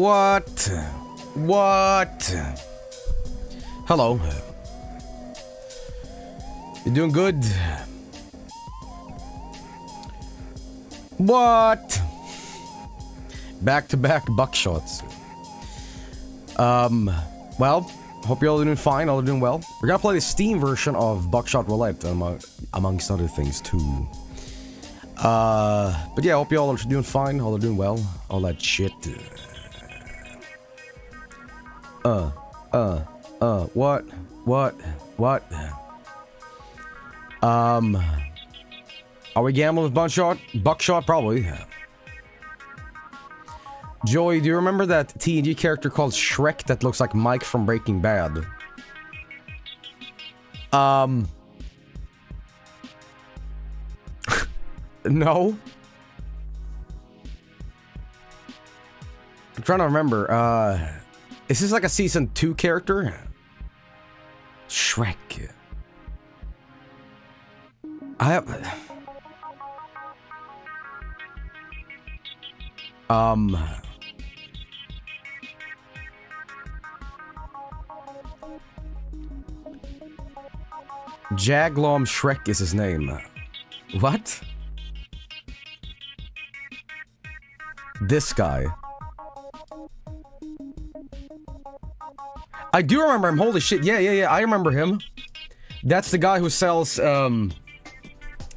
What? What? Hello. You doing good? What? Back to back buckshots. Um, well, hope you're all doing fine, all are doing well. We're gonna play the Steam version of Buckshot Roulette, among, amongst other things, too. Uh, but yeah, hope you all are doing fine, all are doing well, all that shit. Uh, uh, uh, what, what, what? Um, are we gambling with Buckshot? Buckshot, probably. Joey, do you remember that TNG character called Shrek that looks like Mike from Breaking Bad? Um... no? I'm trying to remember, uh... Is this like a season 2 character? Shrek. I have... Um... Jaglom Shrek is his name. What? This guy. I do remember him. Holy shit. Yeah, yeah, yeah. I remember him. That's the guy who sells, um...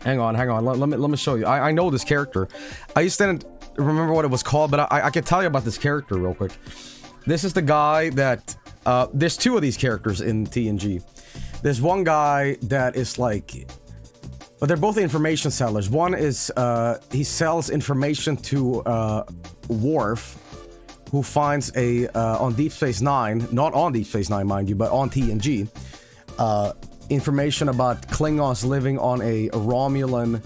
Hang on, hang on. Let, let me, let me show you. I, I know this character. I just didn't remember what it was called, but I, I can tell you about this character real quick. This is the guy that... Uh, there's two of these characters in TNG. There's one guy that is like... But they're both information sellers. One is, uh, he sells information to, uh, Worf, who finds a, uh, on Deep Space Nine, not on Deep Space Nine, mind you, but on TNG, uh, information about Klingons living on a, Romulan,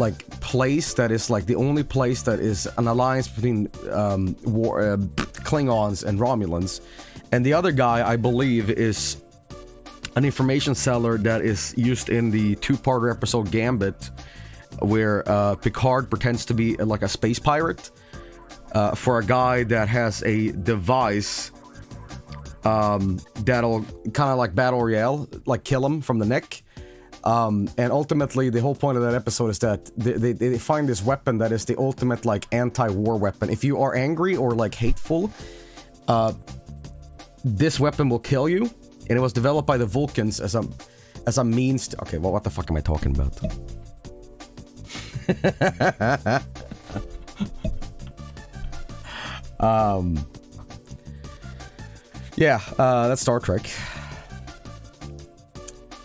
like, place that is, like, the only place that is an alliance between, um, war, uh, Klingons and Romulans. And the other guy, I believe, is an information seller that is used in the two-parter episode Gambit, where uh, Picard pretends to be like a space pirate uh, for a guy that has a device um, that'll kind of like battle royale, like kill him from the neck. Um, and ultimately, the whole point of that episode is that they, they, they find this weapon that is the ultimate like anti-war weapon. If you are angry or like hateful, uh, this weapon will kill you and it was developed by the Vulcans as a as a means to, okay well what the fuck am I talking about um yeah uh that's Star Trek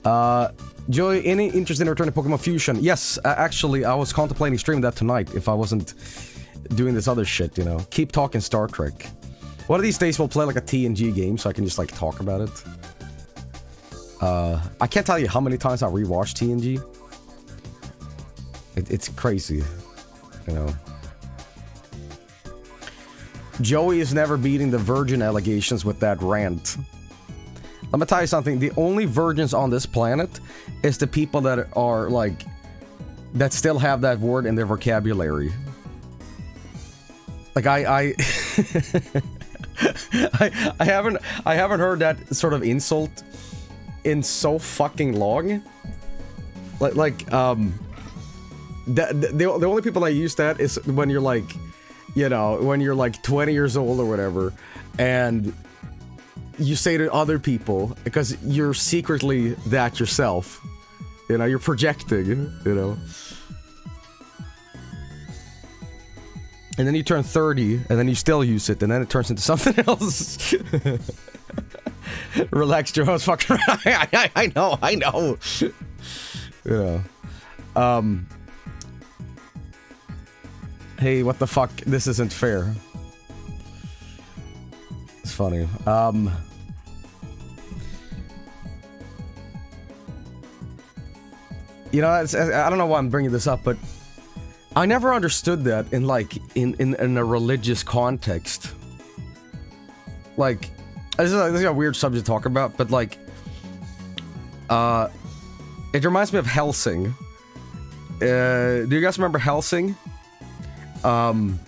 uh Joey, any interest in returning Pokemon Fusion? Yes, uh, actually, I was contemplating streaming that tonight if I wasn't doing this other shit, you know. Keep talking Star Trek. One of these days we'll play like a TNG game so I can just like talk about it. Uh, I can't tell you how many times I rewatched TNG. It, it's crazy, you know. Joey is never beating the virgin allegations with that rant. Let me tell you something. The only virgins on this planet is the people that are like that still have that word in their vocabulary. Like I I I, I haven't I haven't heard that sort of insult in so fucking long. Like like um the, the the only people that use that is when you're like you know, when you're like 20 years old or whatever and you say to other people because you're secretly that yourself. You know, you're projecting, you know. And then you turn 30, and then you still use it, and then it turns into something else. Relax, Joe. I was fucking I, I, I know, I know. yeah. Um. Hey, what the fuck? This isn't fair. It's funny. Um. You know, I don't know why I'm bringing this up, but I never understood that in like in in, in a religious context. Like, this is, a, this is a weird subject to talk about, but like, uh, it reminds me of Hellsing. Uh, do you guys remember Hellsing? Um,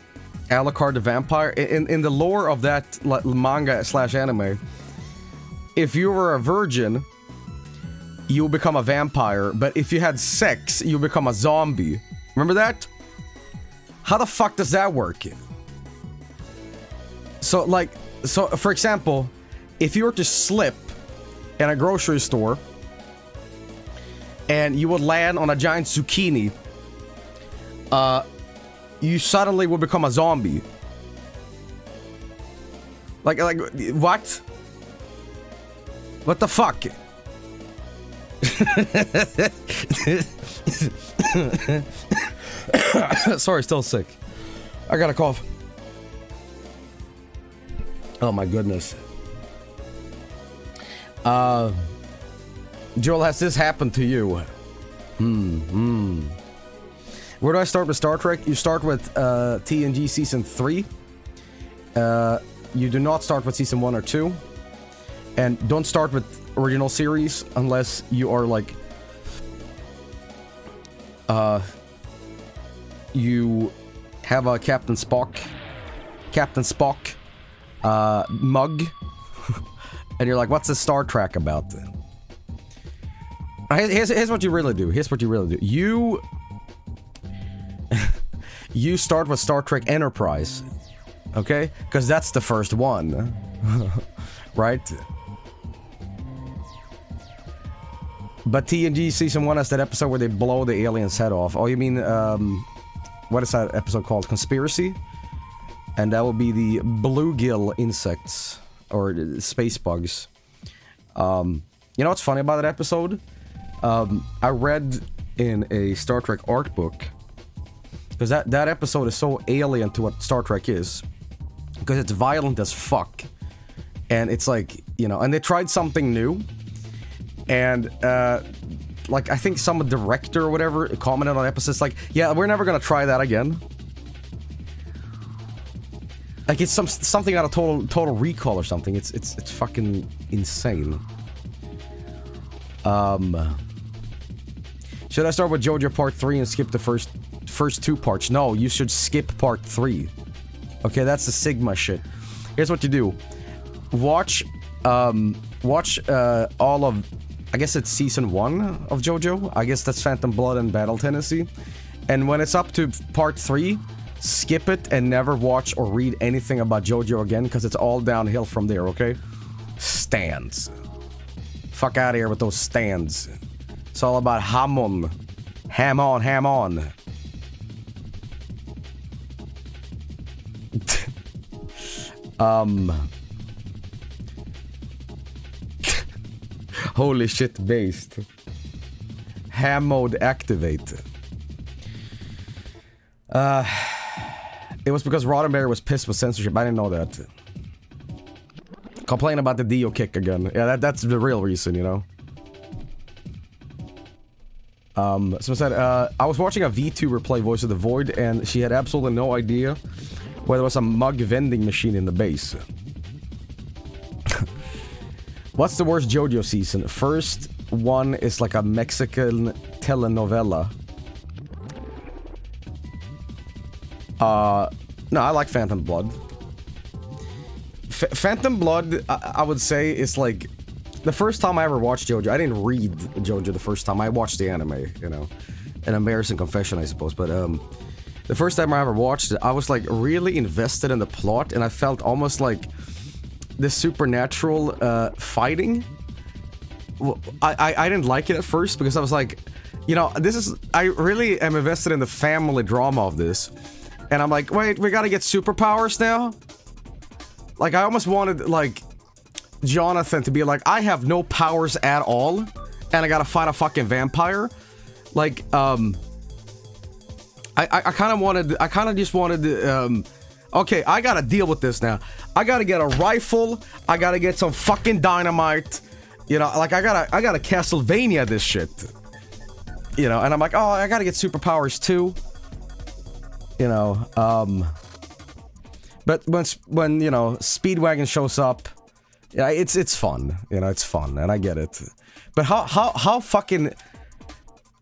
Alucard the vampire. In in the lore of that manga slash anime, if you were a virgin, you become a vampire. But if you had sex, you become a zombie. Remember that? How the fuck does that work? So like, so for example, if you were to slip in a grocery store and you would land on a giant zucchini, uh, you suddenly will become a zombie. Like, like, what? What the fuck? Sorry, still sick. I got a cough. Oh my goodness. Uh, Joel, has this happened to you? Hmm, hmm. Where do I start with Star Trek? You start with uh, TNG Season 3. Uh, you do not start with Season 1 or 2. And don't start with original series unless you are like... Uh, you have a Captain Spock. Captain Spock uh, mug. and you're like, what's this Star Trek about? Here's, here's what you really do. Here's what you really do. You... you start with Star Trek Enterprise. Okay? Because that's the first one. right? But TNG Season 1 has that episode where they blow the alien's head off. Oh, you mean, um... What is that episode called? Conspiracy? And that will be the bluegill insects. Or space bugs. Um... You know what's funny about that episode? Um, I read in a Star Trek art book... Because that, that episode is so alien to what Star Trek is. Because it's violent as fuck. And it's like, you know, and they tried something new and uh, like I think some director or whatever commented on episodes like, yeah, we're never gonna try that again. Like it's some something out of total total recall or something. It's it's it's fucking insane. Um, should I start with JoJo Part Three and skip the first first two parts? No, you should skip Part Three. Okay, that's the Sigma shit. Here's what you do: watch um watch uh all of I guess it's season one of JoJo. I guess that's Phantom Blood and Battle Tendency. And when it's up to part three, skip it and never watch or read anything about JoJo again because it's all downhill from there, okay? Stands. Fuck out of here with those stands. It's all about hamon. Ham on, ham on. Um... Holy shit based. Ham mode activate. Uh, it was because Roddenberry was pissed with censorship. I didn't know that. Complain about the Dio kick again. Yeah, that, that's the real reason, you know. Um, someone said, uh, I was watching a VTuber play Voice of the Void and she had absolutely no idea where there was a mug vending machine in the base. What's the worst JoJo season? First one is like a Mexican telenovela. Uh, no, I like Phantom Blood. F Phantom Blood, I, I would say, is like the first time I ever watched JoJo. I didn't read JoJo the first time. I watched the anime, you know. An embarrassing confession, I suppose. But um, the first time I ever watched it, I was like really invested in the plot, and I felt almost like the supernatural uh, fighting. I, I, I didn't like it at first because I was like, you know, this is I really am invested in the family drama of this, and I'm like, wait, we gotta get superpowers now. Like I almost wanted like Jonathan to be like, I have no powers at all, and I gotta fight a fucking vampire. Like, um, I I, I kind of wanted, I kind of just wanted, um Okay, I gotta deal with this now. I gotta get a rifle. I gotta get some fucking dynamite. You know, like I gotta, I gotta Castlevania this shit. You know, and I'm like, oh, I gotta get superpowers too. You know, um... But when, when, you know, Speedwagon shows up, yeah, it's, it's fun. You know, it's fun, and I get it. But how, how, how fucking...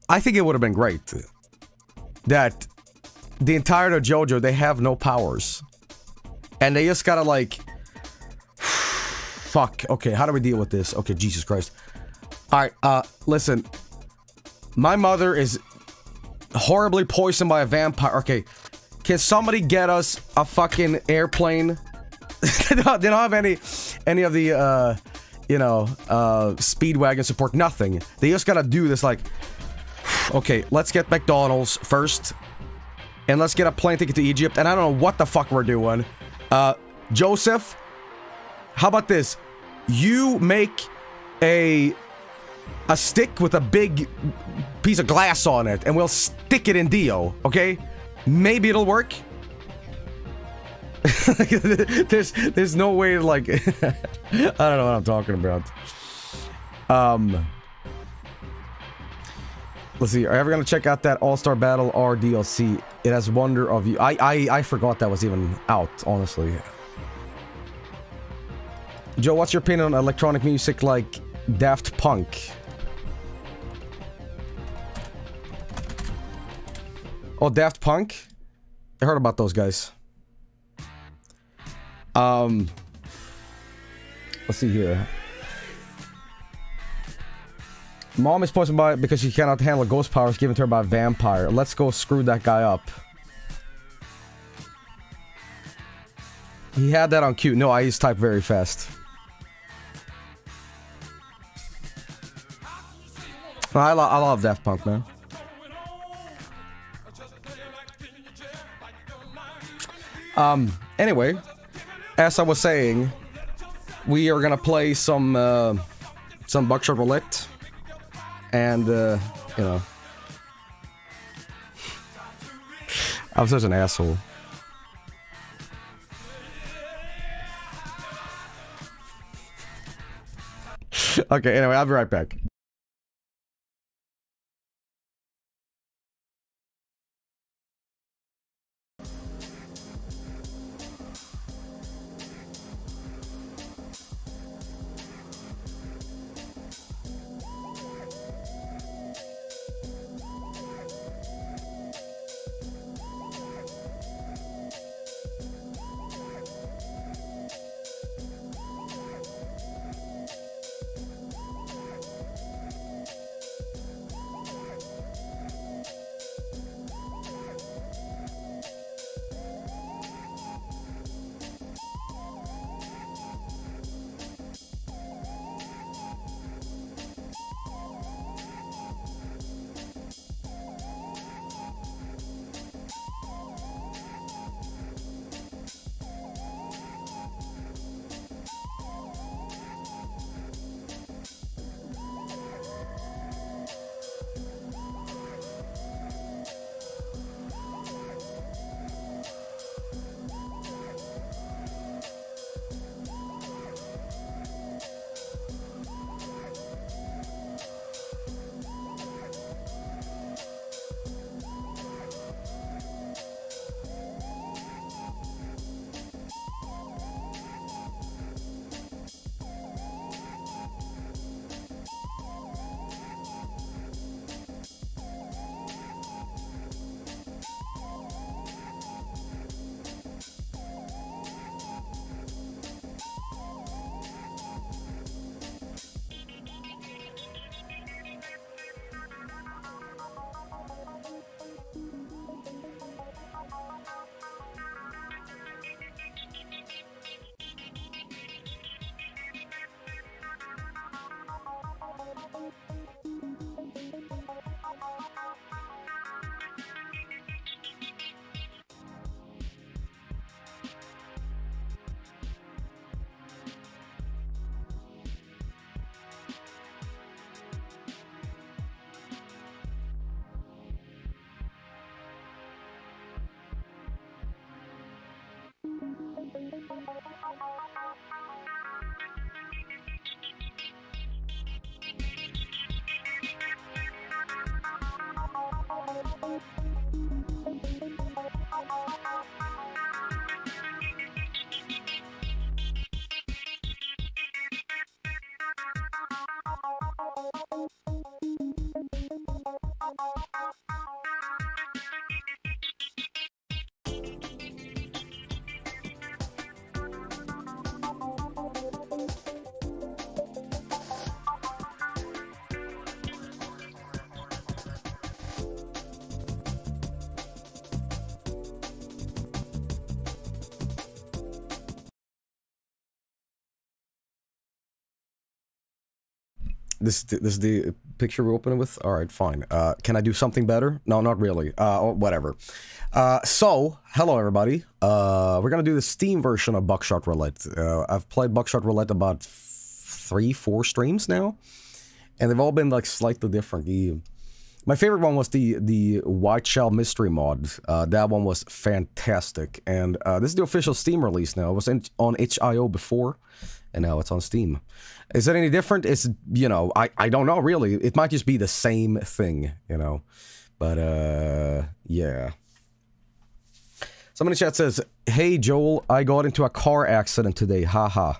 I think it would have been great that the entire of JoJo, they have no powers. And they just gotta like... Fuck. Okay, how do we deal with this? Okay, Jesus Christ. Alright, uh, listen. My mother is horribly poisoned by a vampire. Okay, can somebody get us a fucking airplane? they, don't, they don't have any, any of the, uh, you know, uh, Speedwagon support. Nothing. They just gotta do this like... Okay, let's get McDonald's first. And let's get a plane ticket to Egypt. And I don't know what the fuck we're doing. Uh, Joseph, how about this? You make a a stick with a big piece of glass on it, and we'll stick it in Dio, okay? Maybe it'll work. there's there's no way to like I don't know what I'm talking about. Um Let's see, are you ever gonna check out that All-Star Battle R DLC? It has Wonder of You. I, I, I forgot that was even out, honestly. Joe, what's your opinion on electronic music like Daft Punk? Oh, Daft Punk? I heard about those guys. Um, let's see here. Mom is poisoned by because she cannot handle ghost powers given to her by vampire. Let's go screw that guy up. He had that on cue. No, I just type very fast. I, lo I love Daft Punk, man. Um, anyway, as I was saying, we are gonna play some, uh, some Buckshot Roulette and uh, you know, I'm such an asshole. okay, anyway, I'll be right back. This this is the picture we're opening with. All right, fine. Uh, can I do something better? No, not really. Uh, or whatever. Uh, so hello everybody. Uh, we're gonna do the Steam version of Buckshot Roulette. Uh, I've played Buckshot Roulette about three, four streams now, and they've all been like slightly different. The my favorite one was the the White Shell Mystery mod. Uh, that one was fantastic, and uh, this is the official Steam release now. It was in, on itch.io before, and now it's on Steam. Is it any different? It's you know I I don't know really. It might just be the same thing, you know, but uh yeah. Somebody in chat says, "Hey Joel, I got into a car accident today. Haha."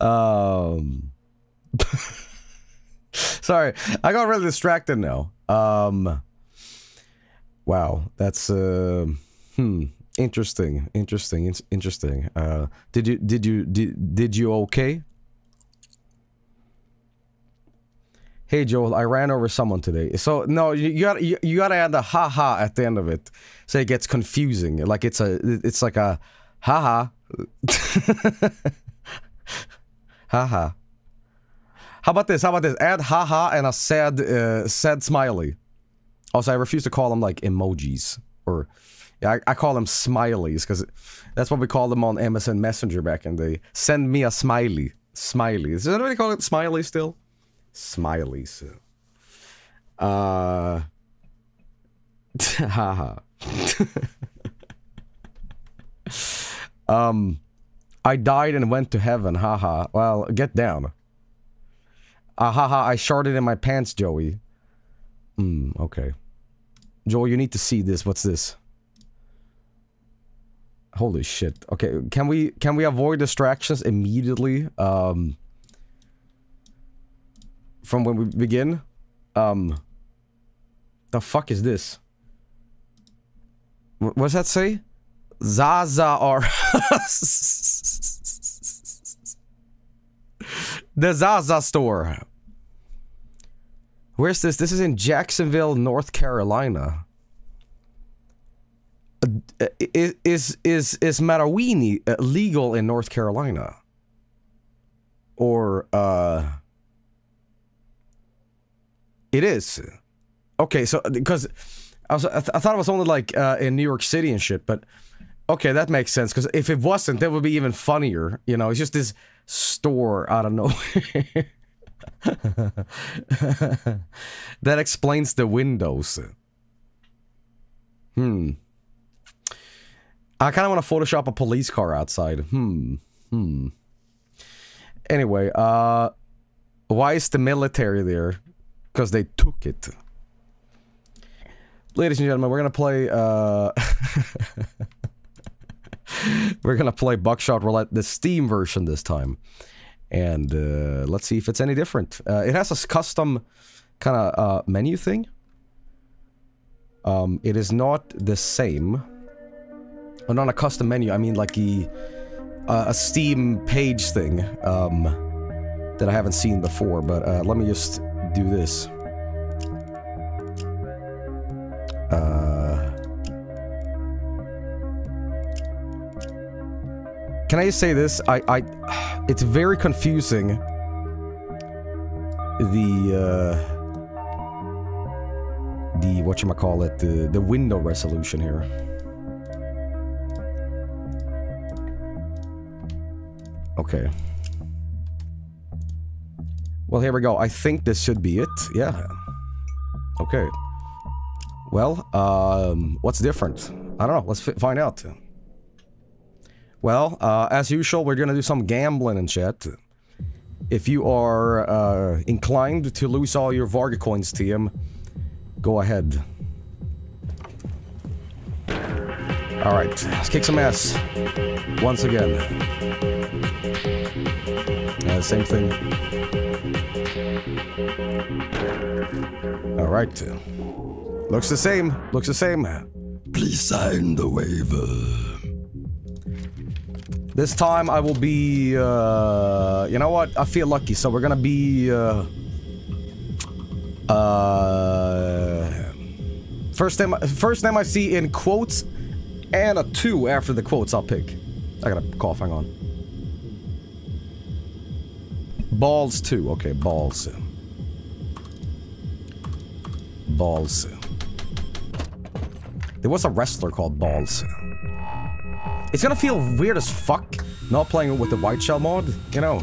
um Sorry, I got really distracted now. Um Wow, that's uh hmm interesting, interesting, interesting. Uh did you did you did, did you okay? Hey Joel, I ran over someone today. So no, you, you got you, you got to add the haha at the end of it, so it gets confusing. Like it's a it's like a haha, haha. How about this? How about this? Add haha and a sad uh, sad smiley. Also, I refuse to call them like emojis or I, I call them smileys because that's what we called them on MSN Messenger back in the. Send me a smiley. Smiley. Does anybody call it smiley still? Smileys. Uh. Haha. um. I died and went to heaven. Haha. Well, get down. Ah, haha, I sharded in my pants, Joey. Hmm, okay. Joel, you need to see this. What's this? Holy shit. Okay, can we can we avoid distractions immediately? Um from when we begin. Um, the fuck is this? What does that say? Zaza or the Zaza store. Where's this? This is in Jacksonville, North Carolina. Uh, is is is is Marawini legal in North Carolina? Or uh it is. Okay, so because I was I, th I, thought it was only like uh, in New York City and shit, but okay, that makes sense. Because if it wasn't, that would be even funnier. You know, it's just this store out of nowhere. that explains the windows. Hmm. I kind of want to Photoshop a police car outside. Hmm. Hmm. Anyway, uh, why is the military there? because they took it. Ladies and gentlemen, we're gonna play. Uh, we're gonna play Buckshot Roulette, the Steam version this time, and uh, let's see if it's any different. Uh, it has a custom kind of uh, menu thing. Um, it is not the same. Well, not a custom menu. I mean, like the uh, a Steam page thing um, that I haven't seen before. But uh, let me just do this. Uh, can I just say this? I, I, it's very confusing. The, uh, the, what you call it, the, the window resolution here. Okay. Well, here we go. I think this should be it. Yeah. Okay. Well, um, what's different? I don't know. Let's find out. Well, uh, as usual, we're gonna do some gambling and shit. If you are uh, inclined to lose all your Varga coins, TM, go ahead. Alright, let's kick some ass. Once again. Uh, same thing. All right. Looks the same. Looks the same. Please sign the waiver. This time I will be, uh, you know what? I feel lucky, so we're gonna be, uh, uh, first name, first name I see in quotes and a 2 after the quotes I'll pick. I gotta cough, hang on. Balls 2, okay, balls. Balls. There was a wrestler called Balls. It's gonna feel weird as fuck not playing it with the white shell mod, you know.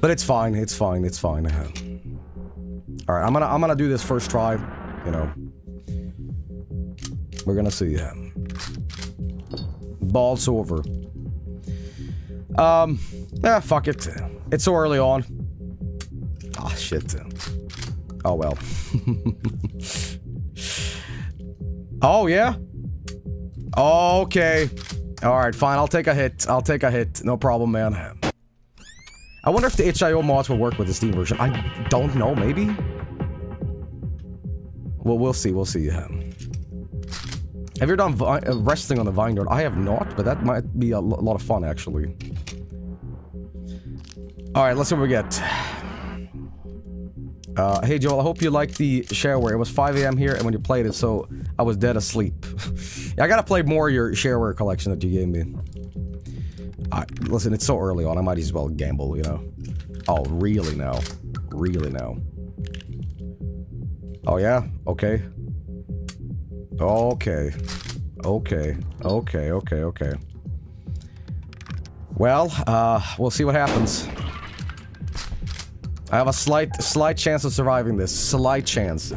But it's fine, it's fine, it's fine. Alright, I'm gonna I'm gonna do this first try, you know. We're gonna see. Balls over. Um, yeah, fuck it. It's so early on. Ah, oh, shit. Oh, well. oh, yeah? Okay. Alright, fine. I'll take a hit. I'll take a hit. No problem, man. I wonder if the itch.io mods will work with the Steam version. I don't know. Maybe? Well, we'll see. We'll see. Have you done uh, wrestling on the Vineyard? I have not, but that might be a lot of fun, actually. Alright, let's see what we get. Uh, hey Joel, I hope you liked the shareware. It was 5 a.m. here, and when you played it, so I was dead asleep. yeah, I gotta play more of your shareware collection that you gave me. listen, it's so early on, I might as well gamble, you know? Oh, really now? Really now? Oh yeah? Okay. Okay. Okay. Okay, okay, okay. Well, uh, we'll see what happens. I have a slight, slight chance of surviving this. Slight chance.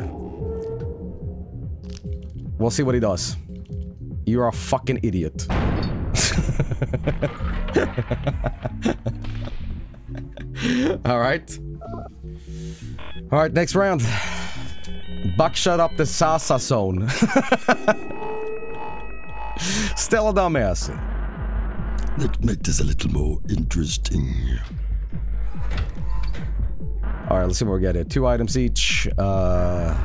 We'll see what he does. You're a fucking idiot. Alright. Alright, next round. Buckshot up the Sasa zone. Still a dumbass. Let's make this a little more interesting. All right, let's see what we get here. Two items each. Uh,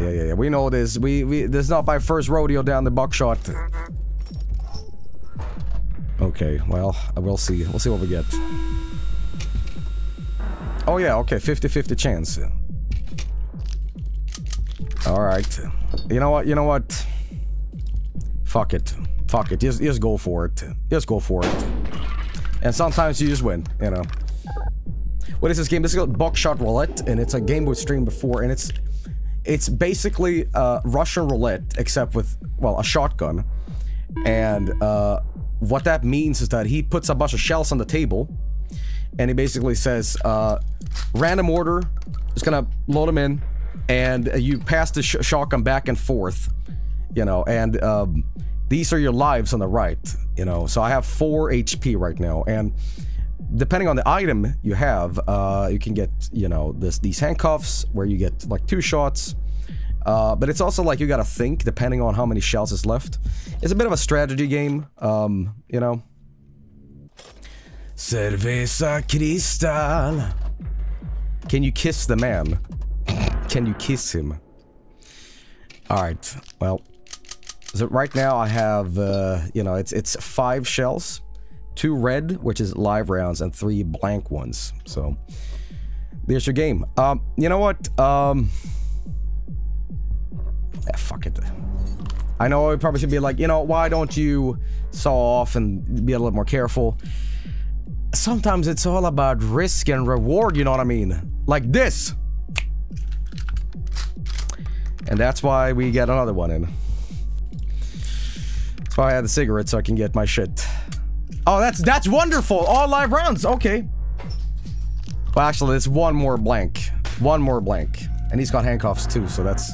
yeah, yeah, yeah. We know this. We, we, this is not my first rodeo down the buckshot. Okay, well, we'll see. We'll see what we get. Oh yeah, okay, 50-50 chance. Alright. You know what, you know what? Fuck it. Fuck it, just, just go for it. Just go for it. And sometimes you just win, you know. What is this game? This is called Buckshot Roulette, and it's a game we've streamed before, and it's it's basically uh, Russian roulette, except with, well, a shotgun. And uh, what that means is that he puts a bunch of shells on the table, and he basically says, uh, random order, just gonna load them in, and you pass the sh shotgun back and forth, you know, and um, these are your lives on the right, you know. So I have 4 HP right now, and depending on the item you have, uh, you can get, you know, this these handcuffs where you get like two shots. Uh, but it's also like you gotta think depending on how many shells is left. It's a bit of a strategy game, um, you know. Cerveza Cristal. Can you kiss the man? Can you kiss him? Alright, well. So right now I have, uh, you know, it's it's five shells two red, which is live rounds, and three blank ones. So, there's your game. Um, you know what? Um, yeah, fuck it. I know I probably should be like, you know, why don't you saw off and be a little more careful? Sometimes it's all about risk and reward, you know what I mean? Like this! And that's why we get another one in. That's why I had the cigarette so I can get my shit. Oh, that's that's wonderful. All live rounds. Okay. Well, actually, it's one more blank. One more blank. And he's got handcuffs too, so that's...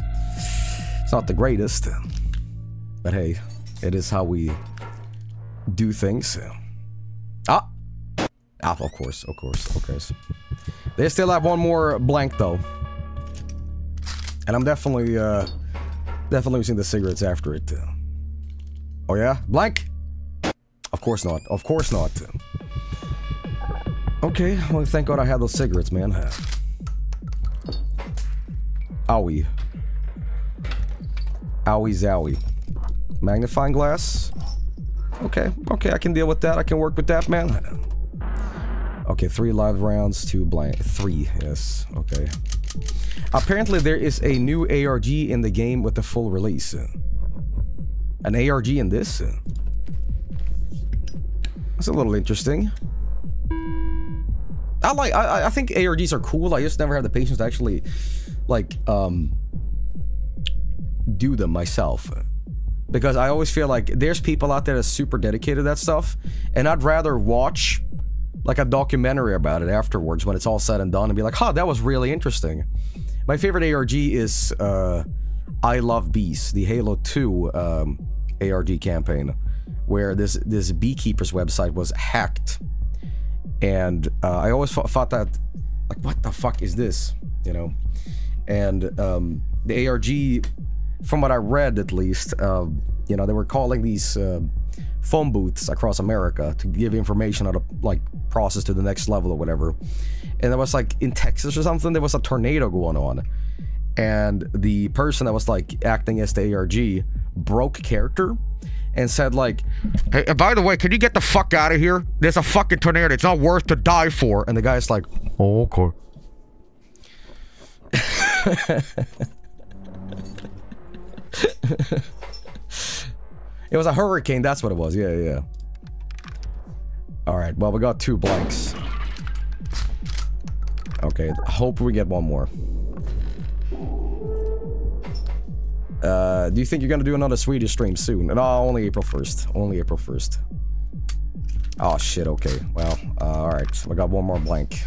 It's not the greatest. But hey, it is how we do things. Ah! Ah, of course, of course, okay. They still have one more blank, though. And I'm definitely, uh... Definitely using the cigarettes after it. Oh yeah? Blank! Of course not. Of course not. Okay, well, thank God I had those cigarettes, man. Owie. Owie zowie. Magnifying glass. Okay, okay, I can deal with that. I can work with that, man. Okay, three live rounds, two blank. Three, yes. Okay. Apparently, there is a new ARG in the game with the full release. An ARG in this? That's a little interesting. I like, I, I think ARGs are cool. I just never had the patience to actually, like, um, do them myself. Because I always feel like there's people out there that's super dedicated to that stuff, and I'd rather watch like a documentary about it afterwards when it's all said and done and be like, huh, that was really interesting. My favorite ARG is uh, I Love Bees, the Halo 2 um, ARG campaign, where this, this beekeeper's website was hacked. And uh, I always thought that, like, what the fuck is this? You know? And um, the ARG, from what I read at least, uh, you know, they were calling these uh, phone booths across America to give information how to like process to the next level or whatever. And there was like in Texas or something, there was a tornado going on. And the person that was like acting as the ARG broke character and said like, hey, by the way, can you get the fuck out of here? There's a fucking tornado. It's not worth to die for. And the guy's like, oh, okay. It was a hurricane, that's what it was. Yeah, yeah. Alright, well, we got two blanks. Okay, hope we get one more. Uh, do you think you're gonna do another Swedish stream soon? No, only April 1st. Only April 1st. Oh, shit, okay. Well, uh, alright. We got one more blank.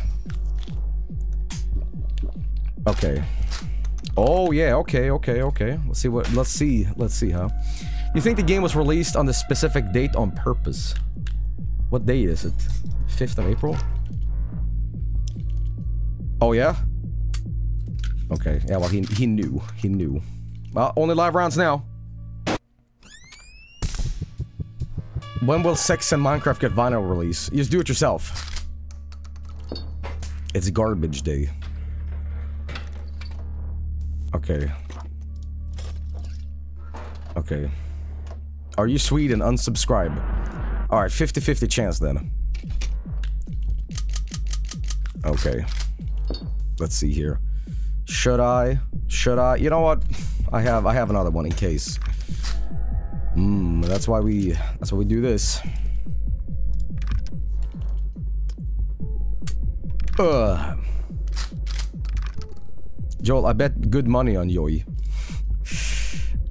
Okay. Oh, yeah, okay, okay, okay. Let's see what- let's see. Let's see, huh? You think the game was released on the specific date on purpose? What day is it? 5th of April? Oh, yeah? Okay, yeah, well, he, he knew. He knew. Well, only live rounds now. When will Sex and Minecraft get vinyl release? You just do it yourself. It's garbage day. Okay. Okay. Are you sweet and Unsubscribe. Alright, 50-50 chance then. Okay. Let's see here. Should I? Should I? You know what? I have I have another one in case. Hmm, that's why we that's why we do this. Ugh. Joel, I bet good money on Yoi.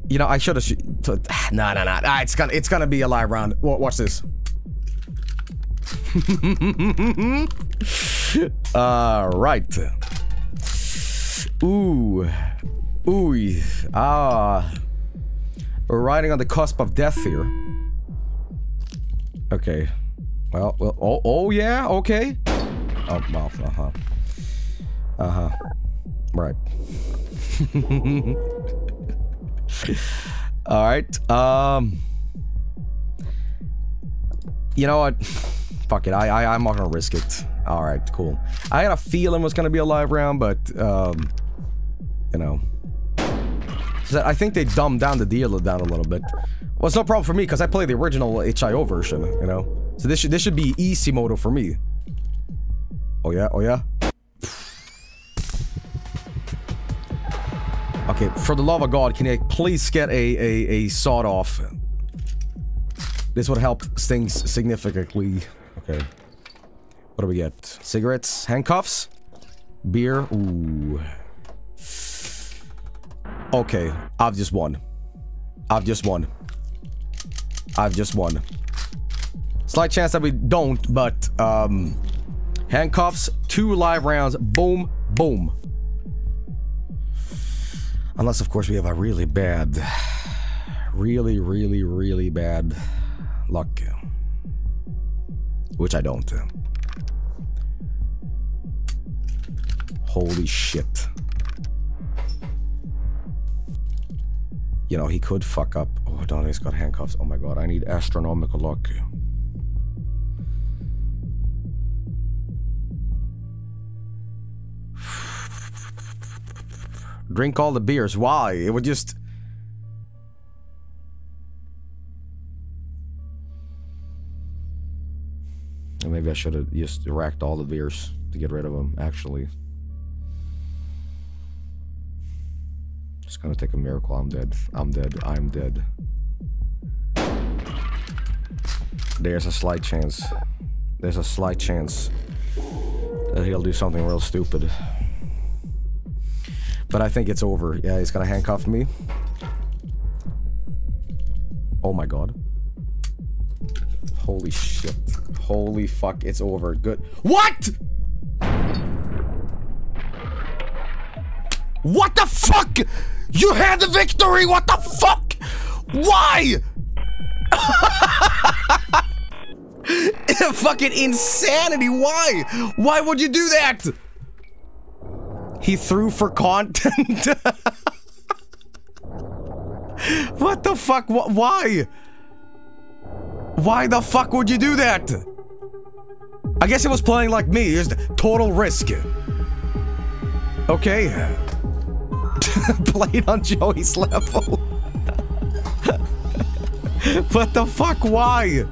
You know, I should have. No, no, no. It's gonna, it's gonna be a live round. Watch this. All right. Ooh, ooh, ah. We're riding on the cusp of death here. Okay. Well, well. Oh, oh yeah. Okay. Oh, well. Uh huh. Uh huh. Right. All right. Um. You know what? Fuck it. I, I I'm not gonna risk it. All right. Cool. I had a feeling it was gonna be a live round, but um, you know, so I think they dumbed down the deal down a little bit. Well, it's no problem for me because I play the original itch.io version. You know, so this should this should be easy modo for me. Oh yeah. Oh yeah. Okay, for the love of God, can you please get a, a, a sawed off? This would help things significantly. Okay. What do we get? Cigarettes? Handcuffs? Beer? Ooh. Okay, I've just won. I've just won. I've just won. Slight chance that we don't, but, um... Handcuffs, two live rounds, boom, boom. Unless, of course, we have a really bad, really, really, really bad luck. Which I don't. Holy shit. You know, he could fuck up. Oh, Donnie's got handcuffs. Oh my god, I need astronomical luck. Drink all the beers. Why? It would just... Maybe I should have just racked all the beers to get rid of them, actually. It's gonna take a miracle. I'm dead. I'm dead. I'm dead. There's a slight chance. There's a slight chance that he'll do something real stupid. But I think it's over. Yeah, he's gonna handcuff me. Oh my god. Holy shit. Holy fuck, it's over. Good. What?! What the fuck?! You had the victory! What the fuck?! Why?! Fucking insanity! Why? Why would you do that? He threw for content. what the fuck? Wh why? Why the fuck would you do that? I guess he was playing like me. Just total risk. Okay. Played on Joey's level. what the fuck? Why?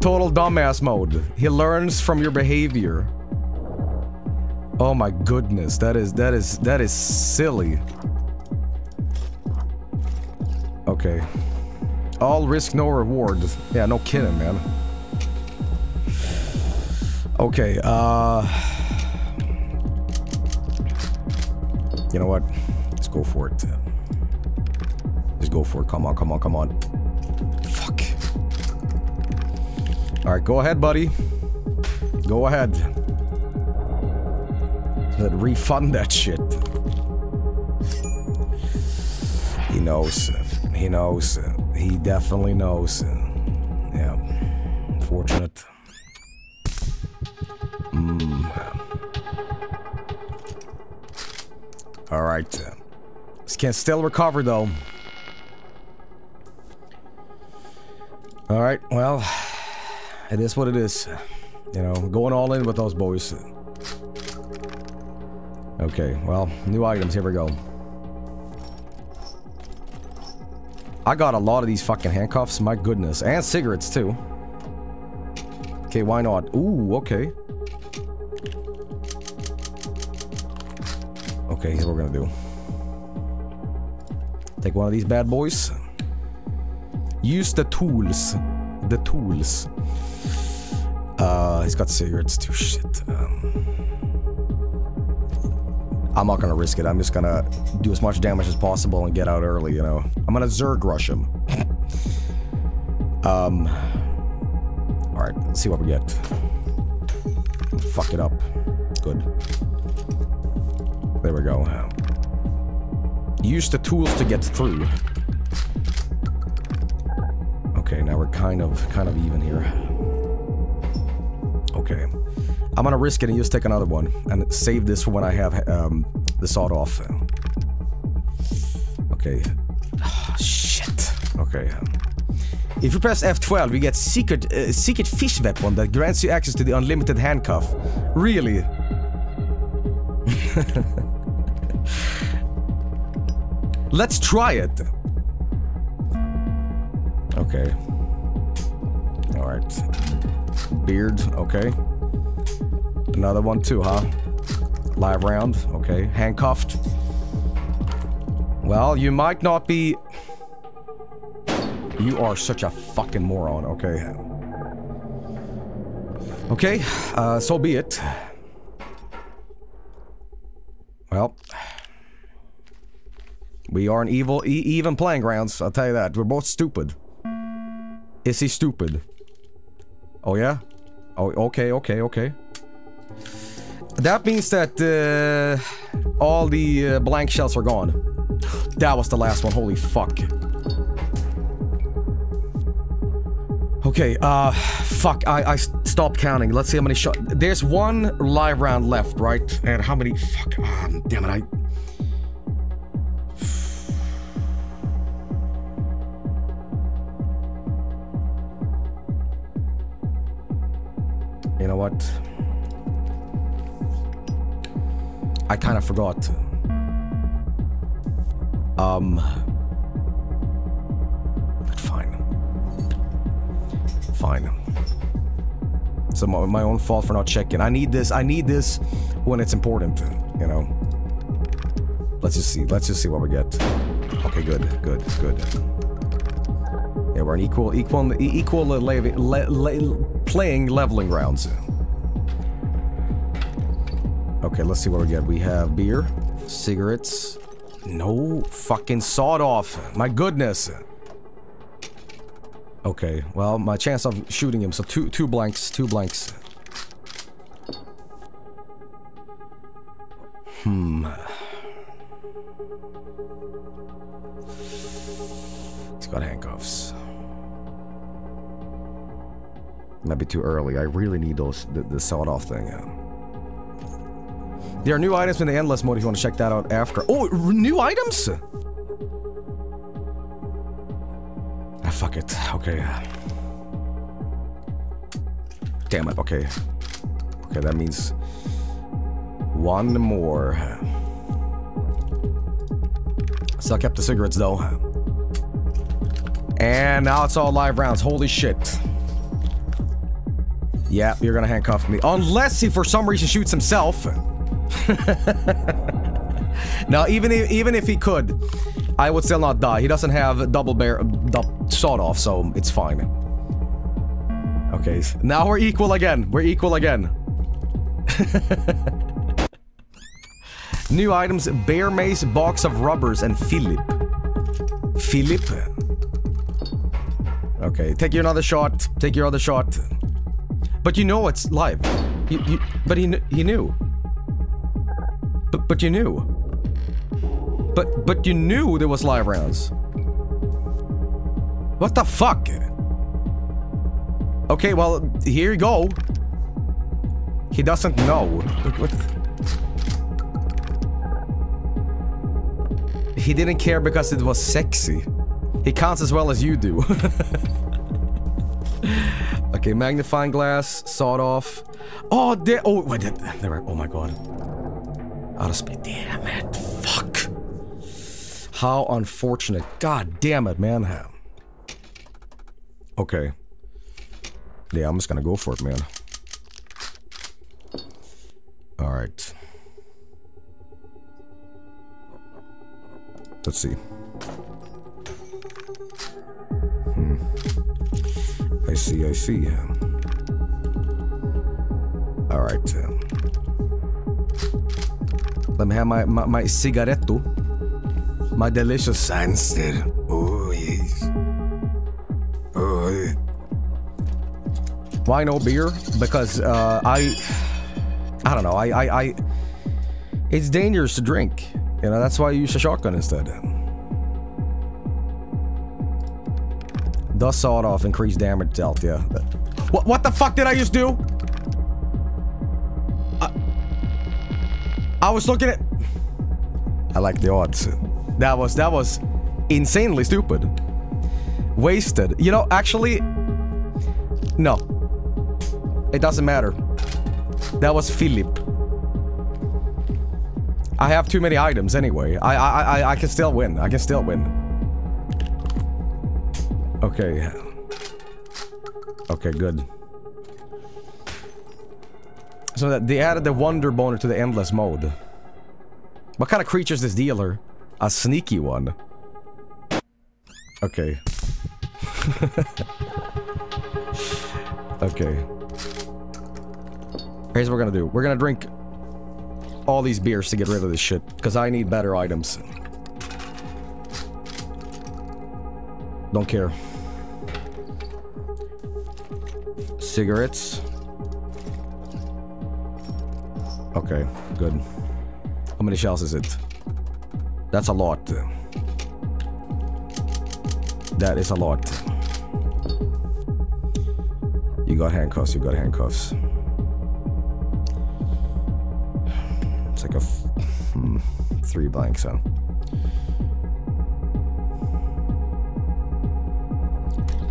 Total dumbass mode. He learns from your behavior. Oh my goodness, that is that is that is silly. Okay. All risk, no reward. Yeah, no kidding, man. Okay, uh... You know what? Let's go for it. Just go for it. Come on, come on, come on. Fuck. Alright, go ahead, buddy. Go ahead. Let refund that shit. He knows. He knows. He definitely knows. Alright. Uh, this can still recover, though. Alright, well... It is what it is. You know, going all in with those boys. Okay, well, new items, here we go. I got a lot of these fucking handcuffs, my goodness. And cigarettes, too. Okay, why not? Ooh, okay. Okay, here's what we're gonna do. Take one of these bad boys. Use the tools. The tools. Uh, he's got cigarettes too. Shit. Um, I'm not gonna risk it. I'm just gonna do as much damage as possible and get out early, you know. I'm gonna Zerg rush him. um. Alright, let's see what we get. Fuck it up. Good. There we go. Use the tools to get through. Okay, now we're kind of, kind of even here. Okay. I'm gonna risk it and just take another one and save this for when I have um, the sawed off. Okay. Oh, shit. Okay. If you press F12, you get secret uh, secret fish weapon that grants you access to the unlimited handcuff. Really? Let's try it. Okay. All right. Beard. Okay. Another one too, huh? Live round. Okay. Handcuffed. Well, you might not be... You are such a fucking moron. Okay. Okay. Uh, so be it. Well... We are an evil, e even playing grounds, I'll tell you that. We're both stupid. Is he stupid? Oh yeah? Oh, okay, okay, okay. That means that uh, all the uh, blank shells are gone. That was the last one, holy fuck. Okay, uh, fuck, I, I stopped counting. Let's see how many shots. There's one live round left, right? And how many, fuck, um, damn it, I... You know what? I kind of forgot. Um. Fine. So my, my own fault for not checking. I need this. I need this when it's important. You know. Let's just see. Let's just see what we get. Okay, good, good, It's good. Yeah, we're an equal, equal, equal le le le playing leveling grounds. Okay, let's see what we get. We have beer, cigarettes. No fucking sawed off. My goodness. Okay, well, my chance of shooting him, so two two blanks, two blanks. Hmm. He's got handcuffs. Might be too early. I really need those the, the sawed off thing. There are new items in the endless mode if you want to check that out after. Oh, new items? Ah, fuck it. Okay. Damn it. Okay. Okay, that means one more. So I kept the cigarettes though. And now it's all live rounds. Holy shit. Yeah, you're gonna handcuff me. Unless he for some reason shoots himself. now, even if, even if he could, I would still not die. He doesn't have double bear, double sawed off, so it's fine. Okay, now we're equal again. We're equal again. New items, bear mace, box of rubbers, and Philip. Philip? Okay, take your another shot. Take your other shot. But you know it's live. You, you, but he, he knew. But, but you knew. But, but you knew there was live rounds. What the fuck? Okay, well, here you go. He doesn't know. What? He didn't care because it was sexy. He counts as well as you do. okay, magnifying glass, sawed off. Oh, there. Oh, wait, there. Oh my god. Out of speed. Damn it. Fuck. How unfortunate. God damn it, man. Okay. Yeah, I'm just gonna go for it, man. Alright. Let's see. Hmm. I see, I see. Alright. Let me have my, my, my cigaretto. My delicious sunset. Oh, yes. Oh, yeah. Why no beer? Because, uh, I... I don't know, I, I, I... It's dangerous to drink. You know, that's why I use a shotgun instead. Does sawed off, increased damage dealt, yeah. What, what the fuck did I just do? I, I was looking at... I like the odds. That was, that was insanely stupid. Wasted. You know, actually... No. It doesn't matter. That was Philip. I have too many items anyway. I, I, I, I can still win. I can still win. Okay. Okay, good. So that they added the Wonder Boner to the Endless mode. What kind of creature is this dealer? A sneaky one. Okay. okay. Here's what we're gonna do. We're gonna drink all these beers to get rid of this shit, because I need better items. Don't care. Cigarettes. Okay, good. How many shells is it? That's a lot. That is a lot. You got handcuffs, you got handcuffs. It's like a hmm, three blanks, so.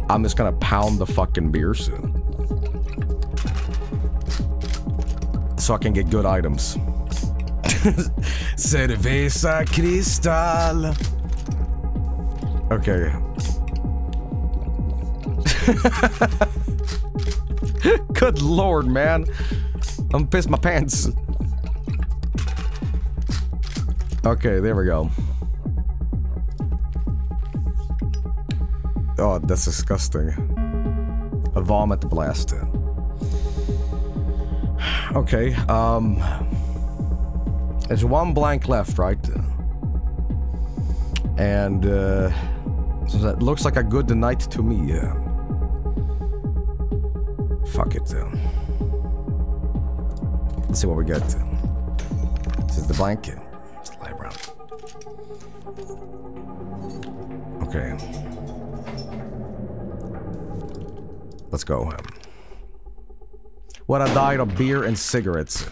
I'm just gonna pound the fucking beer soon. So I can get good items. Cerveza Cristal. Okay. good lord, man. I'm pissed my pants. Okay, there we go. Oh, that's disgusting. A vomit blast. Okay, um... There's one blank left, right? And, uh... So that looks like a good night to me. Yeah. Fuck it. Uh, let's see what we get. This is the blank. Let's lay around. Okay. Let's go. What a diet of beer and cigarettes.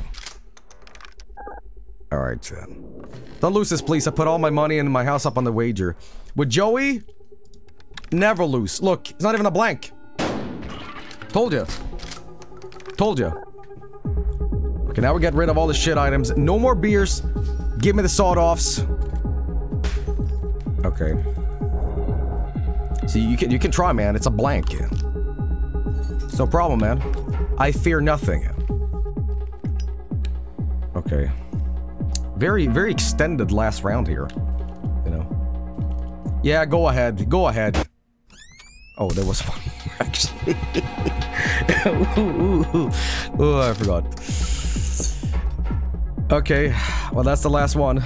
Alright. Don't lose this, please. I put all my money in my house up on the wager. With Joey, never lose. Look, it's not even a blank. Told you. Told you. Okay, now we get rid of all the shit items. No more beers. Give me the sawed-offs. Okay. See, you can you can try, man. It's a blank. It's no problem, man. I fear nothing. Okay. Very, very extended last round here. You know. Yeah, go ahead. Go ahead. Oh, there was one actually. ooh, ooh, ooh. I forgot. Okay, well that's the last one.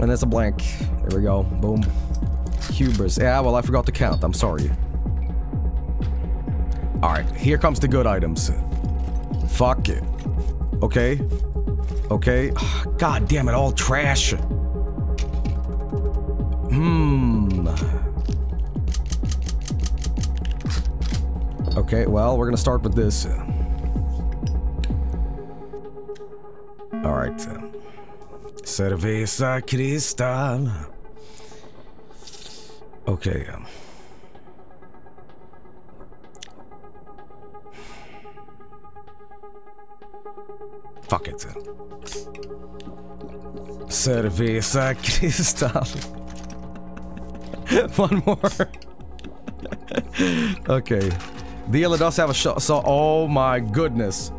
And it's a blank. There we go. Boom. Hubris. Yeah, well I forgot to count. I'm sorry. Alright, here comes the good items. Fuck it. Okay. Okay. God damn it, all trash. Hmm. Okay, well, we're gonna start with this. Alright. Cerveza Cristal. Okay. Fuck it. Cerveza Cristal. One more. okay. Dealer does have a shot, so oh my goodness.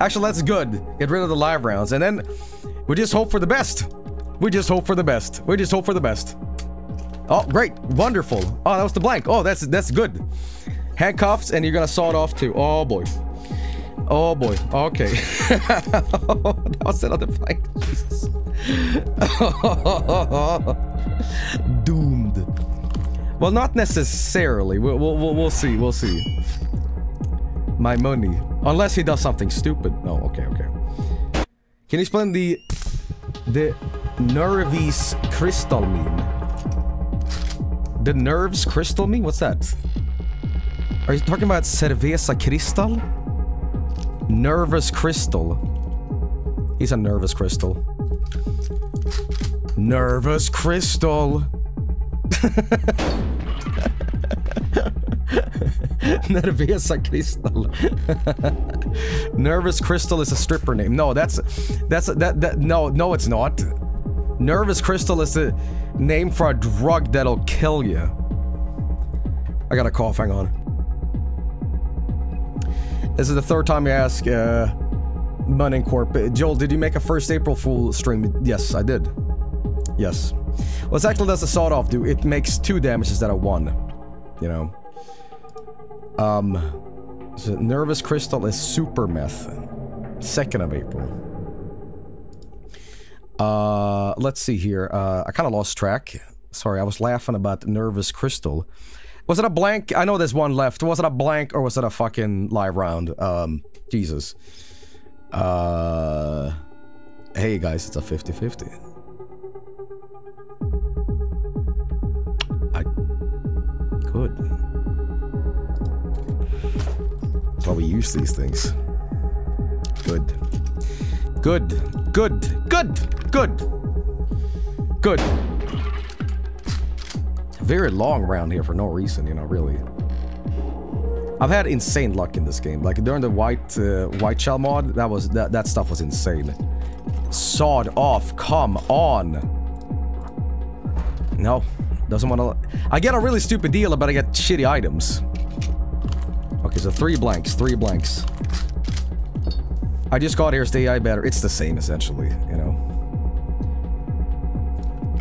Actually, that's good. Get rid of the live rounds, and then we just hope for the best. We just hope for the best. We just hope for the best. Oh, great. Wonderful. Oh, that was the blank. Oh, that's that's good. Handcuffs, and you're gonna saw it off too. Oh, boy. Oh, boy. Okay. that was another blank. Jesus. Doomed. Well, not necessarily. We'll, we'll, we'll see. We'll see. My money. Unless he does something stupid. No, okay, okay. Can you explain the... The Nervis crystal mean? The nerves crystal mean? What's that? Are you talking about Cerveza Cristal? Nervous crystal. He's a nervous crystal. Nervous crystal. Nervesa Crystal. Nervous Crystal is a stripper name. No, that's that's that that no no it's not. Nervous Crystal is the name for a drug that'll kill you. I got a cough. Hang on. This is the third time you ask uh, Munning Corp. Joel, did you make a first April Fool stream? Yes, I did. Yes. What exactly does the sawed off do? It makes two damage instead of one. You know. Um, so Nervous Crystal is super meth. 2nd of April. Uh, let's see here. Uh, I kind of lost track. Sorry, I was laughing about Nervous Crystal. Was it a blank? I know there's one left. Was it a blank or was it a fucking live round? Um, Jesus. Uh, hey guys, it's a 50-50. I could. That's why we use these things. Good. Good. Good. Good. Good. Good. Very long round here for no reason, you know, really. I've had insane luck in this game. Like during the white uh, white shell mod, that was that that stuff was insane. Sawed off. Come on. No, doesn't want to. I get a really stupid deal, but I get shitty items. Okay, so three blanks, three blanks. I just got here, stay I better. It's the same, essentially, you know.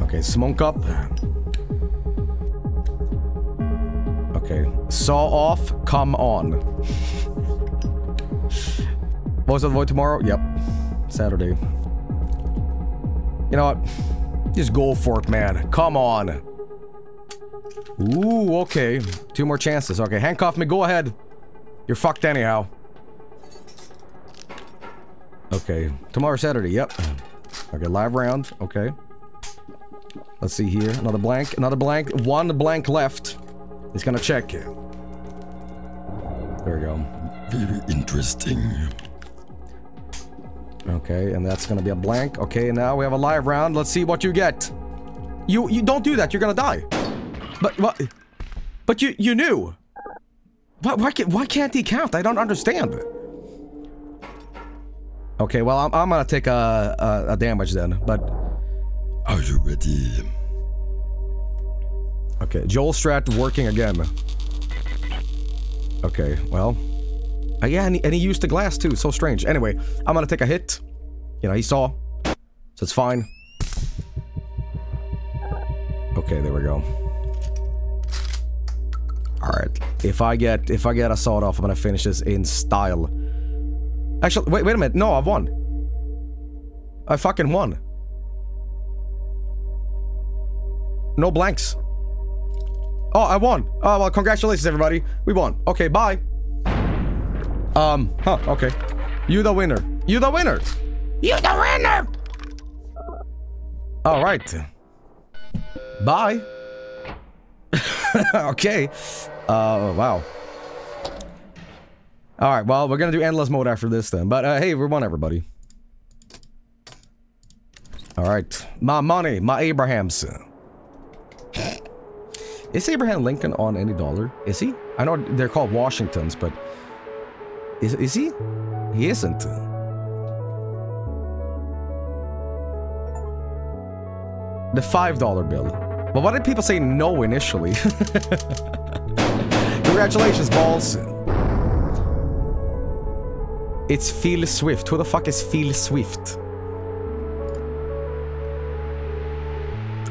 Okay, smoke up. Saw off, come on. what was it, Void tomorrow? Yep. Saturday. You know what? Just go for it, man. Come on. Ooh, okay. Two more chances. Okay, handcuff me. Go ahead. You're fucked anyhow. Okay. Tomorrow Saturday. Yep. Okay, live round. Okay. Let's see here. Another blank. Another blank. One blank left. He's gonna check. you. There we go. Very interesting. Okay, and that's gonna be a blank. Okay, now we have a live round. Let's see what you get. You you don't do that. You're gonna die. But what? But you you knew. Why why can't why can't he count? I don't understand. Okay, well I'm I'm gonna take a a, a damage then. But Are you ready? Okay, Joel Strat working again. Okay, well. Uh, yeah, and he, and he used the glass too. So strange. Anyway, I'm gonna take a hit. You know, he saw. So it's fine. Okay, there we go. Alright. If I get if I get a sawed off, I'm gonna finish this in style. Actually, wait, wait a minute. No, I've won. I fucking won. No blanks. Oh, I won. Oh, well, congratulations, everybody. We won. Okay, bye. Um, huh, okay. You the winner. You the winner. You the winner! All right. Bye. okay. Uh, wow. All right, well, we're gonna do endless mode after this then. But, uh, hey, we won, everybody. All right. My money, my Abrahams. Is Abraham Lincoln on any dollar? Is he? I know they're called Washingtons, but... Is, is he? He isn't. The $5 bill. But why did people say no initially? Congratulations, balls. It's Phil Swift. Who the fuck is Phil Swift?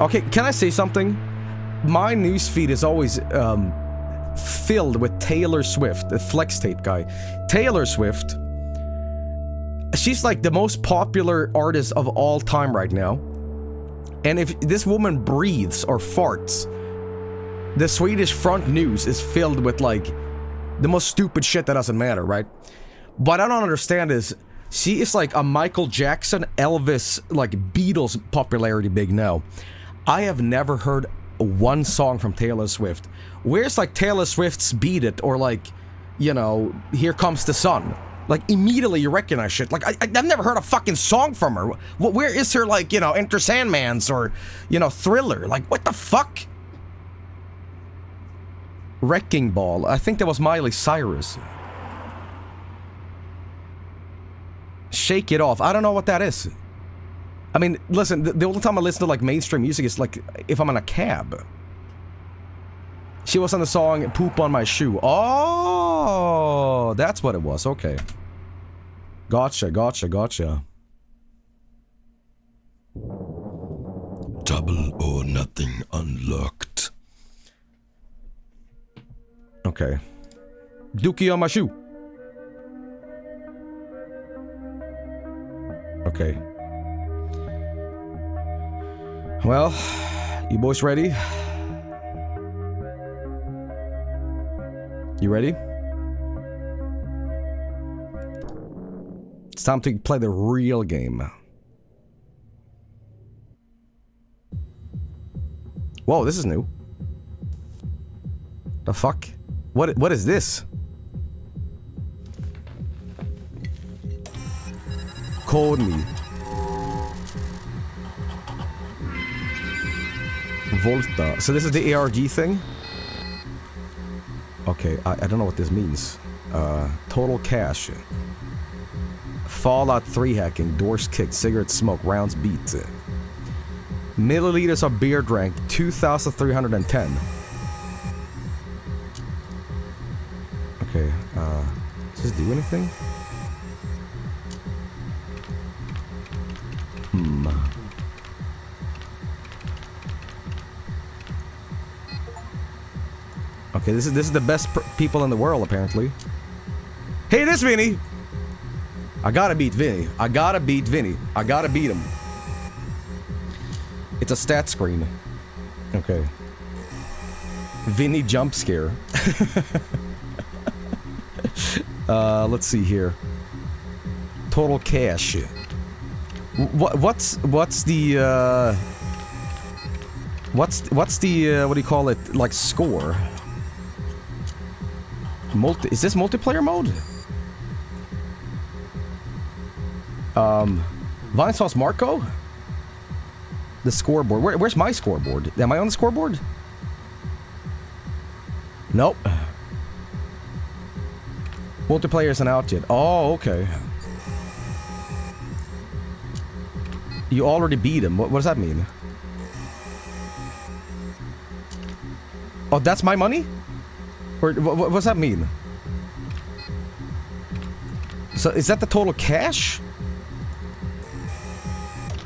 Okay, can I say something? My newsfeed is always um, filled with Taylor Swift, the flex tape guy. Taylor Swift, she's like the most popular artist of all time right now. And if this woman breathes or farts, the Swedish front news is filled with like the most stupid shit that doesn't matter, right? What I don't understand is she is like a Michael Jackson, Elvis, like Beatles popularity big now. I have never heard one song from Taylor Swift. Where's like Taylor Swift's Beat It or like, you know, Here Comes the Sun? Like immediately you recognize shit. Like I, I've never heard a fucking song from her. Where is her like, you know, Enter Sandman's or, you know, Thriller? Like what the fuck? Wrecking Ball. I think that was Miley Cyrus. Shake It Off. I don't know what that is. I mean, listen, the, the only time I listen to like mainstream music is like if I'm in a cab. She was on the song Poop on My Shoe. Oh, that's what it was. Okay. Gotcha, gotcha, gotcha. Double or nothing unlocked. Okay. Dookie on my shoe. Okay. Well, you boys ready? You ready? It's time to play the real game. Whoa, this is new. The fuck? What what is this? Code me. Volta. So this is the ARG thing? Okay, I, I don't know what this means. Uh, total cash. Fallout 3 hacking, doors kicked, cigarette smoke, rounds beat. Milliliters of beer drank, 2,310. Okay, uh, does this do anything? Hmm. Okay, this is this is the best people in the world apparently. Hey, this Vinny. I gotta beat Vinny. I gotta beat Vinny. I gotta beat him. It's a stat screen. Okay. Vinny jump scare. uh, let's see here. Total cash. What what's what's the uh What's what's the uh, what do you call it like score? Multi is this multiplayer mode? Um, Vinesauce Marco? The scoreboard. Where, where's my scoreboard? Am I on the scoreboard? Nope. Multiplayer isn't out yet. Oh, okay. You already beat him. What, what does that mean? Oh, that's my money? Or what, what does that mean? So is that the total cash?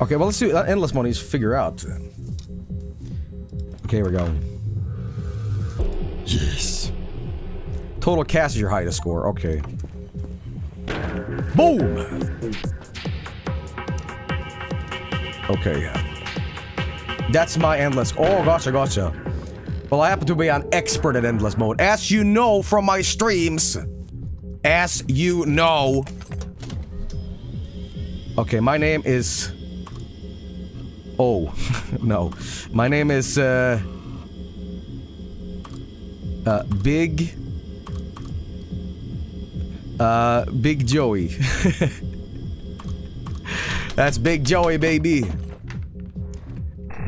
Okay, well let's do endless monies figure out. Okay, here we go. Yes. Total cash is your highest score. Okay. Boom! Okay. That's my endless. Oh, gotcha, gotcha. Well, I happen to be an expert at endless mode. As you know from my streams. As you know. Okay, my name is... Oh, no. My name is, uh... Uh, Big... Uh, Big Joey. That's Big Joey, baby.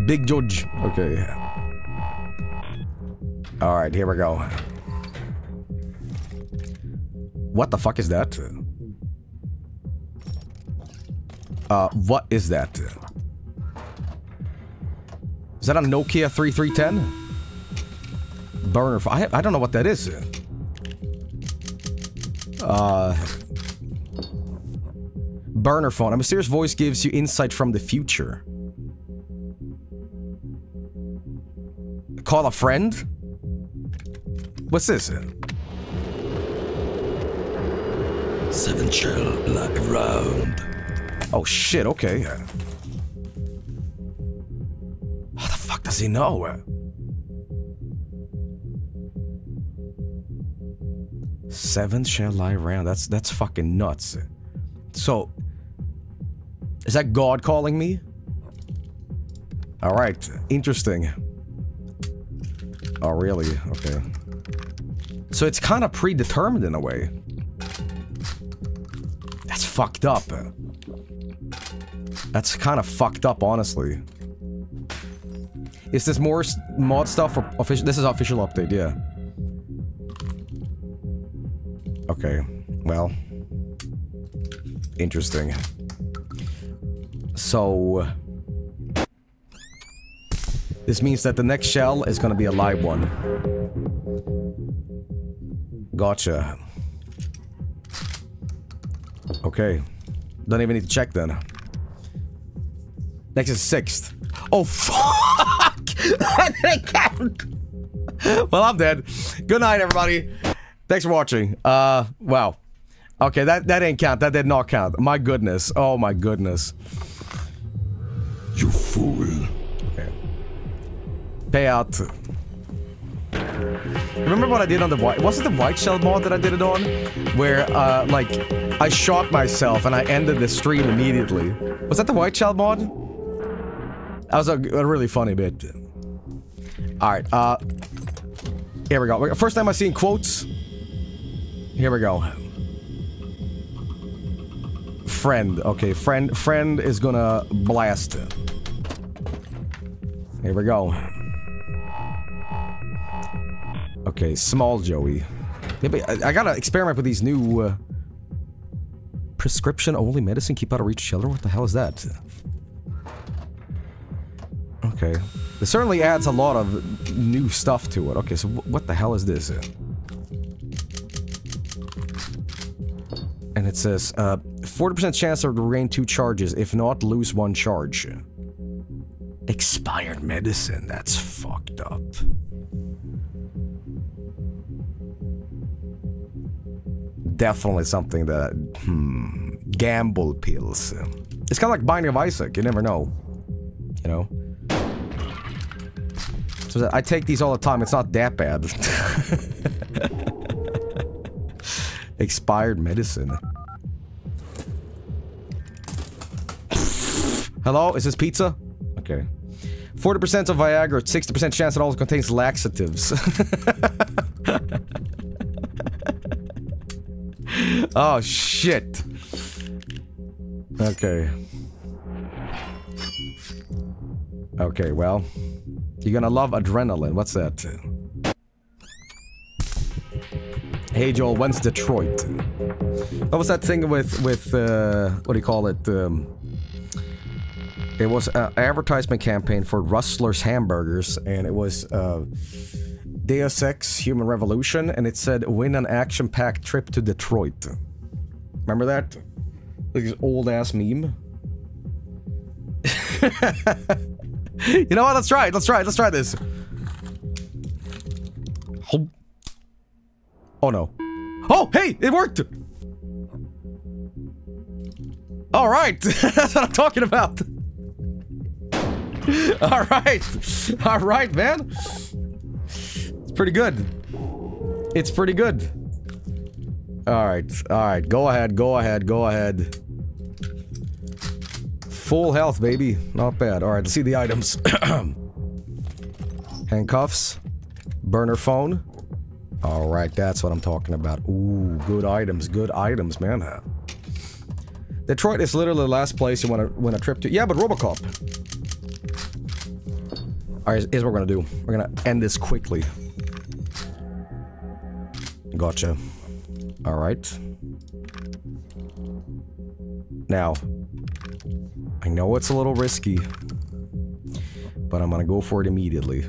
Big George. Okay. Alright, here we go. What the fuck is that? Uh, what is that? Is that a Nokia 3310? Burner I, I don't know what that is. Uh... Burner phone. A mysterious voice gives you insight from the future. Call a friend? What's this? Seven shall lie round. Oh shit, okay. How the fuck does he know? Seven shall lie around. That's that's fucking nuts. So, is that God calling me? All right, interesting. Oh, really? Okay. So it's kind of predetermined in a way. That's fucked up. That's kind of fucked up, honestly. Is this more mod stuff or official? This is official update, yeah. Okay, well. Interesting. So... This means that the next shell is gonna be a live one. Gotcha. Okay. Don't even need to check then. Next is sixth. Oh, fuck! Didn't count! well, I'm dead. Good night, everybody. Thanks for watching. Uh, wow. Okay, that, that didn't count. That did not count. My goodness. Oh, my goodness. You fool. Payout. Remember what I did on the white- was it the white shell mod that I did it on? Where, uh, like, I shot myself and I ended the stream immediately. Was that the white shell mod? That was a, a really funny bit. Alright, uh... Here we go. First time I've seen quotes. Here we go. Friend. Okay, friend friend is gonna blast. Here we go. Okay, small Joey. But I, I gotta experiment with these new, uh, Prescription-only medicine, keep out of reach children? What the hell is that? Okay. This certainly adds a lot of new stuff to it. Okay, so what the hell is this? And it says, uh, 40% chance to regain two charges. If not, lose one charge. Expired medicine. That's fucked up. Definitely something that hmm, gamble pills. It's kind of like Binding of Isaac. You never know. You know. So I take these all the time. It's not that bad. Expired medicine. Hello, is this pizza? Okay. 40% of Viagra, 60% chance it also contains laxatives. oh, shit. Okay. Okay, well. You're gonna love adrenaline. What's that? Hey Joel, when's Detroit? What was that thing with, with, uh, what do you call it? Um, it was an advertisement campaign for Rustler's Hamburgers, and it was, uh, Deus Ex Human Revolution, and it said, win an action-packed trip to Detroit. Remember that? Like this old-ass meme? you know what? Let's try it. Let's try it. Let's try this. Oh no. Oh, hey, it worked! Alright, that's what I'm talking about. Alright, alright, man. Pretty good. It's pretty good. Alright, alright, go ahead, go ahead, go ahead. Full health, baby. Not bad. Alright, let's see the items. Handcuffs. Burner phone. Alright, that's what I'm talking about. Ooh, good items, good items, man. Detroit is literally the last place you want to win a trip to. Yeah, but Robocop. Alright, here's what we're gonna do. We're gonna end this quickly. Gotcha. Alright. Now, I know it's a little risky, but I'm gonna go for it immediately.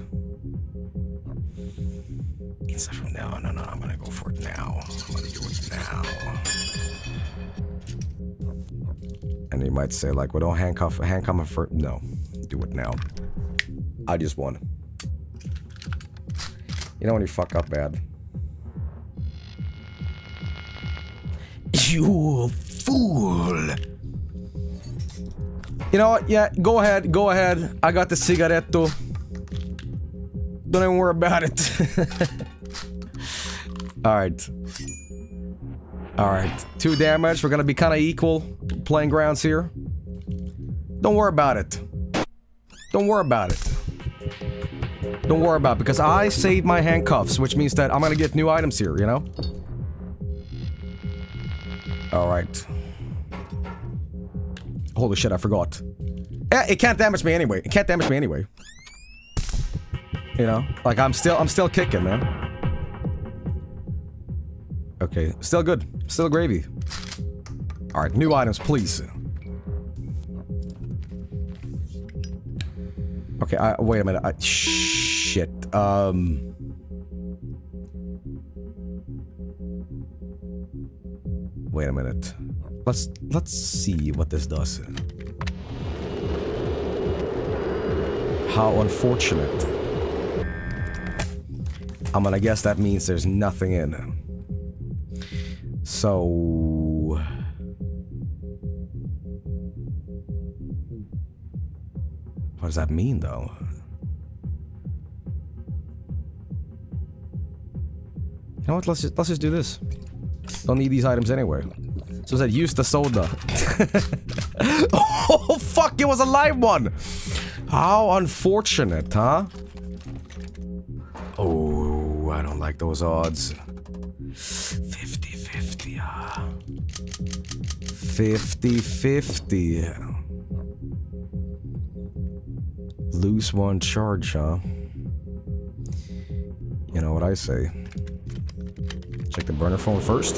Now, no, no, I'm gonna go for it now. I'm gonna do it now. And you might say, like, well, don't handcuff, handcuff him for, no, do it now. I just won. You know when you fuck up bad. You fool! You know what? Yeah, go ahead, go ahead. I got the cigaretto. Don't even worry about it. Alright. Alright. Two damage. We're gonna be kind of equal playing grounds here. Don't worry about it. Don't worry about it. Don't worry about it, because I saved my handcuffs, which means that I'm gonna get new items here, you know? Alright. Holy shit, I forgot. It can't damage me anyway. It can't damage me anyway. You know? Like, I'm still- I'm still kicking, man. Okay, still good. Still gravy. Alright, new items, please. Okay, I- wait a minute. I, shit. Um... Wait a minute. Let's let's see what this does. How unfortunate. I'm gonna guess that means there's nothing in. So What does that mean though? You know what? Let's just let's just do this. Don't need these items anyway. So said use the soda. oh fuck! It was a live one. How unfortunate, huh? Oh, I don't like those odds. 50-50, ah. 50-50. Lose one charge, huh? You know what I say. Check the burner phone first.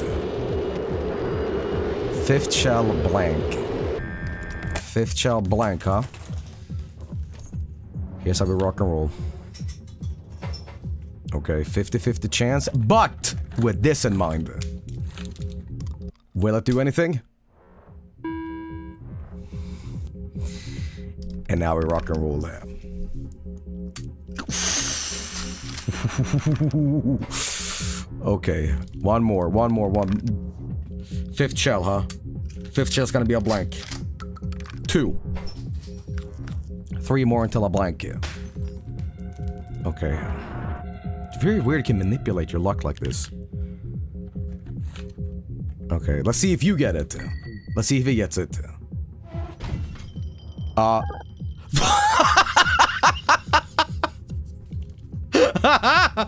Fifth shell blank. Fifth shell blank, huh? How we rock and roll. Okay, 50-50 chance, but with this in mind. Will it do anything? And now we rock and roll that. okay, one more, one more, one. Fifth shell, huh? Fifth shell's gonna be a blank. Two. Three more until a blank. Okay. It's very weird you can manipulate your luck like this. Okay, let's see if you get it. Let's see if he gets it. Uh...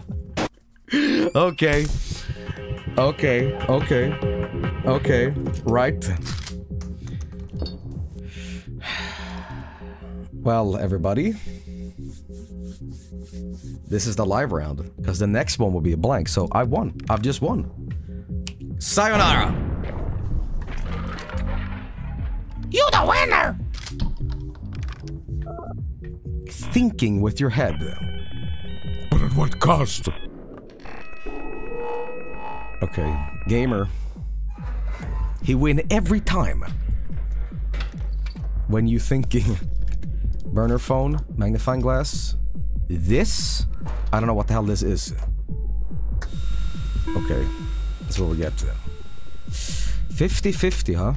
okay. Okay, okay. Okay, right. Well, everybody. This is the live round, because the next one will be a blank, so I won. I've just won. Sayonara! You the winner! Thinking with your head. But at what cost? Okay, gamer. He win every time. When you thinking burner phone, magnifying glass, this, I don't know what the hell this is. Okay, that's what we get to. 50-50, huh?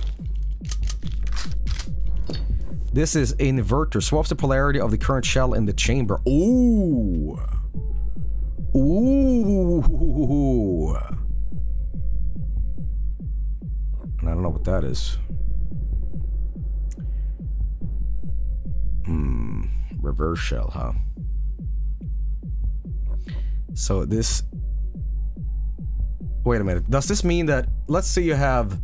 This is inverter. Swaps the polarity of the current shell in the chamber. Ooh. Ooh. I don't know what that is. Hmm. Reverse shell, huh? So this... Wait a minute. Does this mean that... Let's say you have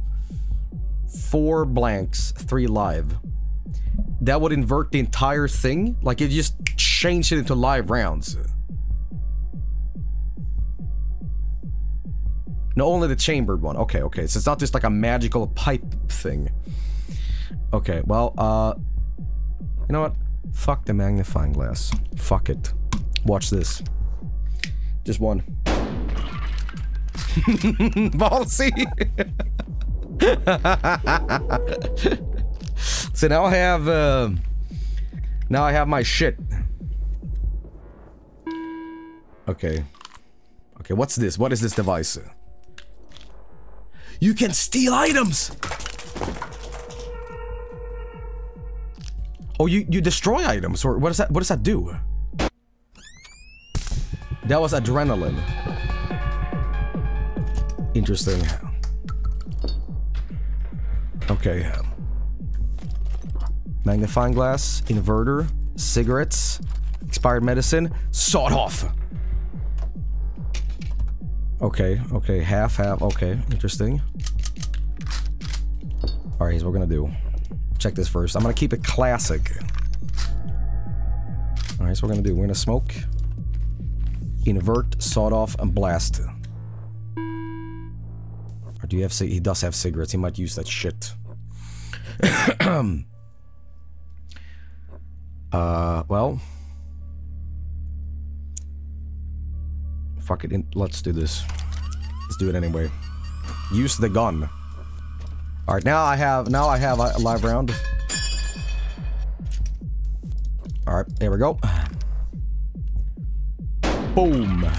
four blanks, three live. That would invert the entire thing? Like, it just changed it into live rounds. No, only the chambered one. Okay, okay. So it's not just like a magical pipe thing. Okay, well, uh... You know what? Fuck the magnifying glass. Fuck it. Watch this. Just one. Ballsy! so now I have, uh... Now I have my shit. Okay. Okay, what's this? What is this device? You can steal items! Oh, you, you destroy items, or what does that, what does that do? That was adrenaline. Interesting. Okay. Magnifying glass, inverter, cigarettes, expired medicine, sawed off. Okay, okay, half, half, okay, interesting. Alright, here's what we're gonna do. Check this first. I'm gonna keep it classic. Alright, so we're gonna do, we're gonna smoke, invert, sawed off, and blast. Or do you have, he does have cigarettes, he might use that shit. uh, well. Fuck it, let's do this. Let's do it anyway. Use the gun. All right, now I have now I have a live round. All right, there we go. Boom.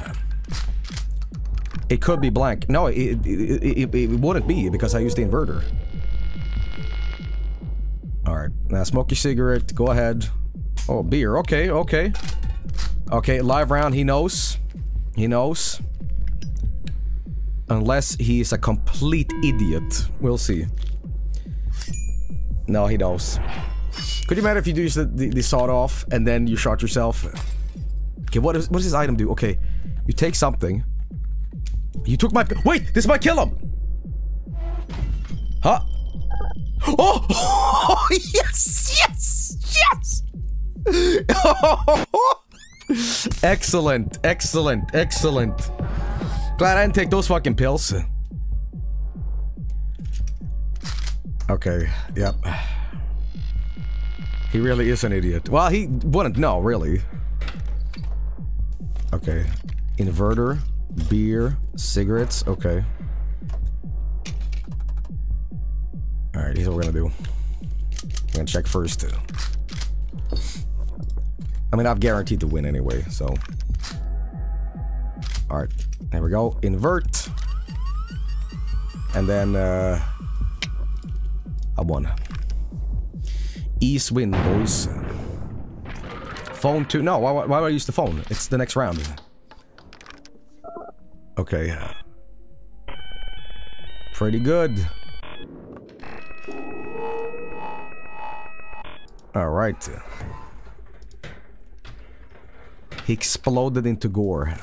It could be blank. No, it, it, it, it, wouldn't be because I used the inverter. All right, now smoke your cigarette. Go ahead. Oh, beer. Okay, okay. Okay, live round. He knows. He knows. Unless he is a complete idiot. We'll see. No, he knows. Could you imagine if you do the, the, the sawed off and then you shot yourself? Okay, what, is, what does this item do? Okay, you take something. You took my- Wait! This might kill him! Huh? Oh! oh yes! Yes! Yes! Oh, excellent, excellent, excellent. Glad I didn't take those fucking pills. Okay, yep. He really is an idiot. Well, he wouldn't know, really. Okay. Inverter, beer, cigarettes, okay. Alright, here's what we're gonna do. I'm gonna check first. I mean, I've guaranteed to win anyway, so... Alright, there we go. Invert. And then, uh... I won. East win, boys. Phone 2. No, why, why, would I use the phone? It's the next round. Okay. Pretty good. Alright. He exploded into gore.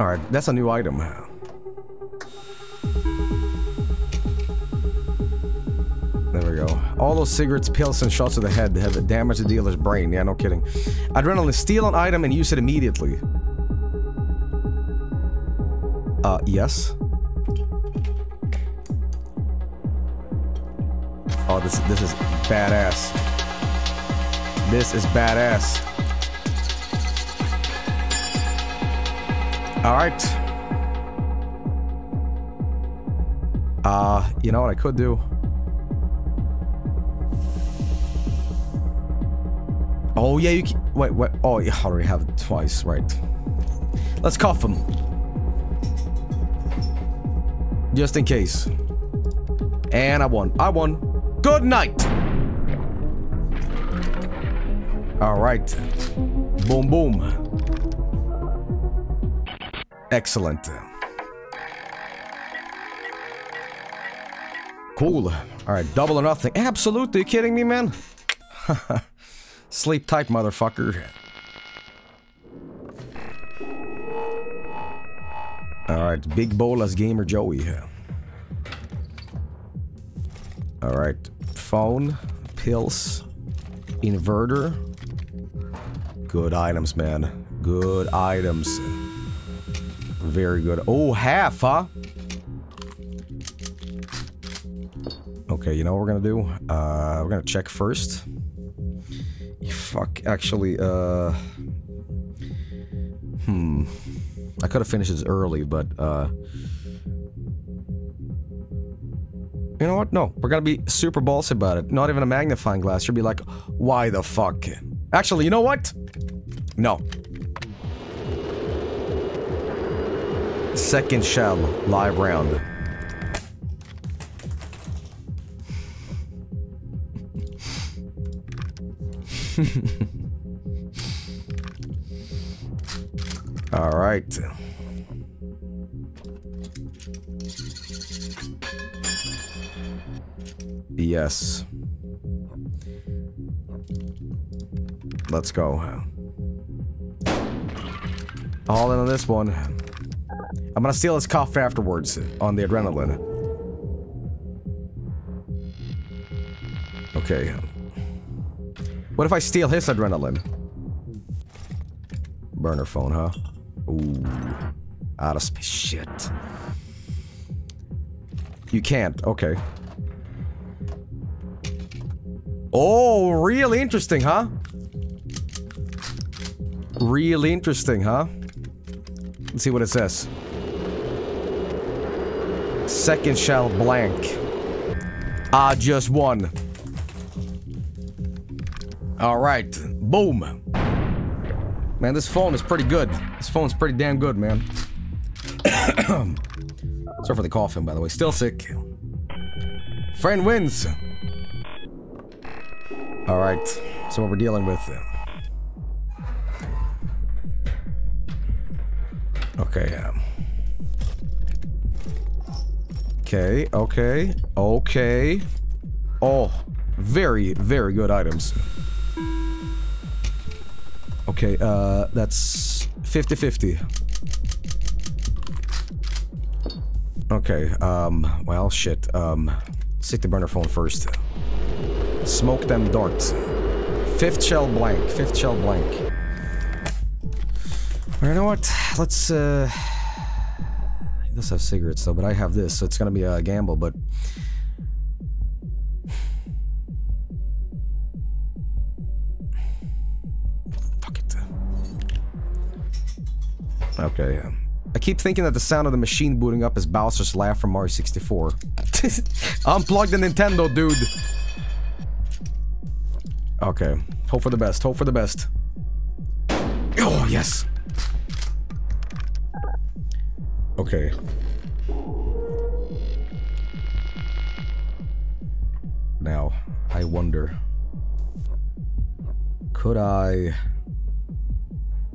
Alright, that's a new item. There we go. All those cigarettes, pills, and shots to the head have damaged the dealer's brain. Yeah, no kidding. Adrenaline, steal an item and use it immediately. Uh, yes. Oh, this this is badass. This is badass. All right. Uh, you know what I could do? Oh, yeah, you can- wait, wait, oh, you already have it twice, right. Let's cuff him. Just in case. And I won. I won. Good night! Alright. Boom, boom. Excellent. Cool. Alright, double or nothing. Absolutely, you kidding me, man? Sleep tight, motherfucker. Alright, Big Bolas Gamer Joey. Alright, phone, pills, inverter. Good items, man. Good items. Very good. Oh, half, huh? Okay, you know what we're gonna do? Uh, we're gonna check first. Fuck, actually, uh... Hmm. I could have finished this early, but, uh... You know what? No, we're gonna be super ballsy about it. Not even a magnifying glass. You'll be like, why the fuck? Actually, you know what? No. Second shell, live round. All right. Yes. Let's go. All in on this one. I'm gonna steal his cuff afterwards on the adrenaline. Okay. What if I steal his adrenaline? Burner phone, huh? Ooh. Out of space. Shit. You can't. Okay. Oh, really interesting, huh? Really interesting, huh? Let's see what it says. Second shell blank. Ah, just won. Alright. Boom. Man, this phone is pretty good. This phone's pretty damn good, man. Sorry for the coughing, by the way. Still sick. Friend wins. Alright. So what we're dealing with. Okay. Um, okay, okay, okay. Oh, very, very good items. Okay, uh, that's 50-50. Okay, um, well, shit, um, stick the burner phone first. Smoke them darts. Fifth shell blank, fifth shell blank. You know what? Let's, uh... He does have cigarettes, though, but I have this, so it's gonna be a gamble, but... Fuck it. Okay, I keep thinking that the sound of the machine booting up is Bowser's laugh from Mario 64. Unplug the Nintendo, dude! Okay. Hope for the best, hope for the best. Oh, yes! Okay. Now, I wonder. Could I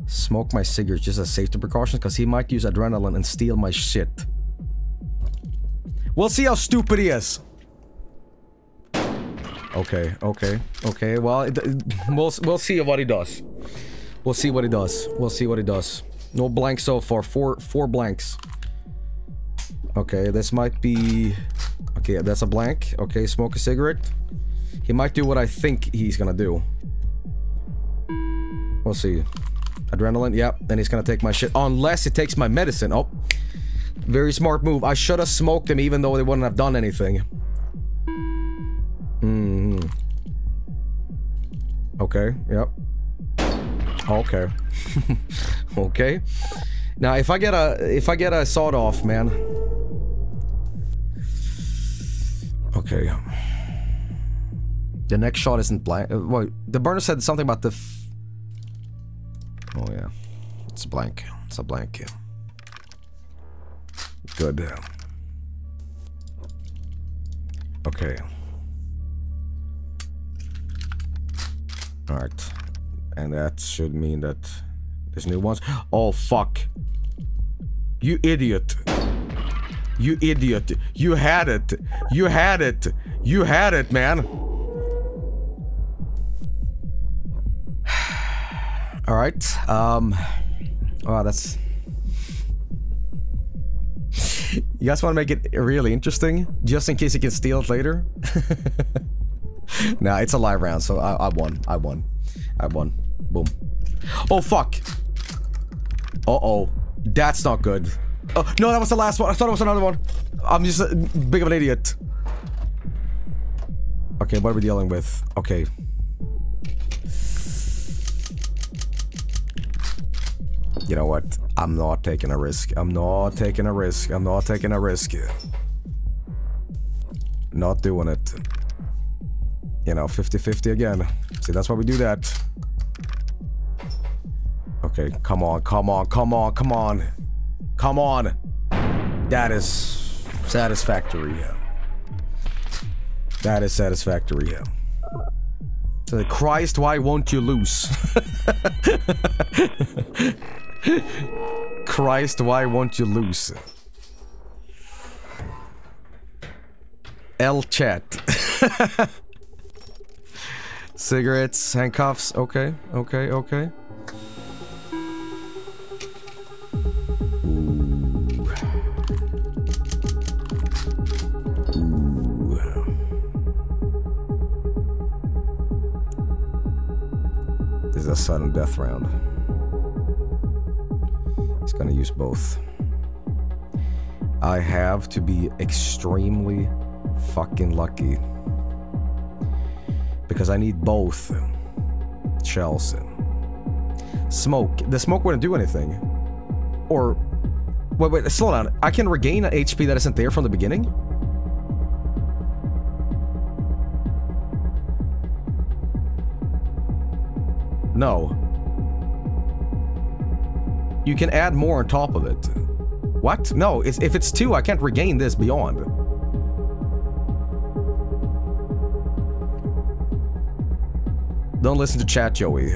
smoke my cigarettes just as safety precautions? Because he might use adrenaline and steal my shit. We'll see how stupid he is. Okay, okay, okay. Well, it, we'll we'll see what he does. We'll see what he does. We'll see what he does. No blanks so far. Four four blanks. Okay, this might be. Okay, that's a blank. Okay, smoke a cigarette. He might do what I think he's gonna do. We'll see. Adrenaline, yep. Then he's gonna take my shit. Unless he takes my medicine. Oh. Very smart move. I should have smoked him even though they wouldn't have done anything. Hmm. Okay, yep. Okay. okay. Now if I get a if I get a sawed off, man. Okay. The next shot isn't blank. Uh, the burner said something about the. oh yeah, it's a blank. It's a blank. Good. Okay. Alright. And that should mean that there's new ones. Oh, fuck. You idiot. You idiot. You had it. You had it. You had it, man. Alright. Um. Wow, that's... You guys want to make it really interesting? Just in case you can steal it later? nah, it's a live round, so I, I won. I won. I won. Boom. Oh, fuck. Uh-oh. That's not good. Oh, no, that was the last one. I thought it was another one. I'm just a big of an idiot. Okay, what are we dealing with? Okay. You know what? I'm not taking a risk. I'm not taking a risk. I'm not taking a risk. Not doing it. You know, 50-50 again. See, that's why we do that. Okay, come on, come on, come on, come on. Come on. That is satisfactory. That is satisfactory. So, Christ, why won't you lose? Christ, why won't you lose? L chat. Cigarettes, handcuffs. Okay, okay, okay. Sudden death round. He's gonna use both. I have to be extremely fucking lucky. Because I need both shells. Smoke. The smoke wouldn't do anything. Or... Wait, wait, slow down. I can regain HP that isn't there from the beginning? No. You can add more on top of it. What? No, it's, if it's two, I can't regain this beyond. Don't listen to chat, Joey.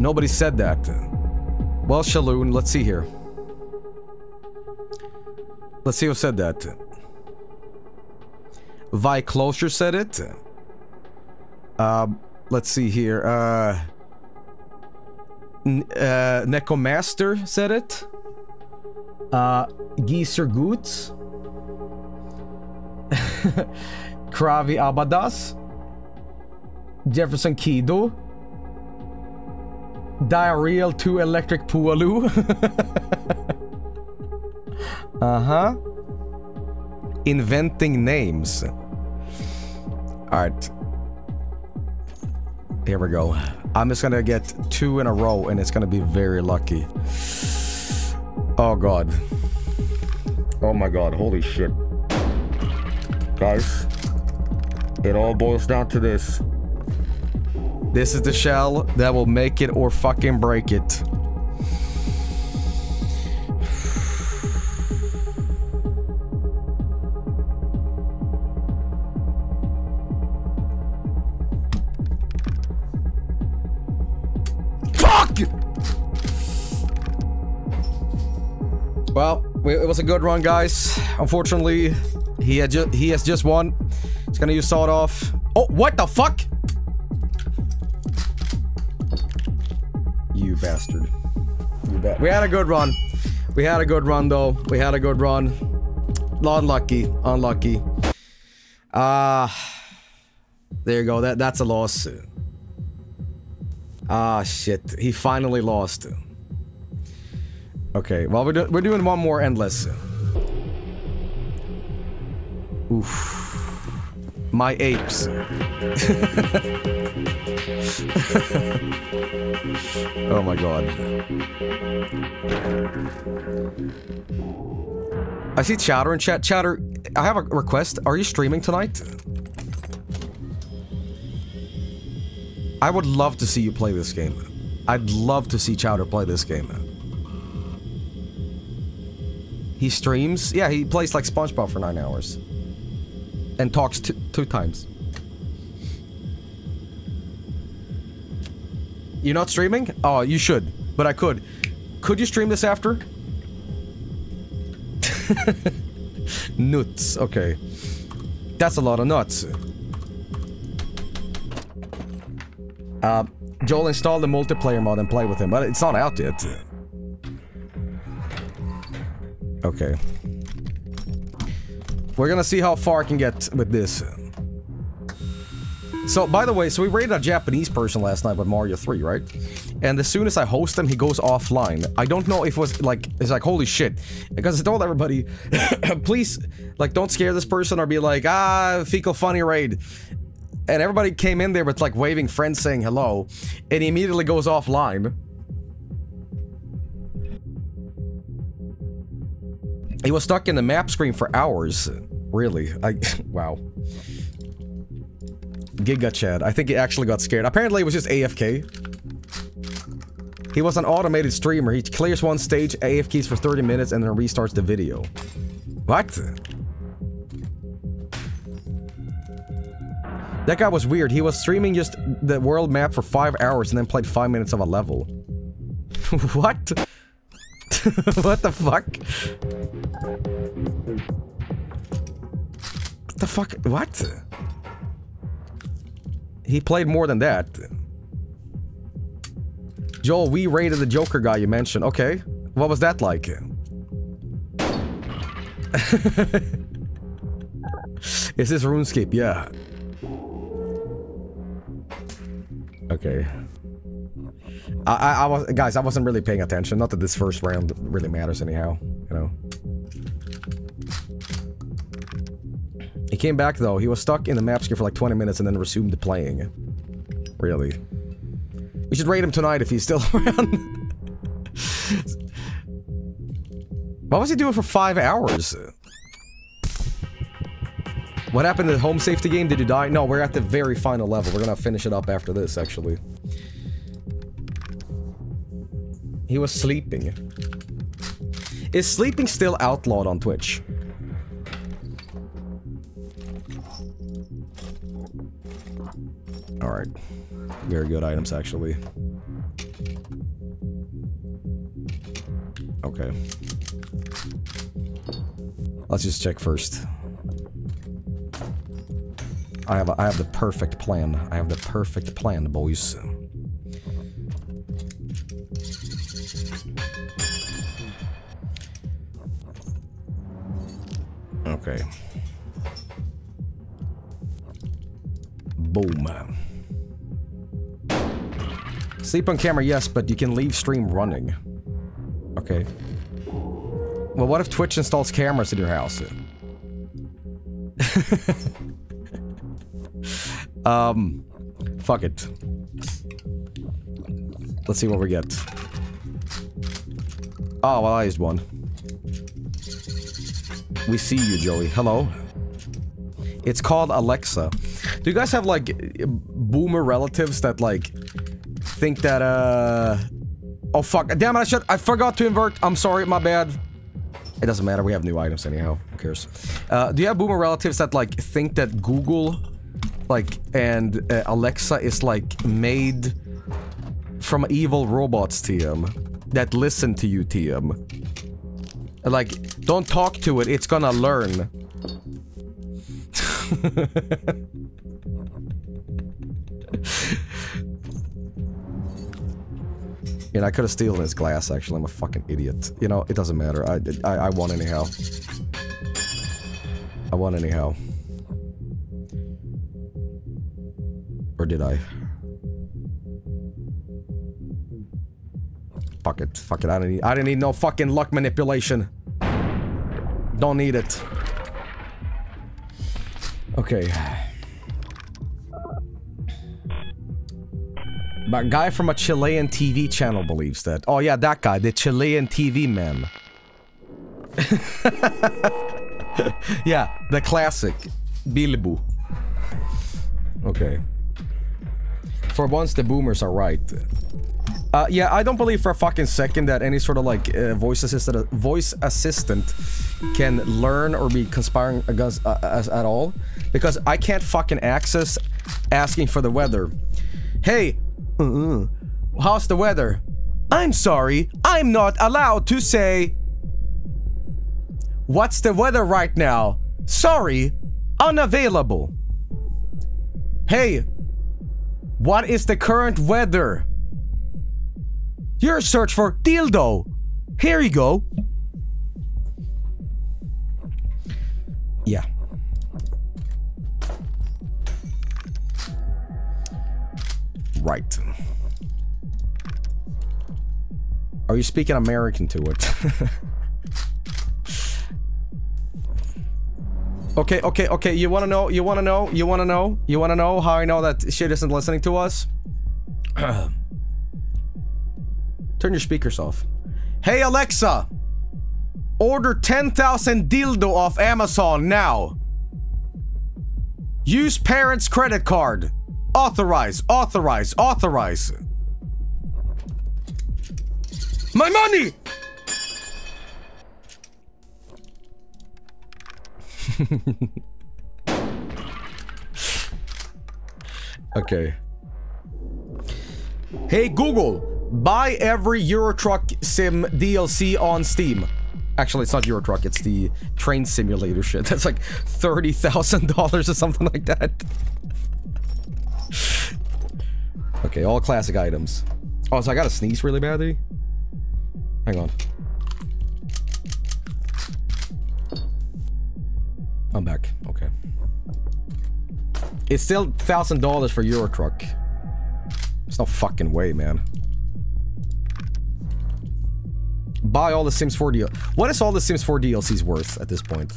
Nobody said that. Well, Shaloon, let's see here. Let's see who said that. Vi Closer said it. Uh, let's see here. Uh, uh, Nekomaster said it. Uh, Geezer Goots. Kravi Abadas. Jefferson Kido. Diarrheal 2 Electric Pooaloo. uh-huh. Inventing names. Alright. Here we go. I'm just gonna get two in a row and it's gonna be very lucky. Oh god. Oh my god, holy shit. Guys, it all boils down to this. This is the shell that will make it or fucking break it. Well, it was a good run, guys. Unfortunately, he had just he has just won. He's gonna use sawed off. Oh, what the fuck? You bastard. You bet. We had a good run. We had a good run, though. We had a good run. Unlucky. Unlucky. Ah. Uh, there you go. That That's a loss. Ah, shit. He finally lost. Okay, well, we're, do we're doing one more endless. Oof. My apes. oh my god. I see Chatter in chat. Chatter, I have a request. Are you streaming tonight? I would love to see you play this game. I'd love to see Chowder play this game. He streams? Yeah, he plays like SpongeBob for nine hours. And talks two times. You're not streaming? Oh, you should. But I could. Could you stream this after? nuts. Okay. That's a lot of nuts. Uh, Joel installed the multiplayer mod and play with him, but it's not out yet. Okay. We're gonna see how far I can get with this. So, by the way, so we raided a Japanese person last night with Mario 3, right? And as soon as I host him, he goes offline. I don't know if it was like, it's like, holy shit. Because I told everybody, please, like, don't scare this person or be like, ah, fecal funny raid. And everybody came in there with like waving friends saying hello. And he immediately goes offline. He was stuck in the map screen for hours. Really? I- wow. Giga Chad. I think he actually got scared. Apparently it was just AFK. He was an automated streamer. He clears one stage, AFKs for 30 minutes, and then restarts the video. What? That guy was weird. He was streaming just the world map for five hours and then played five minutes of a level. what? what the fuck? What the fuck? What? He played more than that. Joel, we raided the Joker guy you mentioned. Okay. What was that like? Is this RuneScape? Yeah. Okay. I, I, was, guys, I wasn't really paying attention. Not that this first round really matters anyhow, you know. He came back though. He was stuck in the map screen for like 20 minutes and then resumed playing. Really. We should raid him tonight if he's still around. what was he doing for five hours? What happened to the home safety game? Did you die? No, we're at the very final level. We're gonna finish it up after this, actually. He was sleeping. Is sleeping still outlawed on Twitch? Alright. Very good items, actually. Okay. Let's just check first. I have a, I have the perfect plan. I have the perfect plan, boys. Okay. Boom. Sleep on camera, yes, but you can leave stream running. Okay. Well, what if Twitch installs cameras in your house? Um, fuck it. Let's see what we get. Oh, well, I used one. We see you, Joey. Hello. It's called Alexa. Do you guys have, like, boomer relatives that, like, think that, uh... Oh, fuck. Damn it, I should- I forgot to invert. I'm sorry, my bad. It doesn't matter, we have new items anyhow. Who cares? Uh, do you have boomer relatives that, like, think that Google like, and uh, Alexa is like made from evil robots, TM, that listen to you, TM. Like, don't talk to it, it's gonna learn. And I could have stolen his glass, actually. I'm a fucking idiot. You know, it doesn't matter. I, I, I won anyhow. I won anyhow. Or did I? Fuck it. Fuck it. I don't need- I didn't need no fucking luck manipulation. Don't need it. Okay. But guy from a Chilean TV channel believes that. Oh yeah, that guy, the Chilean TV man. yeah, the classic. Bilbu. Okay. For once, the boomers are right. Uh, yeah, I don't believe for a fucking second that any sort of like uh, voice assistant voice assistant can learn or be conspiring against uh, at all because I can't fucking access asking for the weather. Hey, uh, how's the weather? I'm sorry, I'm not allowed to say. What's the weather right now? Sorry, unavailable. Hey, what is the current weather? Your search for dildo. Here you go. Yeah. Right. Are you speaking American to it? okay, okay, okay. You wanna know? You wanna know? You wanna know? You wanna know how I know that shit isn't listening to us? Turn your speakers off. Hey Alexa! Order 10,000 dildo off Amazon now! Use parents' credit card. Authorize, authorize, authorize. My money! okay. Hey Google, buy every Eurotruck Sim DLC on Steam. Actually, it's not Euro Truck, it's the train simulator shit. That's like $30,000 or something like that. okay, all classic items. Oh, so I gotta sneeze really badly? Eh? Hang on. I'm back. Okay. It's still $1,000 for Eurotruck. There's no fucking way, man. Buy all the Sims 4 deal. What is all the Sims 4 DLCs worth at this point?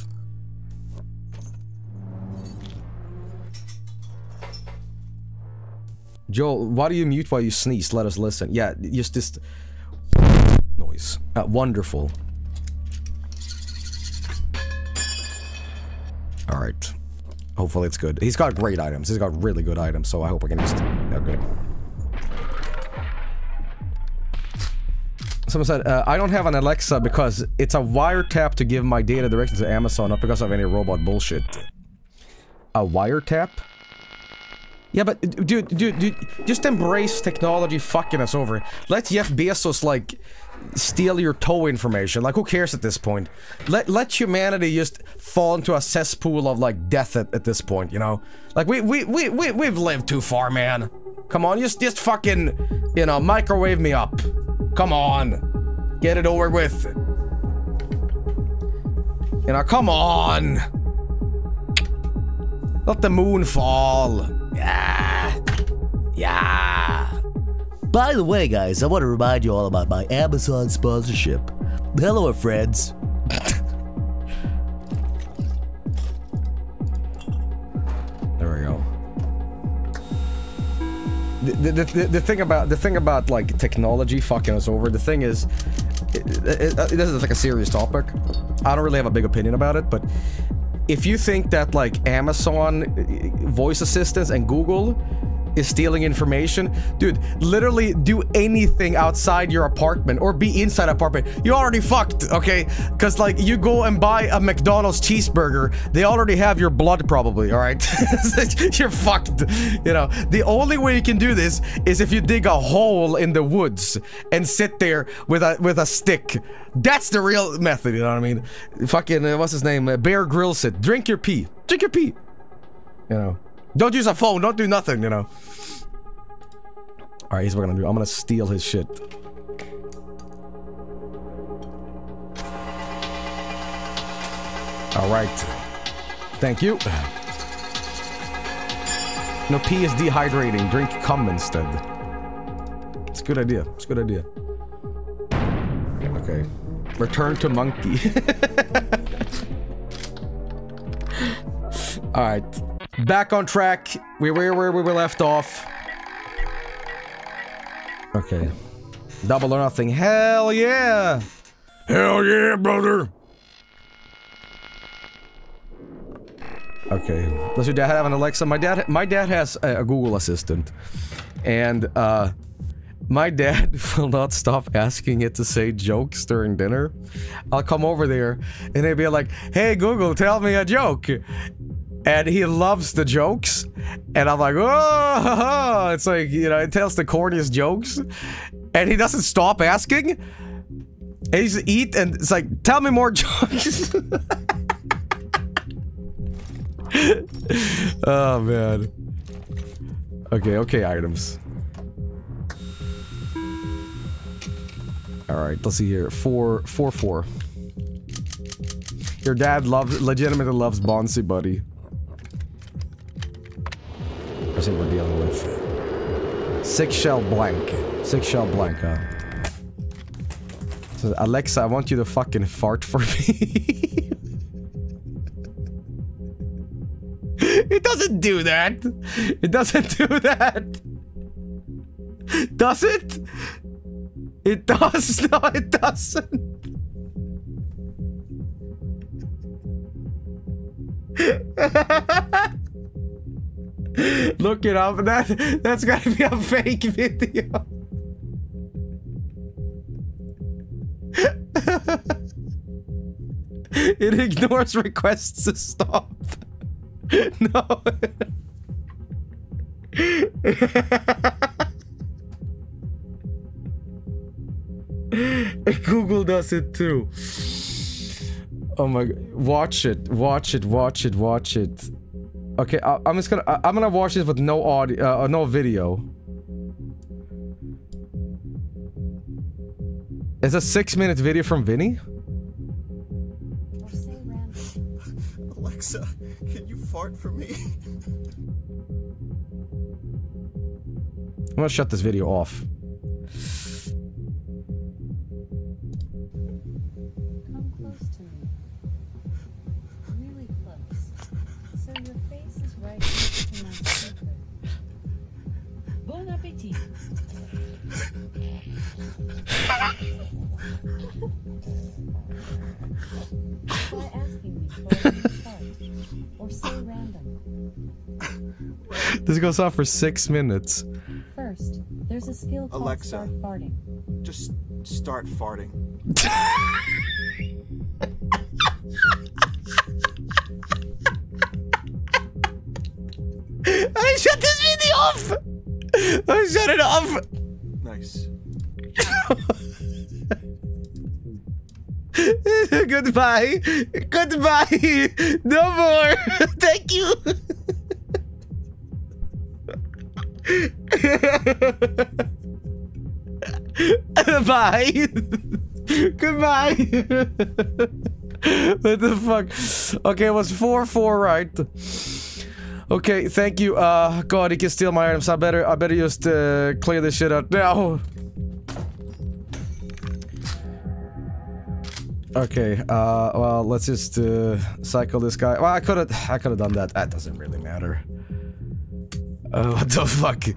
Joel, why do you mute while you sneeze? Let us listen. Yeah, just this noise. Uh, wonderful. Alright. Hopefully it's good. He's got great items. He's got really good items, so I hope I can just... Okay. Someone said, uh, I don't have an Alexa because it's a wiretap to give my data directly to Amazon, not because of any robot bullshit. A wiretap? Yeah, but dude, dude, dude, just embrace technology fucking us over. Let Jeff Bezos, like, steal your toe information. Like, who cares at this point? Let let humanity just fall into a cesspool of, like, death at, at this point, you know? Like, we, we, we, we, we've lived too far, man. Come on, just, just fucking, you know, microwave me up. Come on. Get it over with. You know, come on. Let the moon fall. Yeah. Yeah. By the way, guys, I want to remind you all about my Amazon sponsorship. Hello, friends. There we go. The, the, the, thing about the thing about like technology fucking us over. The thing is, it, it, this is like a serious topic. I don't really have a big opinion about it, but if you think that like Amazon voice assistants and Google is stealing information, dude, literally do anything outside your apartment or be inside apartment. You already fucked, okay? Because like you go and buy a McDonald's cheeseburger, they already have your blood probably, all right? You're fucked. You know, the only way you can do this is if you dig a hole in the woods and sit there with a with a stick. That's the real method, you know what I mean? Fucking uh, what's his name? Uh, Bear Grylls it. Drink your pee. Drink your pee. You know. Don't use a phone. Don't do nothing, you know. Alright, here's what I'm gonna do. I'm gonna steal his shit. Alright. Thank you. No, pee is dehydrating. Drink cum instead. It's a good idea. It's a good idea. Okay. Return to monkey. Alright. Back on track. We were where we were left off. Okay. Double or nothing. Hell yeah! Hell yeah, brother. Okay. Does your dad have an Alexa? My dad, my dad has a, a Google Assistant, and uh, my dad will not stop asking it to say jokes during dinner. I'll come over there, and they'd be like, "Hey Google, tell me a joke," and he loves the jokes, and I'm like, "Oh!" It's like you know, it tells the corniest jokes, and he doesn't stop asking. And he's eat, and it's like, "Tell me more jokes." oh man. Okay, okay, items. All right, let's see here. Four, four, four. Your dad loves, legitimately loves Bonzi Buddy. I think we're dealing with six shell blank. Six shell? So Alexa, I want you to fucking fart for me. It doesn't do that. It doesn't do that. Does it? It does. No, it doesn't. Look it up. That that's gotta be a fake video. it ignores requests to stop. no. Google does it too. Oh my god. Watch it. Watch it. Watch it. Watch it. Okay, I, am just gonna- I, I'm gonna watch this with no audio- uh, no video. It's a six minute video from Vinny? Alexa, can you fart for me? I'm gonna shut this video off. This goes on for six minutes. First, there's a skill called Alexa. start farting. Just start farting. I shut this video off! I shut it off! Goodbye! Goodbye! No more! Thank you! Bye! Goodbye! what the fuck? Okay, it was 4-4 right. Okay, thank you. Uh, God, he can steal my items. I better, I better just uh, clear this shit out now. Okay, uh, well, let's just uh, cycle this guy. Well, I could have, I could have done that. That doesn't really matter. Uh, what the fuck?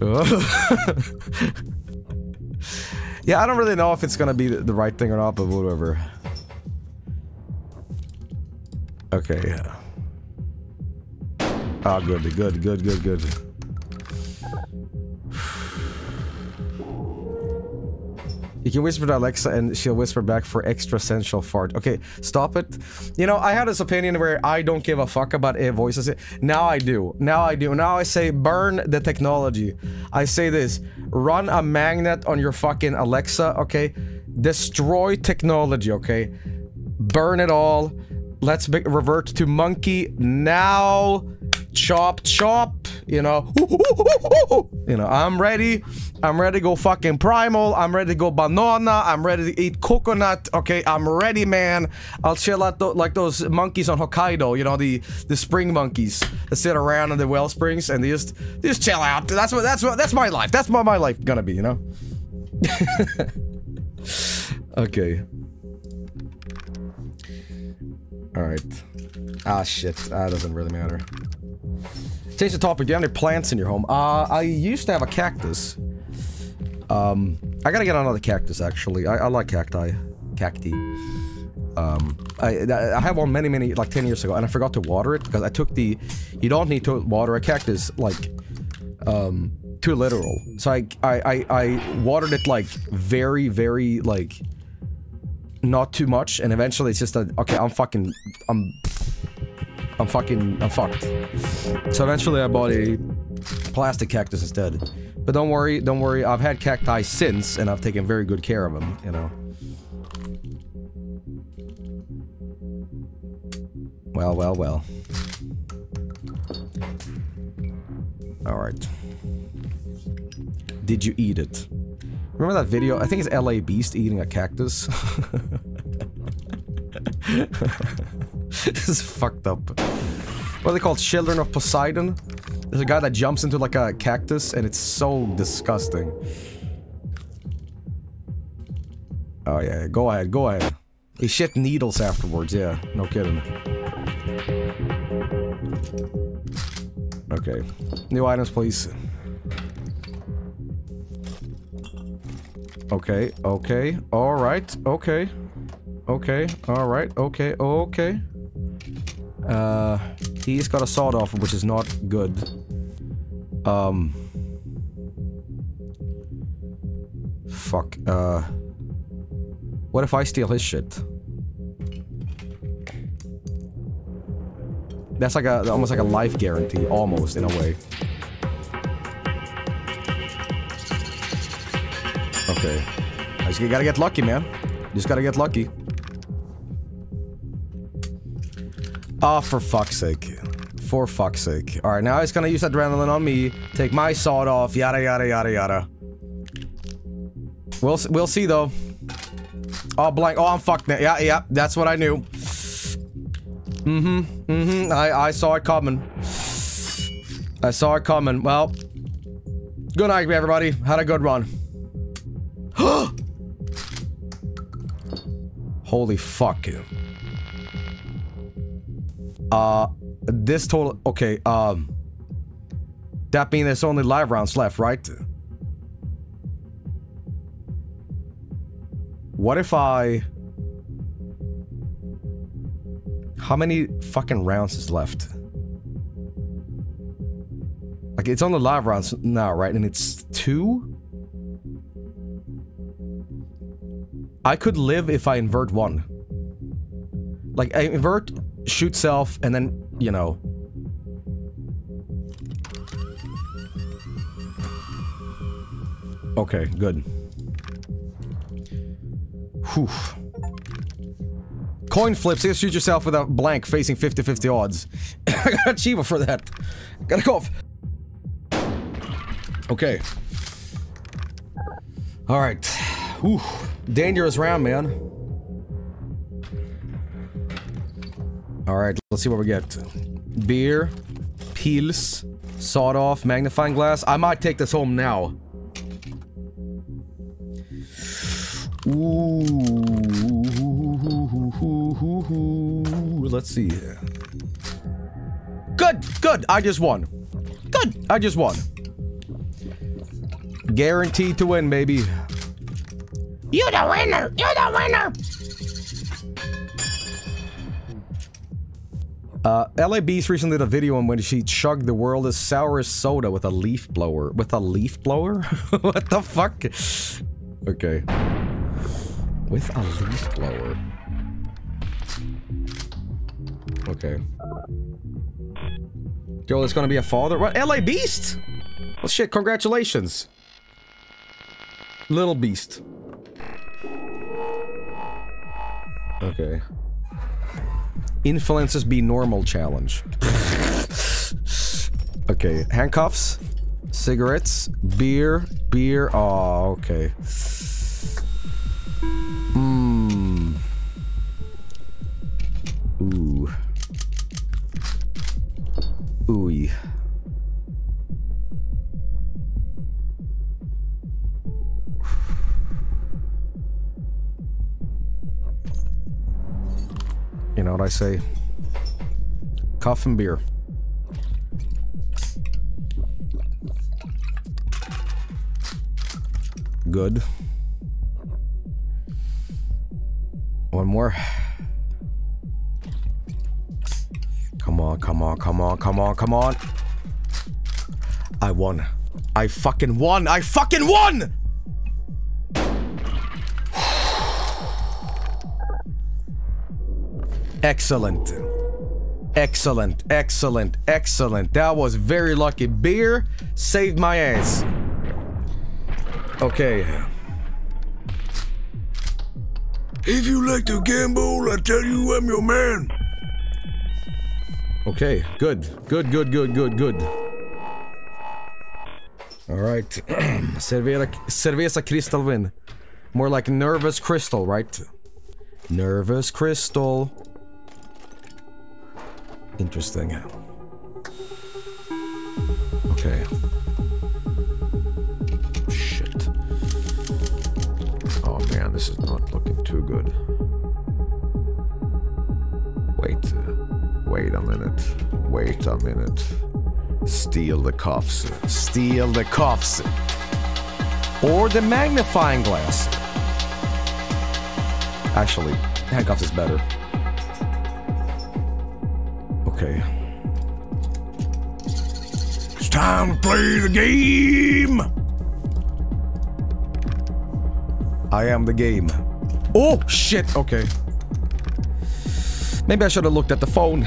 yeah, I don't really know if it's gonna be the, the right thing or not, but whatever. Okay. Yeah. Oh, good, good, good, good, good. You can whisper to Alexa and she'll whisper back for extra sensual fart. Okay, stop it. You know, I had this opinion where I don't give a fuck about it voices. Now I do. Now I do. Now I say burn the technology. I say this. Run a magnet on your fucking Alexa, okay? Destroy technology, okay? Burn it all. Let's revert to monkey now. Chop, chop. You know, you know. I'm ready. I'm ready to go fucking primal. I'm ready to go banana. I'm ready to eat coconut. Okay, I'm ready, man. I'll chill out tho- like those monkeys on Hokkaido. You know, the the spring monkeys that sit around in the well springs and they just they just chill out. That's what that's what that's my life. That's what my life gonna be. You know. okay. All right. Ah, shit. That doesn't really matter. Change the topic. Do you have any plants in your home? Uh, I used to have a cactus. Um, I gotta get another cactus, actually. I, I like cacti. Cacti. Um, I, I have one many, many, like 10 years ago, and I forgot to water it, because I took the... You don't need to water a cactus, like, um, too literal. So I, I, I, I watered it, like, very, very, like, not too much, and eventually it's just that, okay, I'm fucking, I'm, I'm fucking, I'm fucked. So eventually I bought a plastic cactus instead. But don't worry, don't worry, I've had cacti since, and I've taken very good care of them, you know. Well, well, well. Alright. Did you eat it? Remember that video? I think it's LA Beast eating a cactus. this is fucked up. What are they called? Children of Poseidon? There's a guy that jumps into like a cactus and it's so disgusting. Oh yeah, go ahead, go ahead. He shit needles afterwards, yeah. No kidding. Okay. New items, please. Okay, okay, alright, okay. Okay, alright, okay, okay. Uh, he's got a sword off, which is not good. Um. Fuck, uh. What if I steal his shit? That's like a, almost like a life guarantee, almost, in a way. Okay. I just gotta get lucky, man. Just gotta get lucky. Oh, for fuck's sake. For fuck's sake. Alright, now he's gonna use adrenaline on me, take my sword off, yada yada yada yada. We'll, we'll see though. Oh, blank. Oh, I'm fucked now. Yeah, yeah, that's what I knew. Mm-hmm, mm-hmm. I, I saw it coming. I saw it coming. Well, good night, everybody. Had a good run. Holy fuck. Uh, this total, okay, um, that means there's only live rounds left, right? What if I, how many fucking rounds is left? Like, it's only live rounds now, right? And it's two? I could live if I invert one. Like, I invert, shoot self, and then, you know. Okay, good. Whew. Coin flips, shoot yourself with a blank facing 50-50 odds. I got a Chiva for that. Gotta go off. Okay. Alright. Dangerous round, man. Alright, let's see what we get. Beer, Pils, sawed off, magnifying glass. I might take this home now. Ooh, let's see. Good, good. I just won. Good. I just won. Guaranteed to win, baby. You're the winner. You're the winner. Uh, LA Beast recently did a video on when she chugged the world's sourest soda with a leaf blower. With a leaf blower? what the fuck? Okay. With a leaf blower. Okay. Joel is gonna be a father. What? LA Beast? Well, shit, congratulations. Little Beast. Okay. Influences be normal challenge. okay, handcuffs, cigarettes, beer, beer. Oh, okay. Hmm. Ooh. Ooh. You know what I say? Cough and beer. Good. One more. Come on, come on, come on, come on, come on. I won. I fucking won. I fucking won! Excellent. Excellent, excellent, excellent. That was very lucky. Beer saved my ass. Okay. If you like to gamble, I tell you I'm your man. Okay, good. Good, good, good, good, good. Alright. Cervera, cerveza Cristal Win. More like nervous crystal, right? Nervous crystal. Interesting. Okay. Shit. Oh man, this is not looking too good. Wait. uh, Wait a minute. Wait a minute. Steal the cuffs. Steal the cuffs. Or the magnifying glass. Actually, handcuffs is better. Okay. It's time to play the game. I am the game. Oh, shit. Okay. Maybe I should have looked at the phone.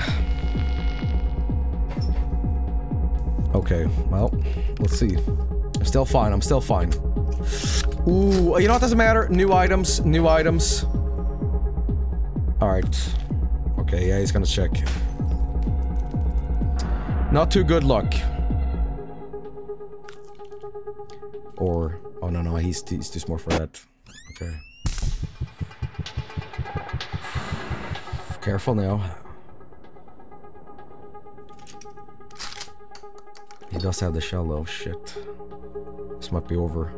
Okay, well, let's see. I'm still fine. I'm still fine. Ooh, you know what doesn't matter? New items, new items. Alright. Okay, yeah, he's gonna check. Not too good luck. Or, oh no, no, he's, he's too smart for that. Okay. Careful now. He does have the shell though, shit. This might be over.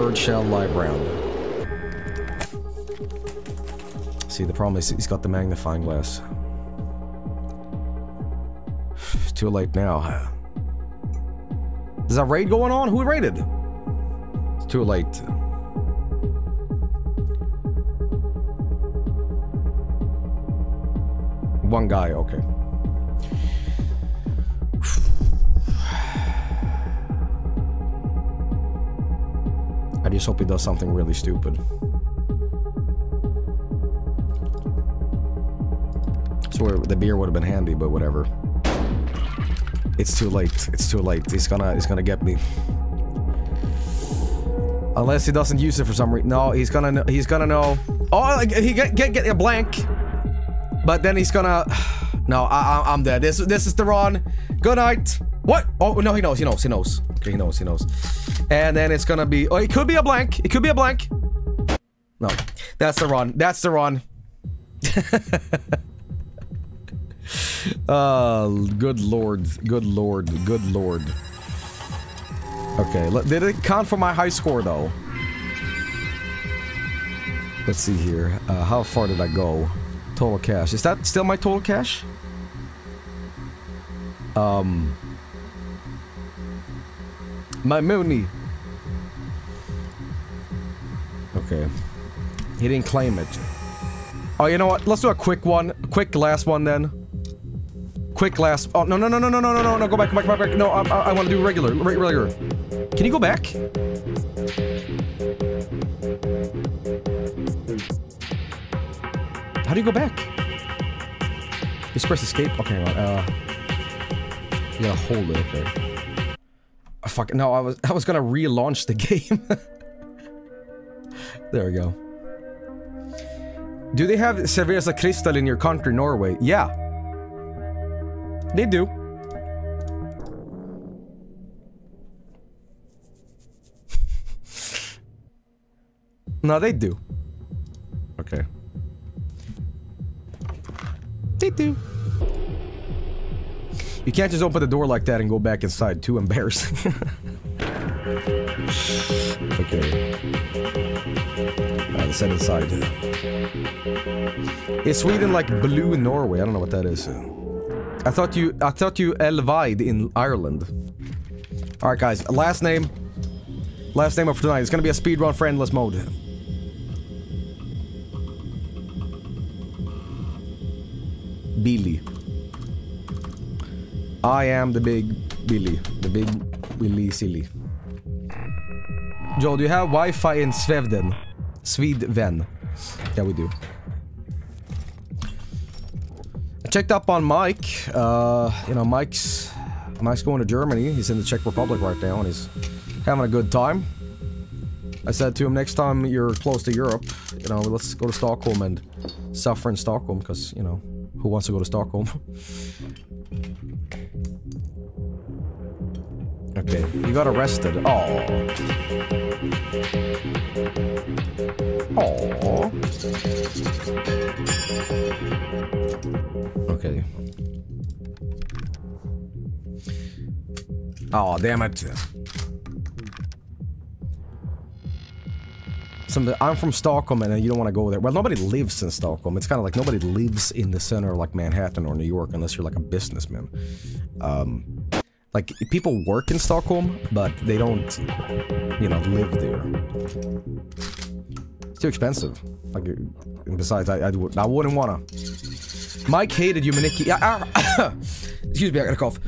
Third shell live round. See, the problem is he's got the magnifying glass. Too late now. Is that raid going on? Who raided? It's too late. One guy, okay. Just hope he does something really stupid. So the beer would have been handy, but whatever. It's too late. It's too late. He's gonna he's gonna get me. Unless he doesn't use it for some reason. No, he's gonna kn- he's gonna know. Oh, he get get get a blank. But then he's gonna. No, I, I I'm dead. This this is the run. Good night. What? Oh no, he knows. He knows. He knows. Okay, he knows. He knows. And then it's gonna be. Oh, it could be a blank. It could be a blank. No, that's the run. That's the run. Oh, good lord. Good lord. Good lord. Okay, did it count for my high score, though? Let's see here. Uh, how far did I go? Total cash. Is that still my total cash? Um... My Mooney. Okay. He didn't claim it. Oh, you know what? Let's do a quick one. Quick last one then. Quick last. Oh no no no no no no no no no! Go back, go back, go back. No, I, I, I want to do regular, re regular. Can you go back? How do you go back? Just press escape. Okay, right, uh, you gotta hold it. Okay. Oh, fuck. No, I was I was gonna relaunch the game. There we go. Do they have Cerveza Cristal in your country, Norway? Yeah. They do. no, they do. Okay. They do. You can't just open the door like that and go back inside. Too embarrassing. okay. Let's inside. Is Sweden like blue Norway? I don't know what that is. I thought you I thought you Elvide in Ireland. Alright guys, last name. Last name of tonight. It's gonna be a speedrun for endless mode. Billy. I am the big Billy. The big Willy Silly. Joe, do you have Wi-Fi in Svevden? Sweden. Yeah, we do. I checked up on Mike. Uh, you know, Mike's Mike's going to Germany. He's in the Czech Republic right now, and he's having a good time. I said to him, next time you're close to Europe, you know, let's go to Stockholm and suffer in Stockholm, because, you know, who wants to go to Stockholm? okay, you got arrested. Oh. Okay. Oh, damn it. Some, I'm from Stockholm and you don't want to go there. Well, nobody lives in Stockholm. It's kind of like nobody lives in the center of like Manhattan or New York unless you're like a businessman. Um, like people work in Stockholm, but they don't, you know, live there. It's too expensive. Like, besides, I, I, I wouldn't wanna. Mike hated Yume Nikki. Ah, excuse me, I got a cough.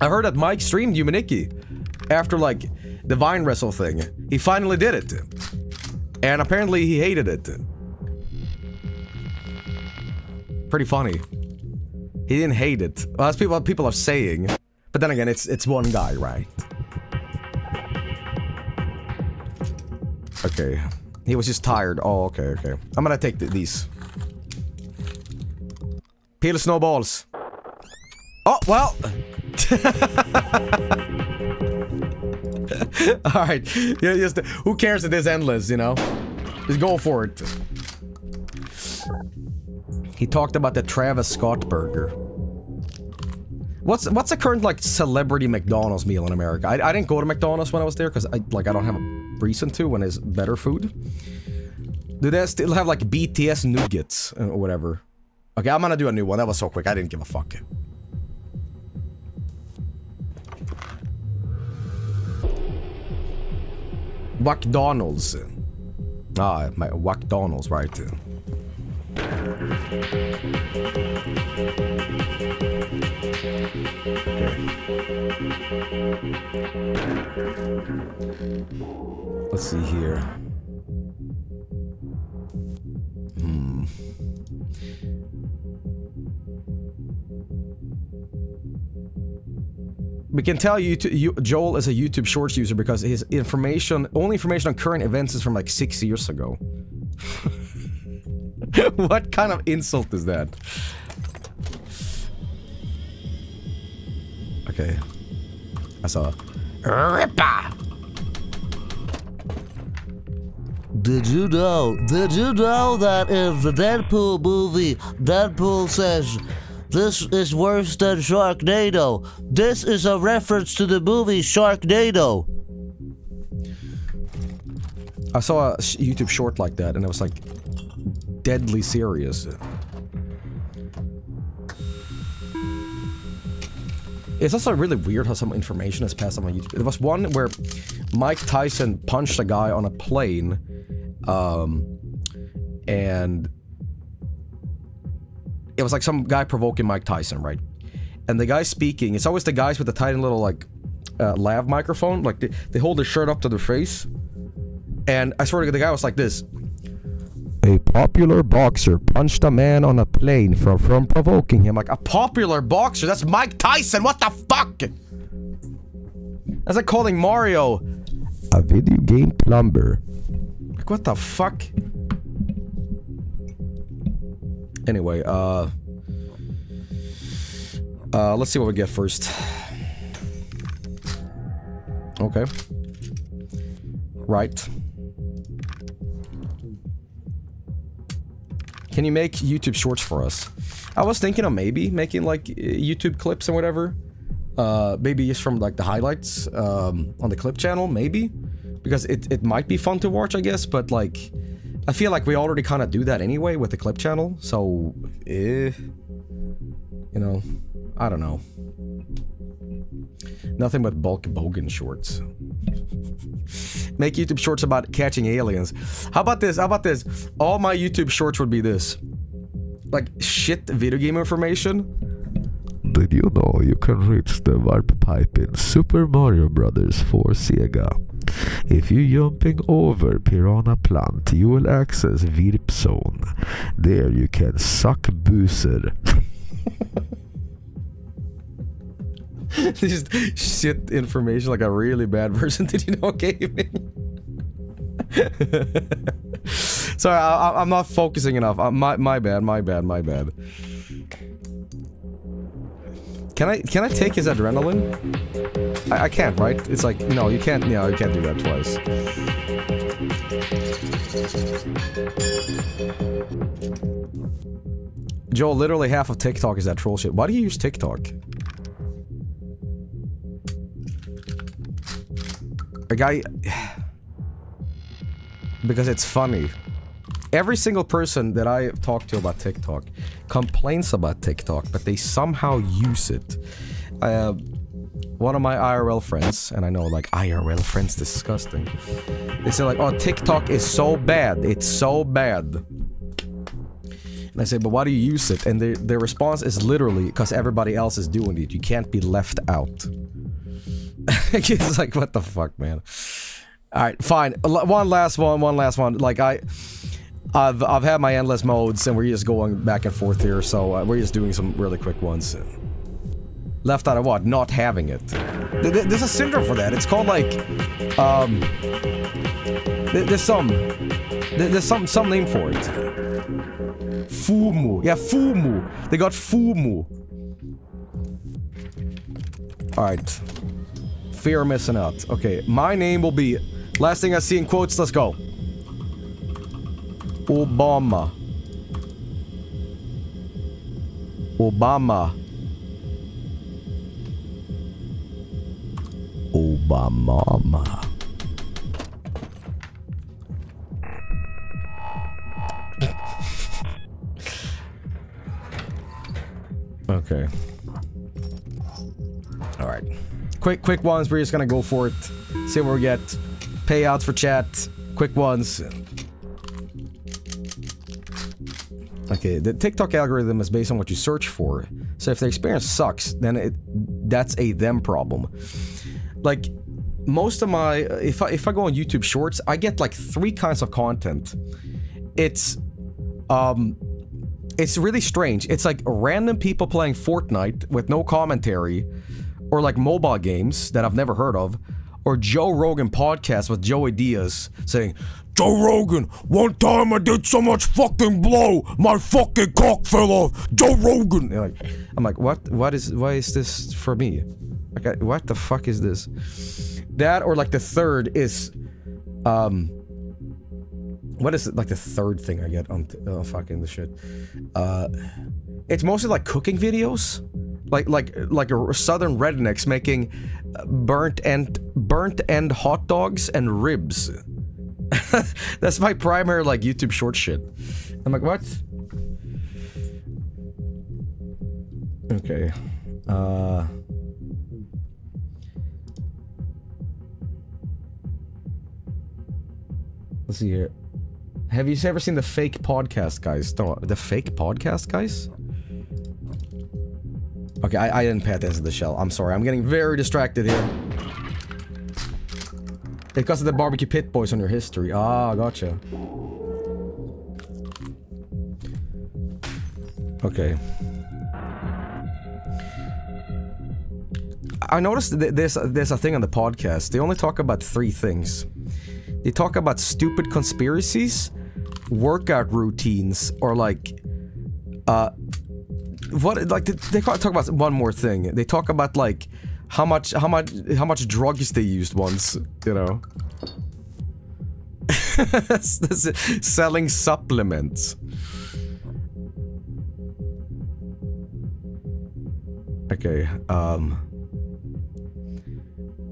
I heard that Mike streamed Yume Nikki after like the Vine Wrestle thing. He finally did it. And apparently he hated it. Pretty funny. He didn't hate it. Well, that's people people are saying. But then again, it's it's one guy, right? Okay. He was just tired. Oh, okay, okay. I'm gonna take th these. Peel snowballs. Oh, well. Alright. Yeah, just, who cares if it's endless, you know? Just go for it. He talked about the Travis Scott burger. What's what's the current like celebrity McDonald's meal in America? I, I didn't go to McDonald's when I was there because I like I don't have a reason to when it's better food. Do they still have like BTS nuggets or whatever? Okay, I'm gonna do a new one. That was so quick. I didn't give a fuck. McDonald's. Ah, my McDonald's, right? Let's see here. Hmm. We can tell you, you Joel is a YouTube Shorts user because his information, only information on current events is from like six years ago. what kind of insult is that? Okay. I saw. Ripper! Did you know? Did you know that in the Deadpool movie, Deadpool says, "This is worse than Sharknado." This is a reference to the movie Sharknado. I saw a YouTube short like that, and it was like deadly serious. It's also really weird how some information is passed on YouTube. There was one where Mike Tyson punched a guy on a plane, um, and it was like some guy provoking Mike Tyson, right? And the guy speaking, it's always the guys with the tiny little like uh, lav microphone, like they, they hold their shirt up to their face. And I swear to God, the guy was like this. A popular boxer punched a man on a plane from, from provoking him. Like, a popular boxer? That's Mike Tyson! What the fuck? That's like calling Mario a video game plumber. Like, what the fuck? Anyway, uh... Uh, let's see what we get first. Okay. Right. Can you make YouTube shorts for us? I was thinking of maybe making like uh, YouTube clips and whatever. Uh, maybe just from like the highlights um, on the clip channel, maybe. Because it, it might be fun to watch, I guess, but like... I feel like we already kind of do that anyway with the clip channel, so... Eh... You know, I don't know. Nothing but bulk bogan shorts. Make YouTube shorts about catching aliens. How about this? How about this? All my YouTube shorts would be this. Like shit video game information. Did you know you can reach the warp pipe in Super Mario Brothers for Sega? If you jumping over Piranha Plant, you will access Virp Zone. There you can suck boozer. Just shit information like a really bad person did you know gaming. Sorry, I, am not focusing enough. Uh, my my bad, my bad, my bad. Can I can I take his adrenaline? I, I can't, right? It's like no, you can't. No, you can't do that twice. Joel, literally half of TikTok is that troll shit. Why do you use TikTok? A guy... because it's funny. Every single person that I talk to about TikTok complains about TikTok, but they somehow use it. Uh, one of my IRL friends, and I know like IRL friends disgusting. They say like, oh TikTok is so bad, it's so bad. And I say, but why do you use it? And their, their response is literally, because everybody else is doing it, you can't be left out. it's like, what the fuck, man? Alright, fine. L one last one, one last one. Like, I... I've, I've had my endless modes, and we're just going back and forth here, so uh, we're just doing some really quick ones. Left out of what? Not having it. Th there's a syndrome for that. It's called, like... Um... Th there's some... Th there's some, some name for it. FUMU. Yeah, FUMU. They got FUMU. Alright fear missing out. Okay, my name will be... Last thing I see in quotes, let's go. Obama. Obama. Obama. okay. All right quick, quick ones. We're just gonna go for it. See what we get. Payouts for chat. Quick ones. Okay, the TikTok algorithm is based on what you search for. So if the experience sucks, then it that's a them problem. Like most of my if I if I go on YouTube Shorts, I get like three kinds of content. It's um it's really strange. It's like random people playing Fortnite with no commentary or like mobile games that I've never heard of, or Joe Rogan podcast with Joey Diaz saying, Joe Rogan, one time I did so much fucking blow, my fucking cock fell off. Joe Rogan. Like, I'm like, what? What is? Why is this for me? Like, I, what the fuck is this? That or like the third is, um, what is it? Like the third thing I get on oh, fucking the shit. Uh, it's mostly like cooking videos like like like a southern rednecks making burnt and burnt end hot dogs and ribs. That's my primary like YouTube short shit. I'm like, what? Okay. Uh Let's see here. Have you ever seen the fake podcast guys? No, the fake podcast guys? Okay, I, I didn't pay attention to the shell. I'm sorry. I'm getting very distracted here. Because of the barbecue pit boys on your history. Ah, gotcha. Okay. I noticed th there's there's a thing on the podcast. They only talk about three things. They talk about stupid conspiracies, workout routines, or like, uh, what like they, talk about one more thing. They talk about like how much how much how much drugs they used once. You know. Selling supplements. Okay, um...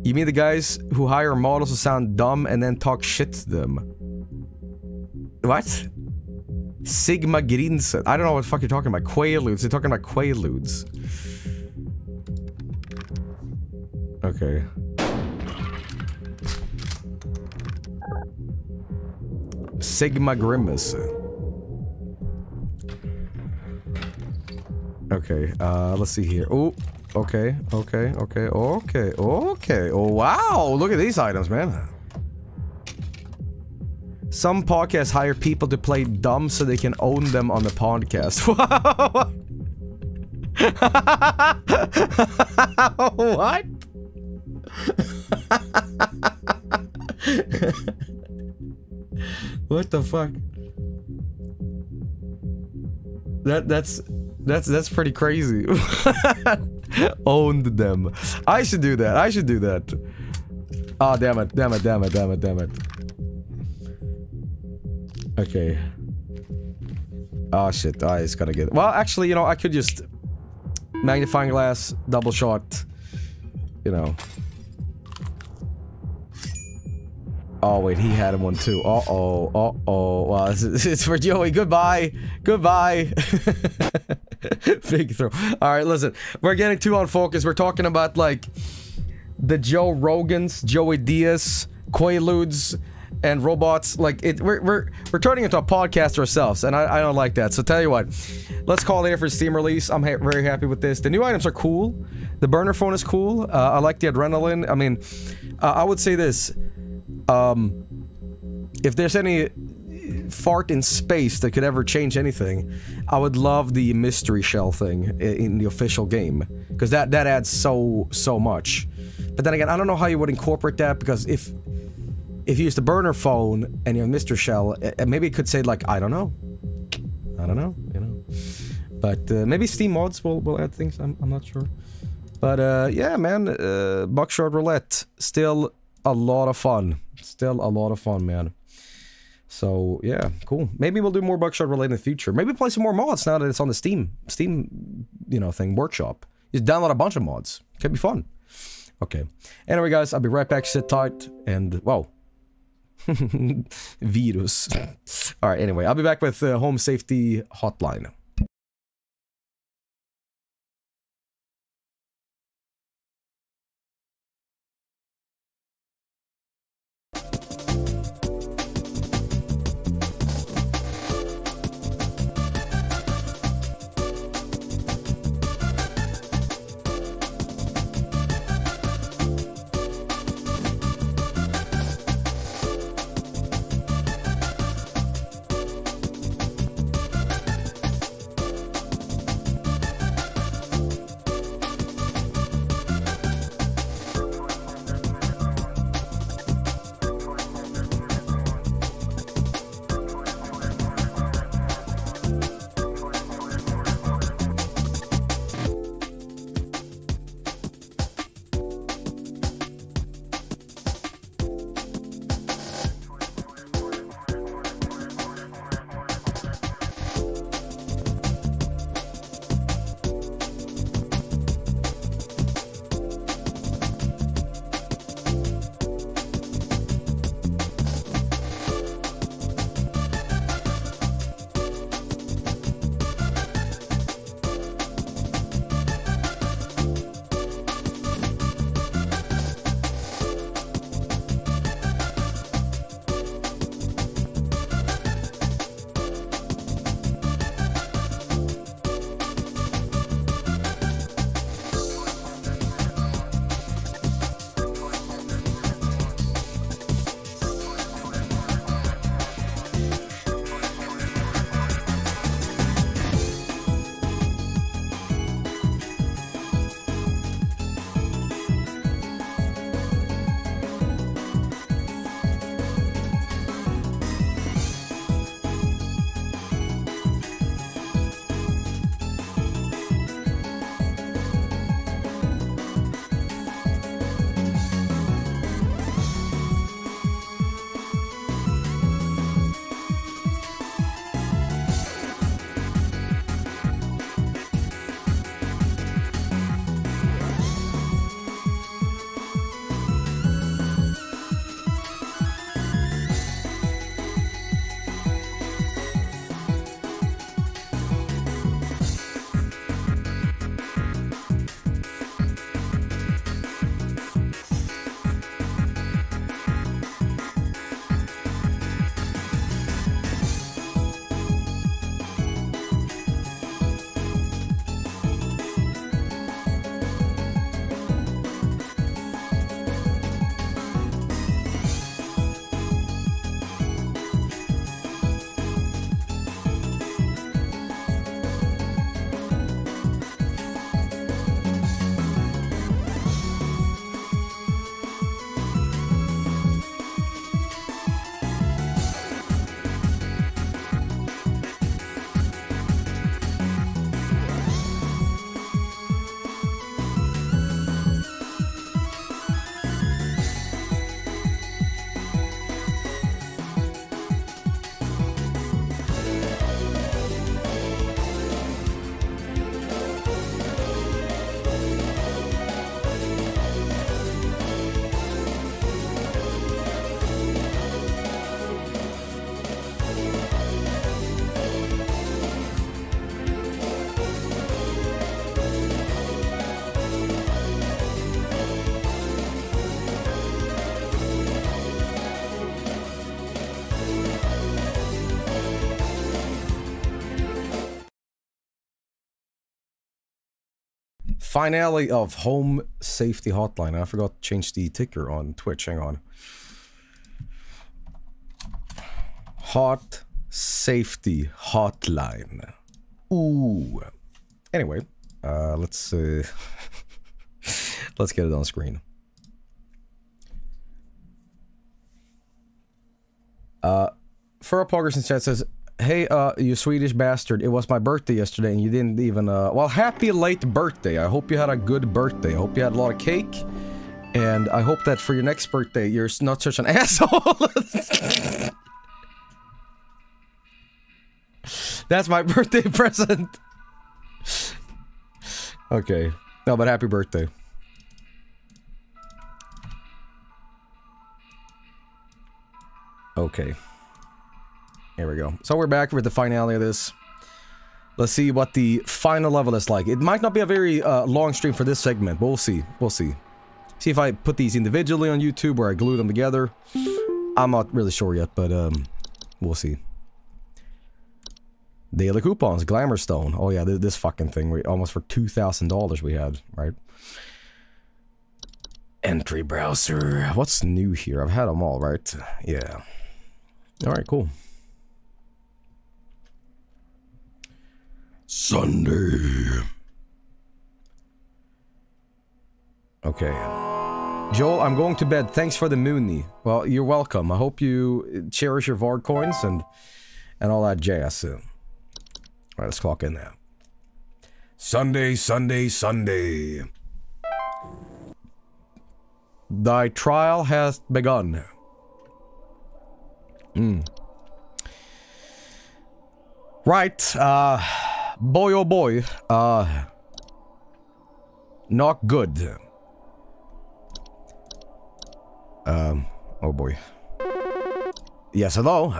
You mean the guys who hire models to sound dumb and then talk shit to them? What? Sigma Grinsen. I don't know what the fuck you're talking about. Quaaludes. They're talking about Quaaludes. Okay. Sigma Grimace. Okay, uh, let's see here. Oh, okay, okay, okay, okay, okay. Oh, wow, look at these items, man. Some podcasts hire people to play dumb so they can own them on the podcast. what? what the fuck? That that's that's that's pretty crazy. Owned them. I should do that. I should do that. Oh damn it! Damn it! Damn it! Damn it! Damn it! Okay. Oh shit! Ah, I just gotta get. Well, actually, you know, I could just magnifying glass, double shot. You know. Oh wait, he had one too. Uh oh, uh oh. Well, it's, it's for Joey. Goodbye, goodbye. Big throw. All right, listen. We're getting too on focus. We're talking about like the Joe Rogans, Joey Diaz, Quaaludes, and robots. Like it, we're we're we're turning into a podcast ourselves, and I, I don't like that. So tell you what, let's call it here for Steam release. I'm ha very happy with this. The new items are cool. The burner phone is cool. Uh, I like the adrenaline. I mean, uh, I would say this. Um, if there's any fart in space that could ever change anything, I would love the mystery shell thing in the official game because that that adds so so much. But then again, I don't know how you would incorporate that because if if you use the burner phone and you have Mr. Shell, maybe it could say like I don't know, I don't know, you know. But uh, maybe Steam mods will will add things. I'm I'm not sure. But uh, yeah, man, uh, Buckshot Roulette still a lot of fun. Still a lot of fun, man. So yeah, cool. Maybe we'll do more Buckshot related in the future. Maybe play some more mods now that it's on the Steam Steam, you know, thing workshop. Just download a bunch of mods. Could be fun. Okay. Anyway, guys, I'll be right back. Sit tight and whoa. Virus. All right. Anyway, I'll be back with uh, home safety hotline. Finale of Home Safety Hotline. I forgot to change the ticker on Twitch. Hang on. Hot Safety Hotline. Ooh. Anyway, uh, let's uh, let's get it on screen. Uh, Furra Poggers in chat says, "Hey, uh, you Swedish bastard! It was my birthday yesterday, and you didn't even uh. Well, happy late birthday! I hope you had a good birthday. I hope you had a lot of cake, and I hope that for your next birthday, you're not such an asshole." That's my birthday present. Okay. No, but happy birthday. Okay. Here we go. So we're back with the finale of this. Let's see what the final level is like. It might not be a very uh, long stream for this segment, but we'll see. We'll see. See if I put these individually on YouTube or I glue them together. I'm not really sure yet, but um, we'll see. Daily coupons, Glamour Stone. Oh yeah, this, this fucking thing. We almost for two thousand dollars we had, right? Entry browser. What's new here? I've had them all, right? Yeah. All right, cool. Sunday. Okay. Joel, I'm going to bed. Thanks for the Mooney. Well, you're welcome. I hope you cherish your Vard coins and and all that jazz. All right, let's clock in there. Sunday, Sunday, Sunday. Thy trial has begun. Hmm. Right, uh, boy oh boy, uh, not good. Um, oh boy. Yes, hello?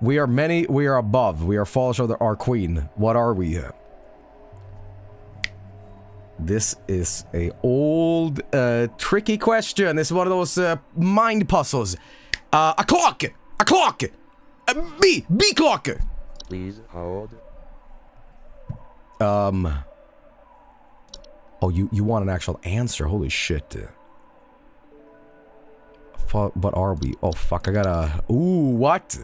We are many, we are above, we are false of our queen. What are we? This is a old, uh, tricky question. This is one of those uh, mind puzzles. Uh, a clock! A clock! A B! B clock! Please hold. Um. Oh, you, you want an actual answer? Holy shit. Fu- What are we? Oh, fuck, I gotta... Ooh, what?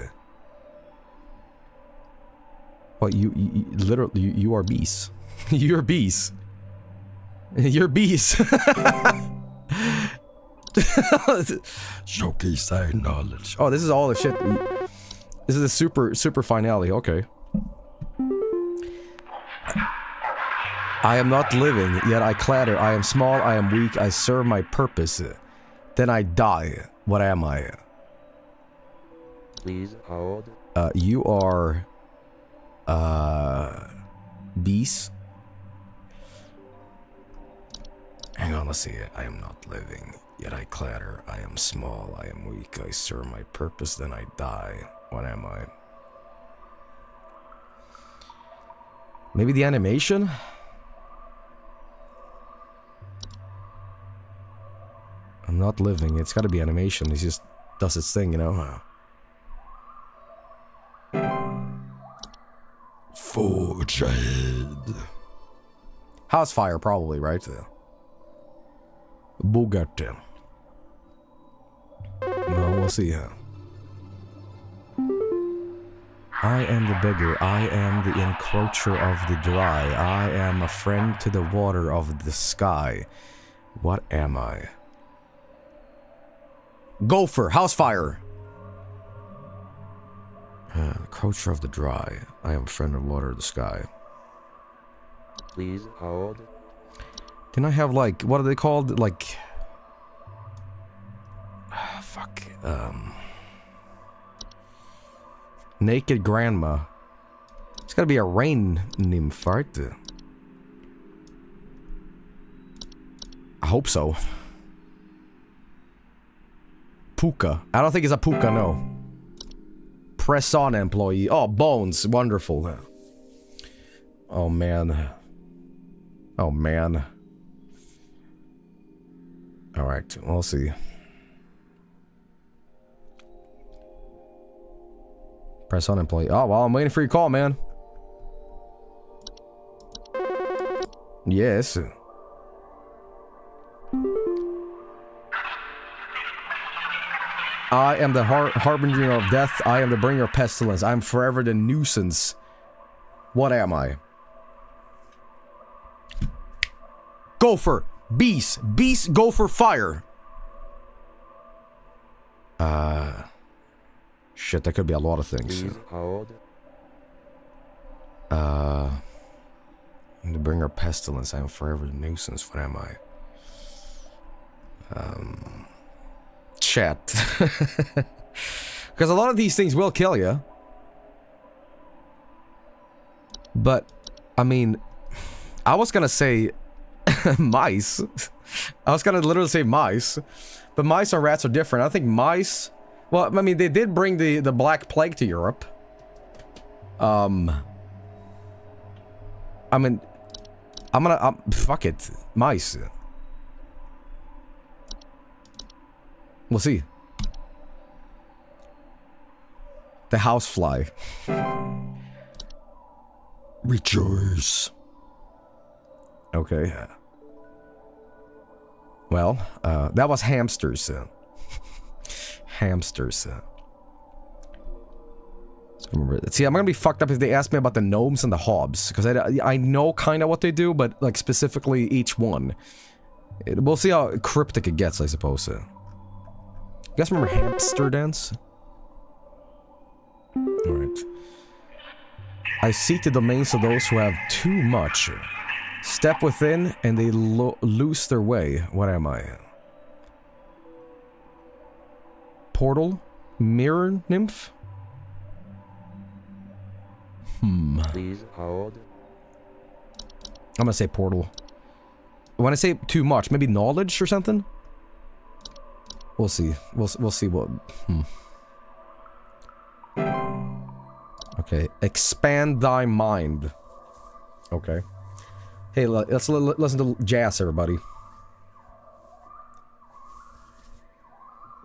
What, you, you, you literally, you, you are bees. You're bees. You're bees. Showcase thy knowledge. Oh, this is all the shit. This is the super, super finale. Okay. I am not living, yet I clatter. I am small, I am weak, I serve my purpose. Then I die. What am I? Please hold. Uh, you are... Uh... Beast? Hang on, let's see it. I am not living, yet I clatter. I am small, I am weak, I serve my purpose, then I die. What am I? Maybe the animation? I'm not living. It's gotta be animation. It just does its thing, you know? Ahead. House fire, probably, right? Bugatti. No, we'll see. Huh? I am the beggar. I am the encroacher of the dry. I am a friend to the water of the sky. What am I? Gopher, house fire. Uh, encroacher of the dry. I am a friend of water of the sky. Please hold. Can I have like what are they called? Like fuck. Um Naked grandma. It's gotta be a rain nymph, right? I hope so. Puka. I don't think it's a puka, no. Press on employee. Oh, bones. Wonderful. Oh man. Oh man. Alright, we'll see. Press on employee. Oh, well, I'm waiting for your call, man. Yes. I am the har harbinger of death. I am the bringer of pestilence. I am forever the nuisance. What am I? Gopher. Beast. Beast. go for Fire. Uh. Shit, that could be a lot of things. Uh. The bringer pestilence. I am forever the nuisance. What am I? Um. Chat. Because a lot of these things will kill you. But, I mean, I was gonna say mice. I was gonna literally say mice. But mice and rats are different. I think mice... Well, I mean, they did bring the, the Black Plague to Europe. Um... I mean... I'm gonna... Um, fuck it. Mice. We'll see. The housefly. Rejoice. Okay. Well, uh, that was hamsters. uh. hamsters. uh. See, I'm gonna be fucked up if they ask me about the gnomes and the hobs, because I, I know kind of what they do, but like specifically each one. It- we'll see how cryptic it gets, I suppose. uh. You guys remember hamster dance? Alright. I seek the domains of those who have too much. Step within and they lo lose their way. What am I? Portal? Mirror nymph? Hmm. Please hold. I'm gonna say portal. When I say too much, maybe knowledge or something? We'll see. We'll, we'll see what... Hmm. Okay. Expand thy mind. Okay. Hey, let's li- listen to jazz, everybody.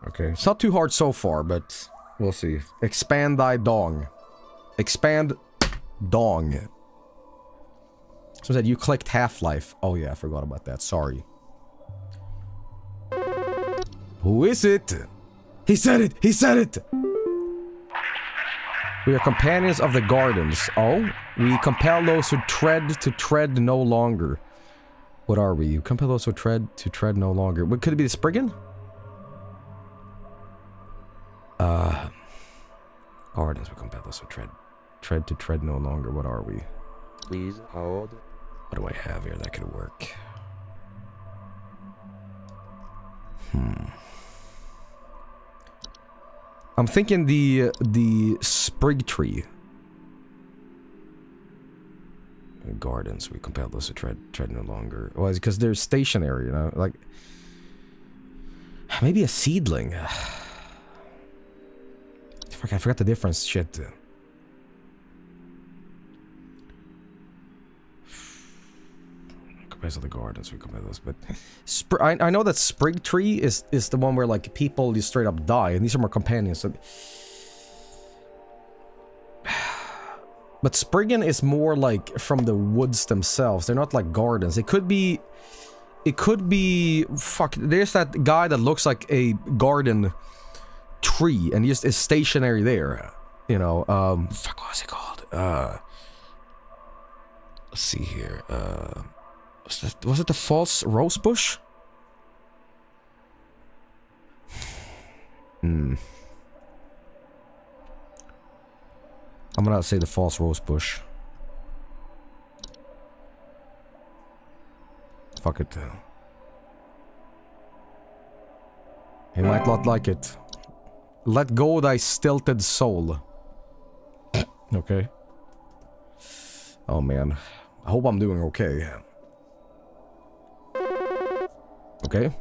Okay. It's not too hard so far, but we'll see. Expand thy dong. Expand dong. So said you clicked Half-Life. Oh yeah, I forgot about that. Sorry. Who is it? He said it! He said it! We are companions of the gardens. Oh? We compel those who tread to tread no longer. What are we? You compel those who tread to tread no longer. What could it be the Spriggan? Uh Gardens we compel those who tread tread to tread no longer. What are we? Please hold. What do I have here that could work? Hmm. I'm thinking the the sprig tree. Gardens, we compel those to tread tread no longer. Well, it's because they're stationary, you know, like maybe a seedling. Fuck, I forgot the difference. Shit. To the gardens we compare those but Spr I, I know that sprig tree is is the one where like people just straight up die and these are more companions so but spriggan is more like from the woods themselves. They're not like gardens. It could be it could be fuck there's that guy that looks like a garden tree and just is stationary there you know um fuck what was it called? Uh let's see here uh was, that, was it the false rose bush? Hmm. I'm gonna say the false rose bush. Fuck it. He might not like it. Let go thy stilted soul. okay. Oh man. I hope I'm doing okay. Okay.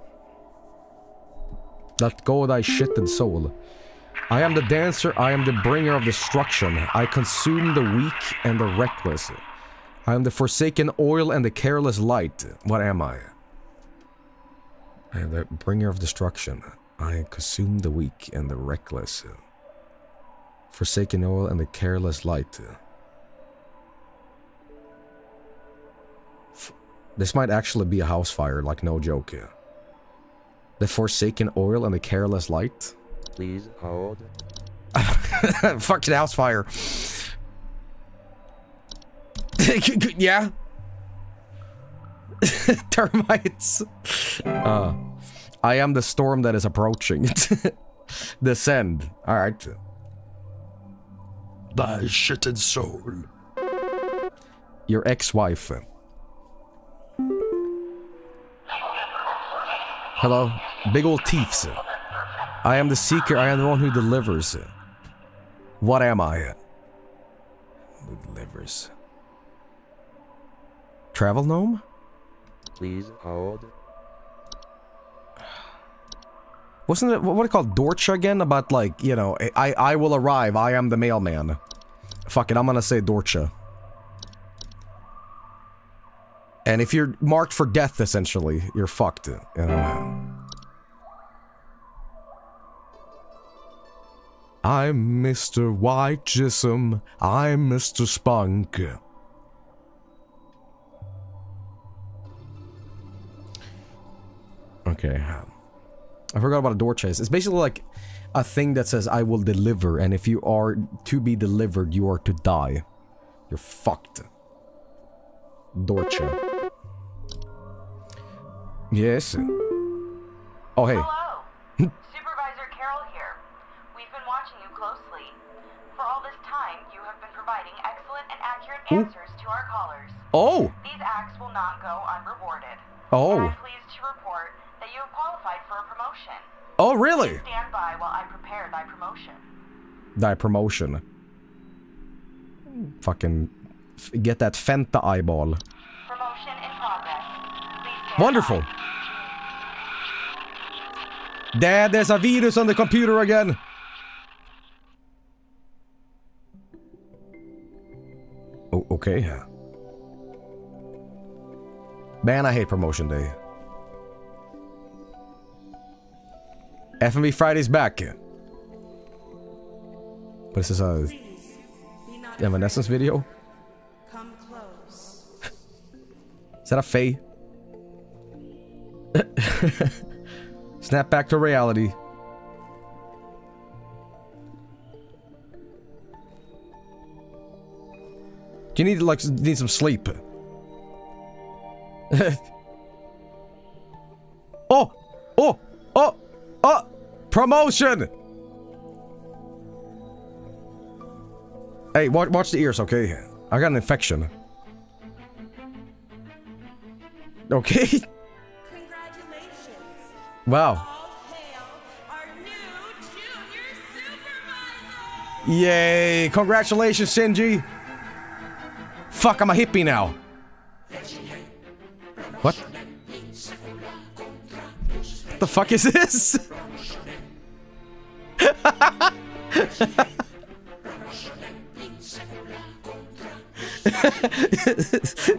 Let go thy shitted soul. I am the dancer, I am the bringer of destruction. I consume the weak and the reckless. I am the forsaken oil and the careless light. What am I? I am the bringer of destruction. I consume the weak and the reckless. Forsaken oil and the careless light. This might actually be a house fire, like no joke. The Forsaken oil and the careless light. Please hold. Fucking house fire. yeah. Termites. Uh, I am the storm that is approaching. Descend. Alright. Thy shitted soul. Your ex-wife. Hello? Big old teeths. I am the seeker. I am the one who delivers. What am I? Uh, who delivers? Travel gnome? Please hold. Wasn't it what what it called Dorcha again? About like you know, I I will arrive. I am the mailman. Fuck it, I'm gonna say Dorcha. And if you're marked for death, essentially, you're fucked. You know. I'm Mr. White Jism. I'm Mr. Spunk. Okay. I forgot about a door chase. It's basically like a thing that says I will deliver, and if you are to be delivered, you are to die. You're fucked. Dorcha. Yes. Oh hey. Hello. Supervisor Carol here. We've been watching you closely. For all this time, you have been providing excellent and accurate Ooh. answers to our callers. Oh. These acts will not go unrewarded. Oh. And I'm pleased to report that you have qualified for a promotion. Oh really? Stand by while I prepare thy promotion. Thy promotion. Fucking f- get that Fenta eyeball. Promotion in progress. Please stand Wonderful. Dad, there's a virus on the computer again. Oh, okay. Man, I hate promotion day. FMV Friday's back. But this is a Evanescence video? Come close. Is that a Fae? Snap back to reality. You need like need some sleep? oh, oh, oh, oh! Promotion. Hey, watch, watch the ears, okay? I got an infection. Okay. Wow. Yay! Congratulations, Shinji! Fuck, I'm a hippie now. What? What the fuck is this?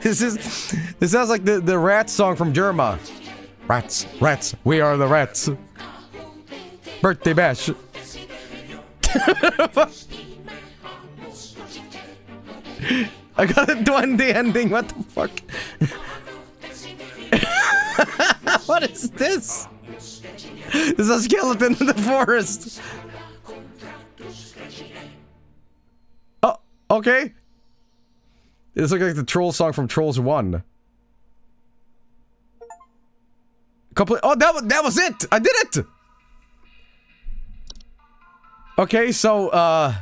this is this sounds like the the rat song from Jerma. Rats, rats, we are the rats. Birthday bash. I got a duende ending. What the fuck? what is this? There's a skeleton in the forest. Oh, okay. This looks like the troll song from Trolls One. Complete. Oh, that was that was it. I did it. Okay, so uh.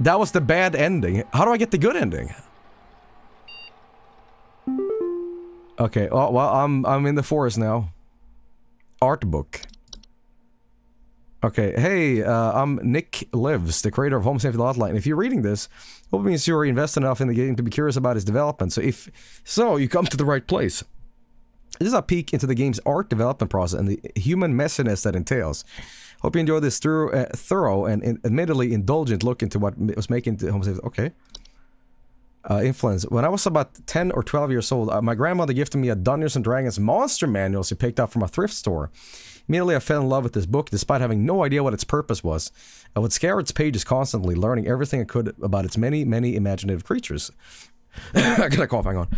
That was the bad ending. How do I get the good ending? Okay, well, well I'm I'm in the forest now. Art book. Okay, hey, uh, I'm Nick Lives, the creator of Home Safety Hotline. If you're reading this, hope it means you're invested enough in the game to be curious about its development. So if so, you come to the right place. This is a peek into the game's art development process and the human messiness that entails. Hope you enjoy this through, uh, thorough and in, admittedly indulgent look into what was making the Home Safety. Okay. uh, influence. When I was about 10 or 12 years old, uh, my grandmother gifted me a Dungeons and Dragons monster manual she picked up from a thrift store. Immediately, I fell in love with this book despite having no idea what its purpose was. I would scour its pages constantly, learning everything I could about its many, many imaginative creatures. I gotta cough, hang on.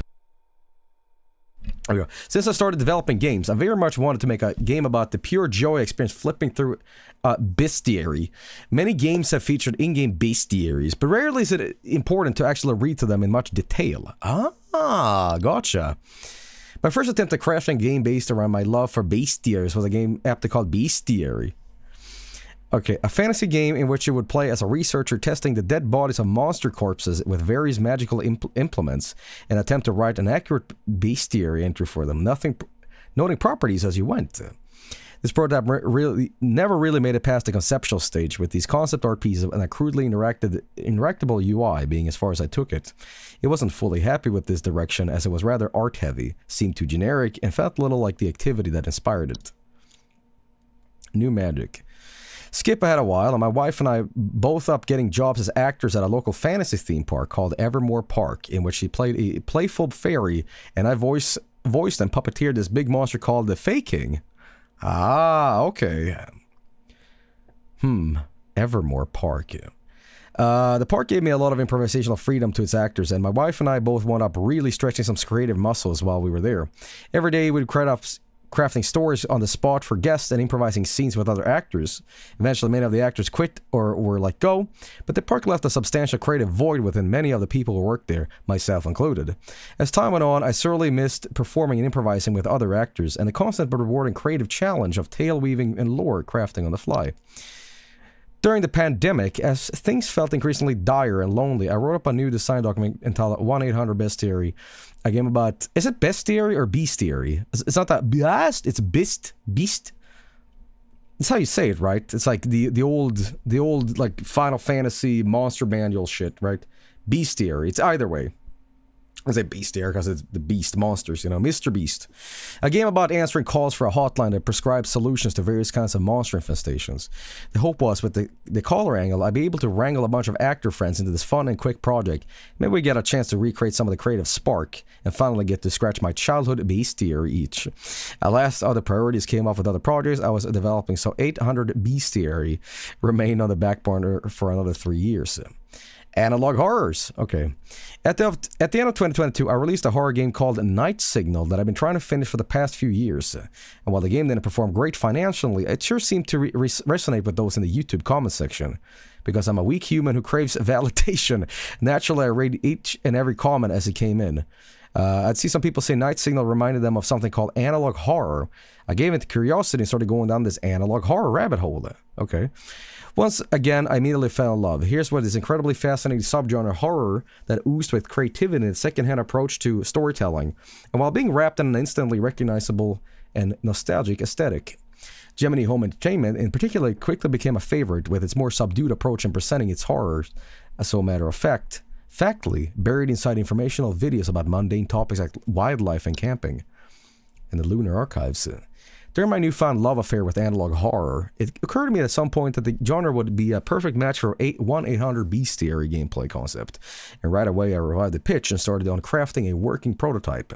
There we go. Since I started developing games, I very much wanted to make a game about the pure joy I experienced flipping through uh, bestiary. Many games have featured in-game bestiaries, but rarely is it important to actually read to them in much detail. Ah, gotcha. My first attempt at crafting a game based around my love for bestiaries was a game aptly called Bestiary. Okay, a fantasy game in which you would play as a researcher testing the dead bodies of monster corpses with various magical impl- implements and attempt to write an accurate bestiary entry for them, nothing, noting properties as you went. This prototype really never really made it past the conceptual stage, with these concept art pieces and a crudely interacted, interactable UI being as far as I took it. It wasn't fully happy with this direction as it was rather art heavy, seemed too generic, and felt little like the activity that inspired it. New Magic. Skip ahead a while, and my wife and I both up getting jobs as actors at a local fantasy theme park called Evermore Park, in which she played a playful fairy, and I voice, voiced and puppeteered this big monster called the Fey King. Ah, okay. Hmm. Evermore Park. Uh, the park gave me a lot of improvisational freedom to its actors, and my wife and I both wound up really stretching some creative muscles while we were there. Every day we'd craft up crafting stories on the spot for guests and improvising scenes with other actors. Eventually, many of the actors quit or were let go, but the park left a substantial creative void within many of the people who worked there, myself included. As time went on, I sorely missed performing and improvising with other actors, and the constant but rewarding creative challenge of tale weaving and lore crafting on the fly. During the pandemic, as things felt increasingly dire and lonely, I wrote up a new design document entitled 1-800 Bestiary, a game about, is it Bestiary or Beastiary? It's it's not that Beast, it's Beast, Beast. That's how you say it, right? It's like the, the old, the old like Final Fantasy monster manual shit, right? Bestiary, it's either way. I say Beastier because it's the beast monsters, you know, Mr. Beast. A game about answering calls for a hotline that prescribes solutions to various kinds of monster infestations. The hope was with the, the caller angle, I'd be able to wrangle a bunch of actor friends into this fun and quick project. Maybe we get a chance to recreate some of the creative spark and finally get to scratch my childhood Beastier each. Alas, other priorities came up with other projects I was developing, so 800 Bestiary remained on the back burner for another three years. Analog horrors. Okay. At the, at the end of 2022, I released a horror game called Night Signal that I've been trying to finish for the past few years. And while the game didn't perform great financially, it sure seemed to re- resonate with those in the YouTube comment section. Because I'm a weak human who craves validation, naturally I read each and every comment as it came in. Uh, I'd see some people say Night Signal reminded them of something called analog horror. I gave it the curiosity and started going down this analog horror rabbit hole. Okay. Once again, I immediately fell in love. Here's what is incredibly fascinating subgenre horror that oozed with creativity and a secondhand approach to storytelling, and while being wrapped in an instantly recognizable and nostalgic aesthetic. Gemini Home Entertainment, in particular, quickly became a favorite with its more subdued approach in presenting its horrors, as so matter of fact, factly buried inside informational videos about mundane topics like wildlife and camping. In the Lunar Archives, during my newfound love affair with analog horror, it occurred to me at some point that the genre would be a perfect match for a 1-800 Bestiary gameplay concept. And right away I revived the pitch and started on crafting a working prototype.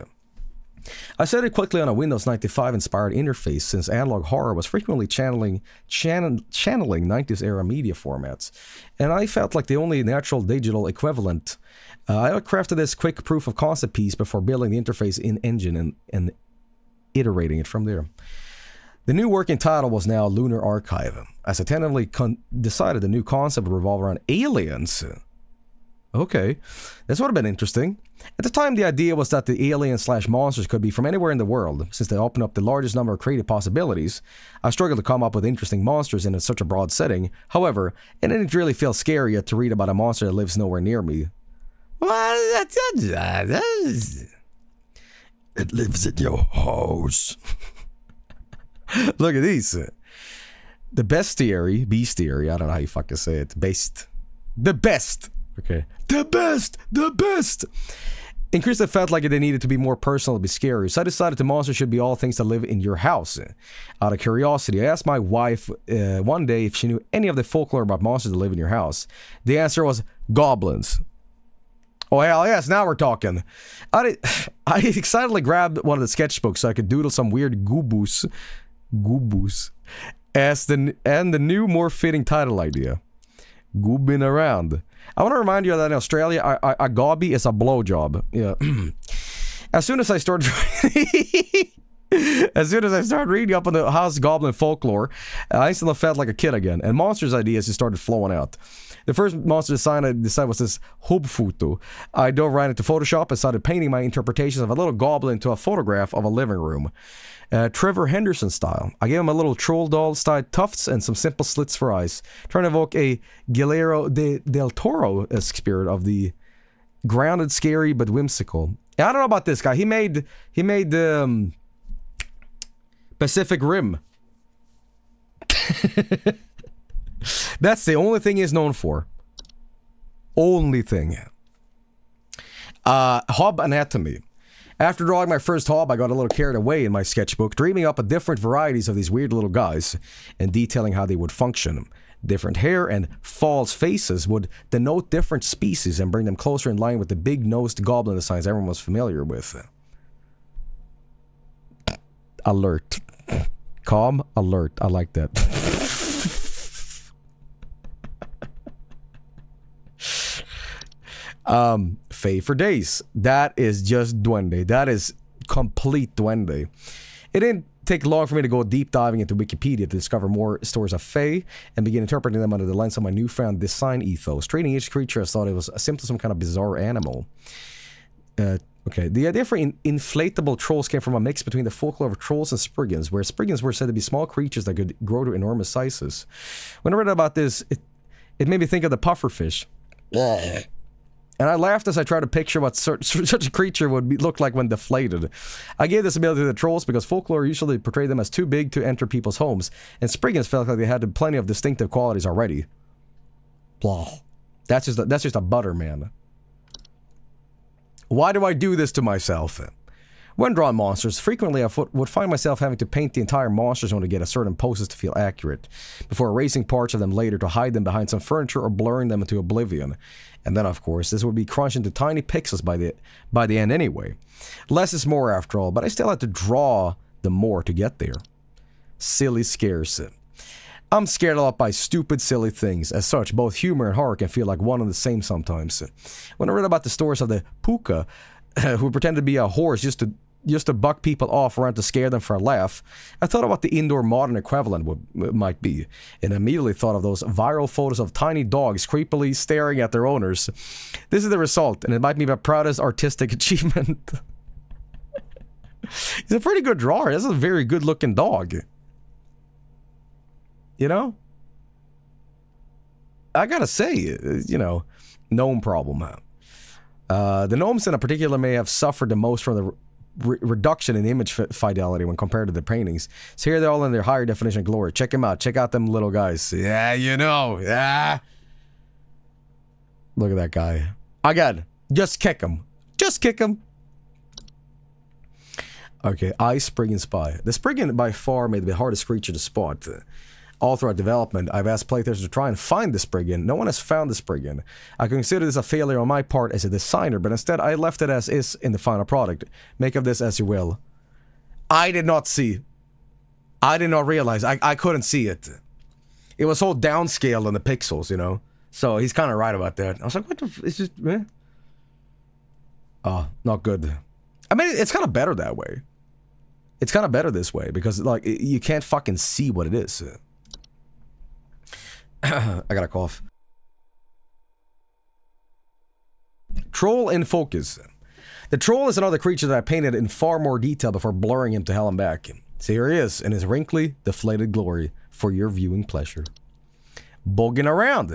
I set it quickly on a Windows 95 inspired interface since analog horror was frequently channeling channel, channeling 90s era media formats, and I felt like the only natural digital equivalent. Uh, I crafted this quick proof of concept piece before building the interface in Engine and, and iterating it from there. The new working title was now Lunar Archive, as I tentatively decided the new concept would revolve around aliens. Okay, this would have been interesting. At the time, the idea was that the aliens slash monsters could be from anywhere in the world, since they open up the largest number of creative possibilities. I struggled to come up with interesting monsters in such a broad setting. However, it didn't really feel scary yet to read about a monster that lives nowhere near me. It lives in your house. Look at these. The bestiary, bestiary, I don't know how you fucking say it. Best. The best. Okay. The best. The best. Increased it felt like it needed to be more personal to be scary, so I decided the monster should be all things that live in your house. Out of curiosity, I asked my wife uh, one day if she knew any of the folklore about monsters that live in your house. The answer was goblins. Oh hell yes, now we're talking. I, I excitedly grabbed one of the sketchbooks so I could doodle some weird goobus, goobus, as the and the new more fitting title idea. Goobing around. I want to remind you that in Australia, a, a, a gobby is a blowjob. Yeah. as soon as I started, as soon as I started reading up on the House Goblin folklore, I instantly felt like a kid again, and monsters ideas just started flowing out. The first monster design I decided was this Hubfutu. I dove right into Photoshop and started painting my interpretations of a little goblin to a photograph of a living room. Uh, Trevor Henderson style. I gave him a little troll doll style tufts and some simple slits for eyes, trying to evoke a Guillermo de, del Toro spirit of the grounded, scary, but whimsical. I don't know about this guy. He made he made the um, Pacific Rim. That's the only thing he's known for. Only thing. Uh, Hob Anatomy. After drawing my first hob, I got a little carried away in my sketchbook, dreaming up a different varieties of these weird little guys and detailing how they would function. Different hair and false faces would denote different species and bring them closer in line with the big nosed goblin designs everyone was familiar with. Alert. Calm, alert. I like that. um, Fae for days. That is just Duende. That is complete Duende. It didn't take long for me to go deep diving into Wikipedia to discover more stories of Fae and begin interpreting them under the lens of my newfound design ethos. Treating each creature as thought it was simply some kind of bizarre animal. Uh, okay, the idea for in inflatable trolls came from a mix between the folklore of trolls and spriggans, where spriggans were said to be small creatures that could grow to enormous sizes. When I read about this, it, it made me think of the pufferfish. And I laughed as I tried to picture what such, a creature would be, look like when deflated. I gave this ability to the trolls because folklore usually portrayed them as too big to enter people's homes, and Spriggans felt like they had plenty of distinctive qualities already. Blah. That's just a, that's just a butter man. Why do I do this to myself? When drawing monsters, frequently I would find myself having to paint the entire monster zone to get a certain poses to feel accurate, before erasing parts of them later to hide them behind some furniture or blurring them into oblivion. And then, of course, this would be crunched into tiny pixels by the by the end anyway. Less is more after all, but I still had to draw the more to get there. Silly scares it. I'm scared a lot by stupid, silly things. As such, both humor and horror can feel like one and the same sometimes. When I read about the stories of the puka, who pretended to be a horse just to just to buck people off around to scare them for a laugh, I thought about the indoor modern equivalent would might be, and immediately thought of those viral photos of tiny dogs creepily staring at their owners. This is the result, and it might be my proudest artistic achievement. He's a pretty good drawer. Is a very good looking dog. You know? I gotta say, you know, gnome problem. Uh, the gnomes in particular may have suffered the most from the re reduction in image fidelity when compared to the paintings. So here they're all in their higher definition glory. Check them out. Check out them little guys. Yeah, you know. Yeah. Look at that guy. Again, just kick him. Just kick him. Okay, I Spriggan Spy. The Spriggan by far may be the hardest creature to spot. All throughout development, I've asked playtesters to try and find the Spriggan. No one has found the Spriggan. I consider this a failure on my part as a designer, but instead I left it as is in the final product. Make of this as you will. I did not see. I did not realize. I, I couldn't see it. It was so downscaled on the pixels, you know? So he's kind of right about that. I was like, what the It's just, eh? Oh, not good. I mean, it's kind of better that way. It's kind of better this way because, like, you can't fucking see what it is. I got a cough. Troll in focus. The troll is another creature that I painted in far more detail before blurring him to hell and back. So here he is in his wrinkly, deflated glory for your viewing pleasure. Bogging around.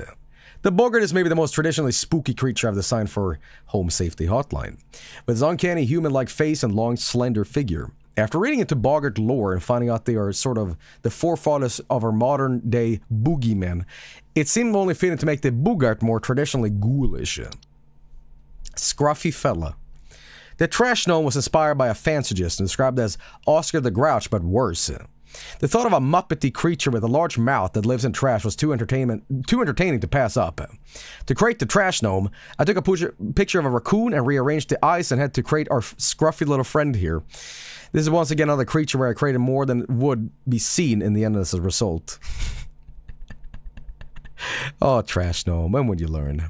The boggart is maybe the most traditionally spooky creature I've designed for Home Safety Hotline. With his uncanny human-like face and long, slender figure. After reading into Boggart lore and finding out they are sort of the forefathers of our modern day boogeymen, it seemed only fitting to make the Boggart more traditionally ghoulish. Scruffy fella. The trash gnome was inspired by a fancygist and described as Oscar the Grouch, but worse. The thought of a muppety creature with a large mouth that lives in trash was too entertainment too entertaining to pass up. To create the trash gnome, I took a picture, picture of a raccoon and rearranged the eyes and had to create our scruffy little friend here. This is once again another creature where I created more than would be seen in the end as a result. oh, trash gnome, when would you learn?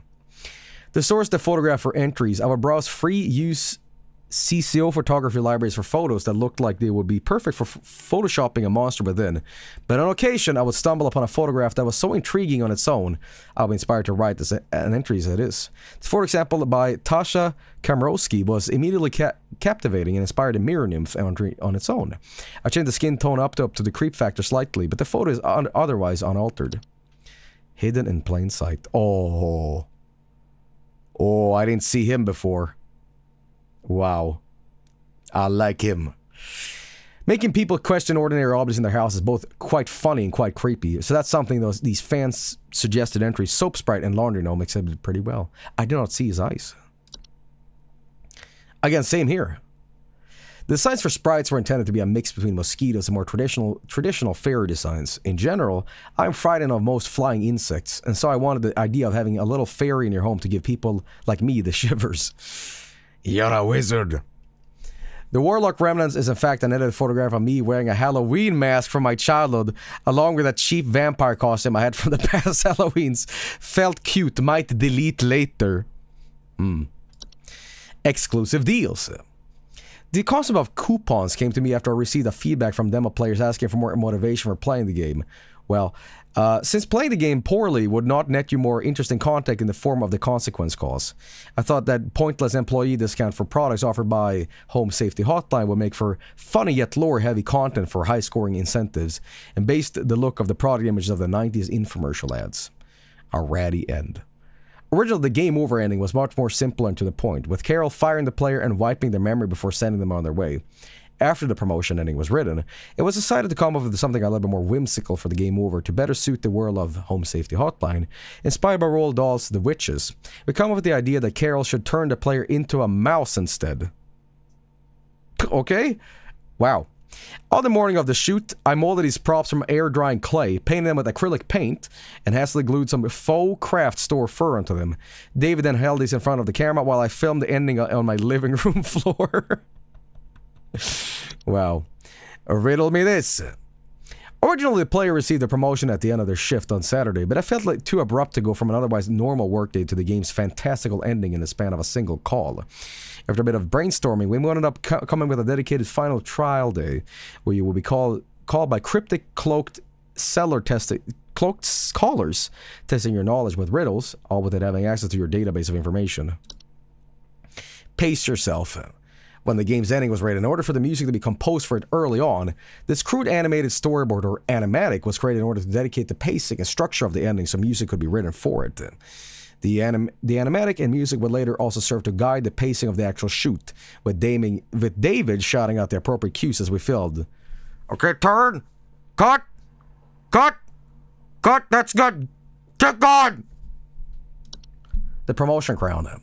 The source the photograph for entries, I would browse free use CC0 photography libraries for photos that looked like they would be perfect for photoshopping a monster within. But on occasion, I would stumble upon a photograph that was so intriguing on its own, I'll be inspired to write this an entry as it is. For example, by Tasha Kamrowski was immediately ca- captivating and inspired a mirror nymph on its own. I changed the skin tone up to up to the creep factor slightly, but the photo is un- otherwise unaltered. Hidden in plain sight. Oh. Oh, I didn't see him before. Wow. I like him. Making people question ordinary objects in their house is both quite funny and quite creepy. So that's something those these fans suggested entries, Soap Sprite and Laundry Gnome exhibited pretty well. I do not see his eyes. Again, same here. The designs for sprites were intended to be a mix between mosquitoes and more traditional traditional fairy designs. In general, I'm frightened of most flying insects, and so I wanted the idea of having a little fairy in your home to give people like me the shivers. You're a wizard. The Warlock Remnants is in fact an edited photograph of me wearing a Halloween mask from my childhood, along with a cheap vampire costume I had from the past Halloweens. Felt cute, might delete later. Hmm. Exclusive deals. The concept of coupons came to me after I received a feedback from demo players asking for more motivation for playing the game. Well, uh, since playing the game poorly would not net you more interesting content in the form of the consequence calls, I thought that pointless employee discount for products offered by Home Safety Hotline would make for funny yet lore-heavy content for high-scoring incentives, and based the look of the product images of the 90s infomercial ads. A ratty end. Originally, the game over ending was much more simple and to the point, with Carol firing the player and wiping their memory before sending them on their way. After the promotion ending was written, it was decided to come up with something a little bit more whimsical for the game over to better suit the world of Home Safety Hotline. Inspired by Roald Dahl's The Witches, we come up with the idea that Carol should turn the player into a mouse instead. Okay? Wow. On the morning of the shoot, I molded these props from air drying clay, painted them with acrylic paint, and hastily glued some faux craft store fur onto them. David then held these in front of the camera while I filmed the ending on my living room floor. Wow. Riddle me this. Originally, the player received a promotion at the end of their shift on Saturday, but I felt like too abrupt to go from an otherwise normal workday to the game's fantastical ending in the span of a single call. After a bit of brainstorming, we ended up co- coming with a dedicated final trial day, where you will be called called by cryptic cloaked seller testing cloaked callers testing your knowledge with riddles, all without having access to your database of information. Pace yourself. When the game's ending was ready, in order for the music to be composed for it early on, this crude animated storyboard or animatic was created in order to dedicate the pacing and structure of the ending so music could be written for it. The, anim- the animatic and music would later also serve to guide the pacing of the actual shoot, with, Daming- with David shouting out the appropriate cues as we filled. Okay, turn! Cut! Cut! Cut! That's good! Get gone! The promotion crown.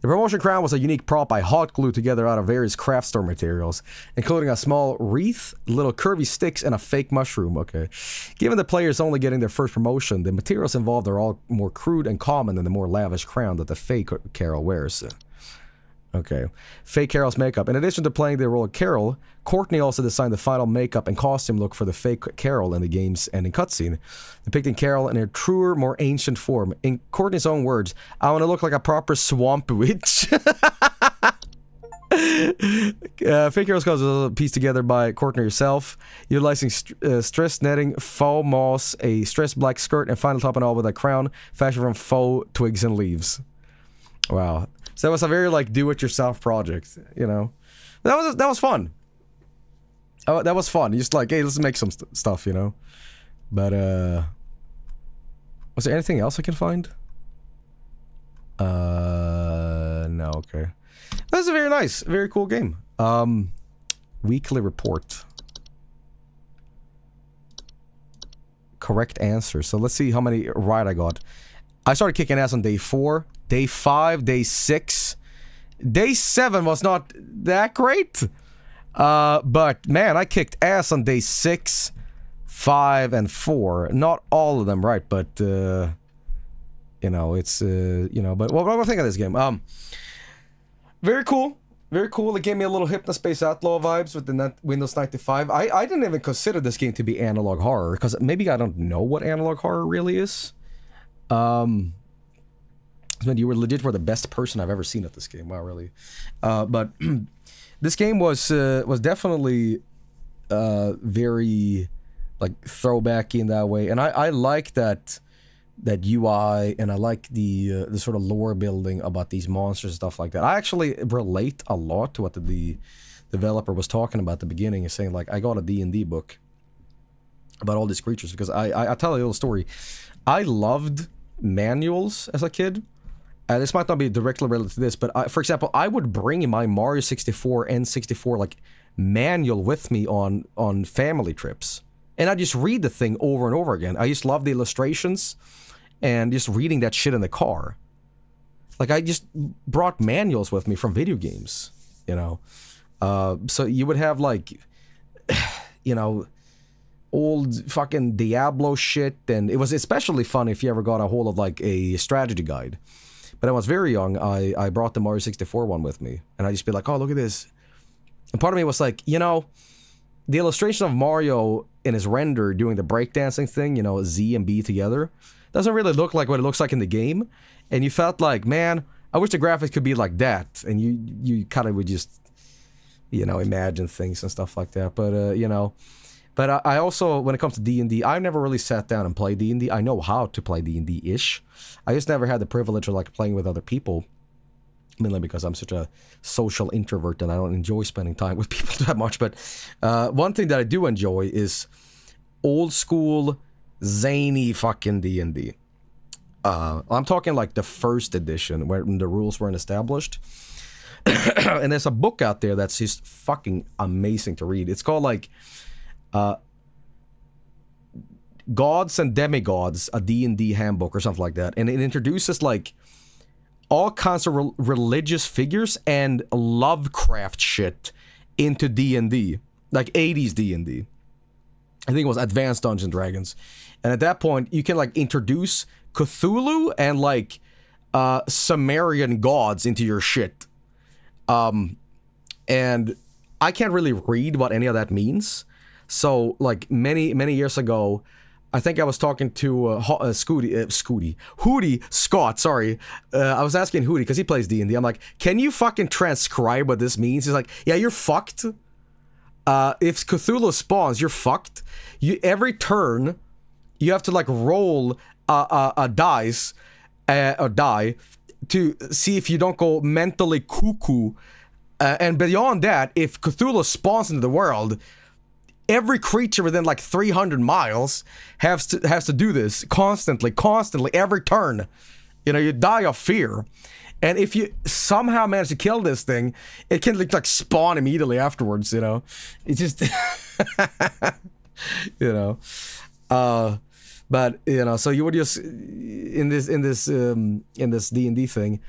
The promotion crown was a unique prop I hot glued together out of various craft store materials, including a small wreath, little curvy sticks, and a fake mushroom. Okay. Given the players only getting their first promotion, the materials involved are all more crude and common than the more lavish crown that the fake Carol wears. Okay. Fake Carol's makeup. In addition to playing the role of Carol, Courtney also designed the final makeup and costume look for the fake Carol in the game's ending cutscene, depicting Carol in her truer, more ancient form. In Courtney's own words, I want to look like a proper swamp witch. uh, fake Carol's costume was pieced together by Courtney herself, utilizing st- uh, stress netting, faux moss, a stressed black skirt, and final top and all with a crown fashioned from faux twigs and leaves. Wow. So that was a very like do-it-yourself project, you know. That was that was fun. Oh, that was fun. Just like, hey, let's make some st- stuff, you know. But uh, was there anything else I can find? Uh, no. Okay. That's a very nice, very cool game. Um, weekly report. Correct answer. So let's see how many right I got. I started kicking ass on day four, day five, day six. Day seven was not that great. Uh, but man, I kicked ass on day six. five and four. Not all of them, right? But uh, you know, it's uh, you know. But what, do I think of this game? Um, very cool. Very cool. It gave me a little Hypnospace Outlaw vibes with the Windows 95. I, I didn't even consider this game to be analog horror because maybe I don't know what analog horror really is. Um, man, you were legit were the best person I've ever seen at this game. Wow, really. Uh, but this game was uh, was definitely uh, very like throwback in that way, and I I like that that UI, and I like the uh, the sort of lore building about these monsters and stuff like that. I actually relate a lot to what the, the developer was talking about at the beginning, and saying like I got a D and D book about all these creatures because I, I I tell a little story. I loved manuals as a kid. Uh, this might not be directly related to this, but I, for example, I would bring my Mario 64 and 64 like manual with me on on family trips, and I just read the thing over and over again. I just love the illustrations, and just reading that shit in the car. Like I just brought manuals with me from video games, you know. Uh, so you would have like, you know, old fucking Diablo shit, and it was especially fun if you ever got a hold of like a strategy guide. But I was very young. I I brought the Mario 64 one with me, and I just be like, oh look at this. And part of me was like, you know, the illustration of Mario in his render doing the breakdancing thing, you know, Z and B together, doesn't really look like what it looks like in the game. And you felt like, man, I wish the graphics could be like that. And you you kind of would just, you know, imagine things and stuff like that. But uh, you know, but I, I also, when it comes to D and D, I never really sat down and played D&D. I know how to play D and D ish. I just never had the privilege of like playing with other people. Mainly because I'm such a social introvert and I don't enjoy spending time with people that much. But uh, one thing that I do enjoy is old school, zany fucking D and D. Uh, I'm talking like the first edition when the rules weren't established. and there's a book out there that's just fucking amazing to read. It's called like uh, Gods and Demigods, a D&D handbook or something like that. And it introduces like all kinds of re- religious figures and Lovecraft shit into D&D. Like 80s D&D. I think it was Advanced Dungeons Dragons. And at that point, you can like introduce Cthulhu and like uh Sumerian gods into your shit. Um and I can't really read what any of that means. So like many many years ago, I think I was talking to uh, Ho- uh, Scooty, uh, Scooty, Hootie Scott. Sorry, uh, I was asking Hootie because he plays D and D. I'm like, can you fucking transcribe what this means? He's like, yeah, you're fucked. Uh, if Cthulhu spawns, you're fucked. You every turn, you have to like roll a, a, a dice, uh, a die, to see if you don't go mentally cuckoo. Uh, and beyond that, if Cthulhu spawns into the world, every creature within like 300 miles has to has to do this constantly, constantly, every turn. You know, you die of fear. And if you somehow manage to kill this thing, it can like, like spawn immediately afterwards, you know. It just you know. Uh but you know, so you would just in this in this um in this D&D thing,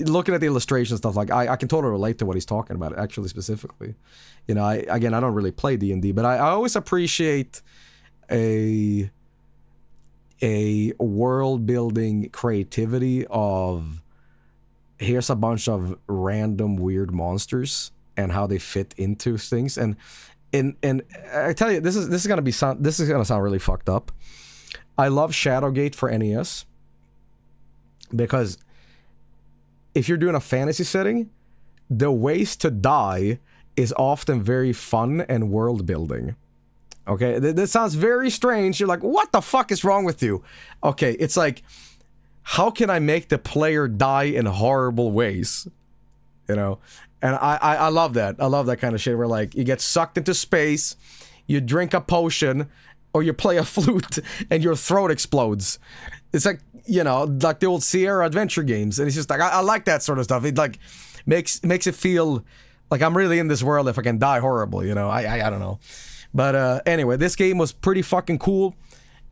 looking at the illustration stuff like I, I can totally relate to what he's talking about actually specifically. You know i again i don't really play d&d but i, I always appreciate a a world building creativity of here's a bunch of random weird monsters and how they fit into things. And and and i tell you this is this is gonna be sound this is gonna sound really fucked up. I love shadowgate for nes because if you're doing a fantasy setting, the ways to die is often very fun and world building. Okay, Th- this sounds very strange. You're like, what the fuck is wrong with you? Okay, it's like, how can I make the player die in horrible ways? You know, and I, I I love that. I love that kind of shit where like you get sucked into space, you drink a potion, or you play a flute and your throat explodes. It's like you know, like the old Sierra Adventure games, and it's just like I, I like that sort of stuff. It like makes makes it feel like I'm really in this world if I can die horribly. You know, I I, I don't know, but uh, anyway, this game was pretty fucking cool.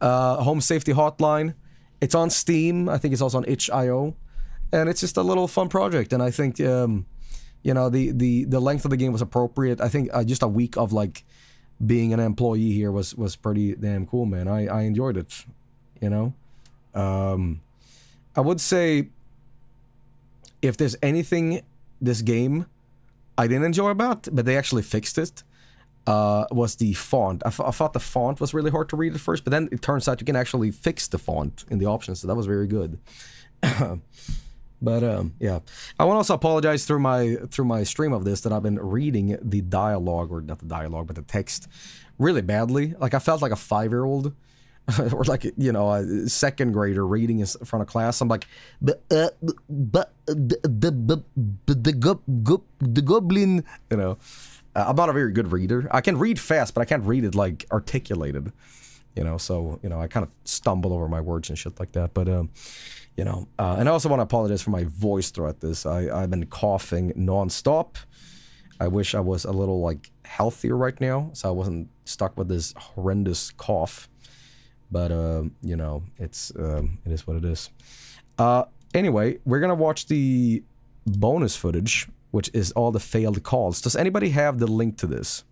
Uh, Home Safety Hotline. It's on Steam. I think it's also on itch.io, and it's just a little fun project. And I think um, you know the the the length of the game was appropriate. I think uh, just a week of like being an employee here was was pretty damn cool, man. I I enjoyed it, you know. Um, I would say if there's anything this game I didn't enjoy about, but they actually fixed it, uh, was the font. I, I thought the font was really hard to read at first, but then it turns out you can actually fix the font in the options, so that was very good. but um, yeah, I want to also apologize through my through my stream of this that I've been reading the dialogue or not the dialogue, but the text really badly. Like I felt like a five year old. or like you know a second grader reading in front of class. I'm like, uh, the the the the goblin, you know. Uh, I'm not a very good reader. I can read fast, but I can't read it like articulated, you know. So you know, I kind of stumble over my words and shit like that. But um, you know, uh, and I also want to apologize for my voice throughout this. I I've been coughing nonstop. I wish I was a little like healthier right now, so I wasn't stuck with this horrendous cough but uh, you know it's um, it is what it is. Uh, anyway we're gonna watch the bonus footage which is all the failed calls. Does anybody have the link to this?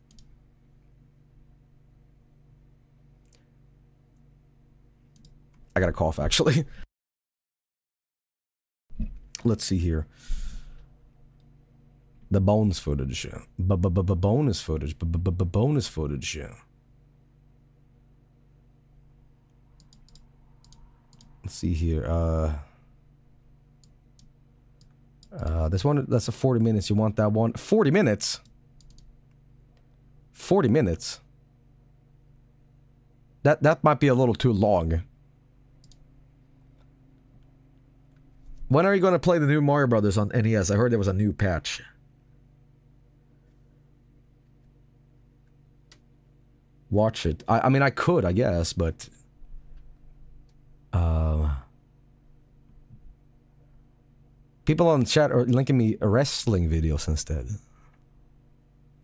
I got a cough actually. Let's see here. The bonus footage. Bonus footage. Bonus footage let's see here. Uh, uh, this one, that's a 40 minutes. You want that one? 40 minutes? 40 minutes? That, that might be a little too long. When are you going to play the new Mario Brothers on NES? I heard there was a new patch. Watch it. I, I mean, I could, I guess, but uh, people on chat are linking me wrestling videos instead.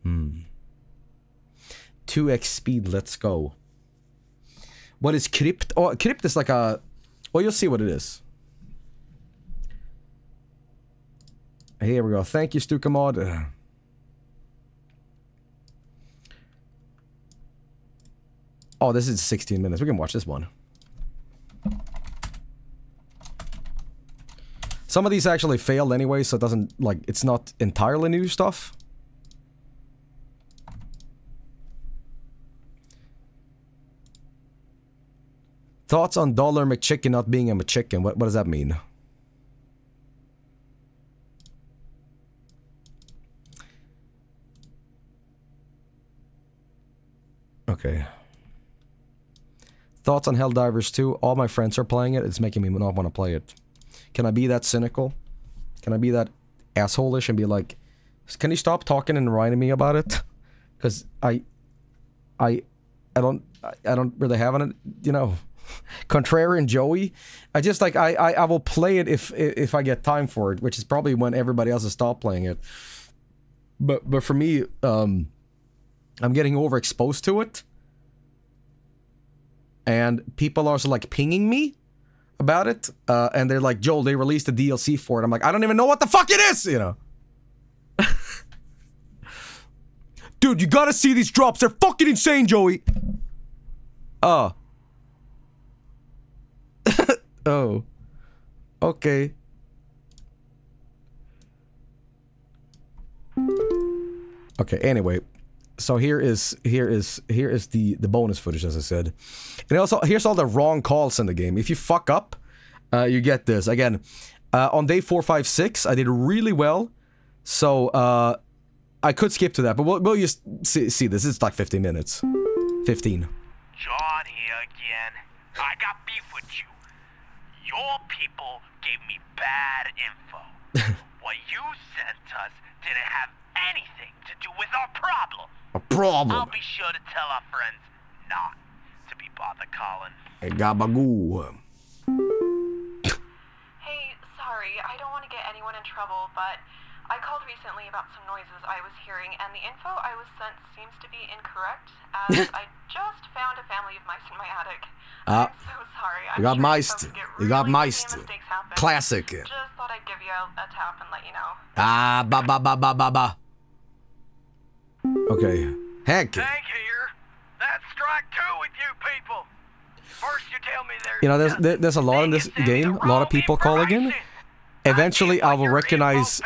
Hmm. 2x speed, let's go. What is crypt? Oh, crypt is like a... Well, you'll see what it is. Here we go. Thank you, Stukamod. Oh, this is 16 minutes. We can watch this one. Some of these actually failed anyway, so it doesn't, like, it's not entirely new stuff. Thoughts on Dollar McChicken not being a McChicken? What, what does that mean? Okay. Thoughts on Helldivers 2? All my friends are playing it. It's making me not want to play it. Can I be that cynical? Can I be that asshole-ish and be like, can you stop talking and reminding me about it? Because I, I, I don't, I don't really have it, you know, Contrary and Joey. I just like, I, I, I will play it if, if I get time for it, which is probably when everybody else has stopped playing it. But, but for me, um, I'm getting overexposed to it. And people are also like pinging me about it. Uh, and they're like, Joel, they released a DLC for it. I'm like, I don't even know what the fuck it is, you know. Dude, you gotta see these drops. They're fucking insane, Joey. Oh. oh. Okay. Okay, anyway. So here is here is here is the the bonus footage as I said. And also here's all the wrong calls in the game. If you fuck up, uh, you get this. Again, uh, on day 456 I did really well. So uh I could skip to that, but we'll, we'll just see, see this. It's like 15 minutes. 15. John here again. I got beef with you. Your people gave me bad info. what you sent us didn't have anything to do with our problem. A problem. I'll be sure to tell our friends not to be bothered calling. Hey, gabagoo. Hey, sorry, I don't want to get anyone in trouble, but I called recently about some noises I was hearing, and the info I was sent seems to be incorrect, as I just found a family of mice in my attic. Ah. I'm so sorry. You I'm got sure miced. folks You got really miced. silly when mistakes happen. Classic. Just thought I'd give you a, a tap and let you know. Ah, ba ba ba ba ba ba. Okay. Hank. Hank here. had strike two with you people. First you tell me there's You know, there's there- there's a lot in this you send me game, a lot of people calling in. information. Eventually, I will recognize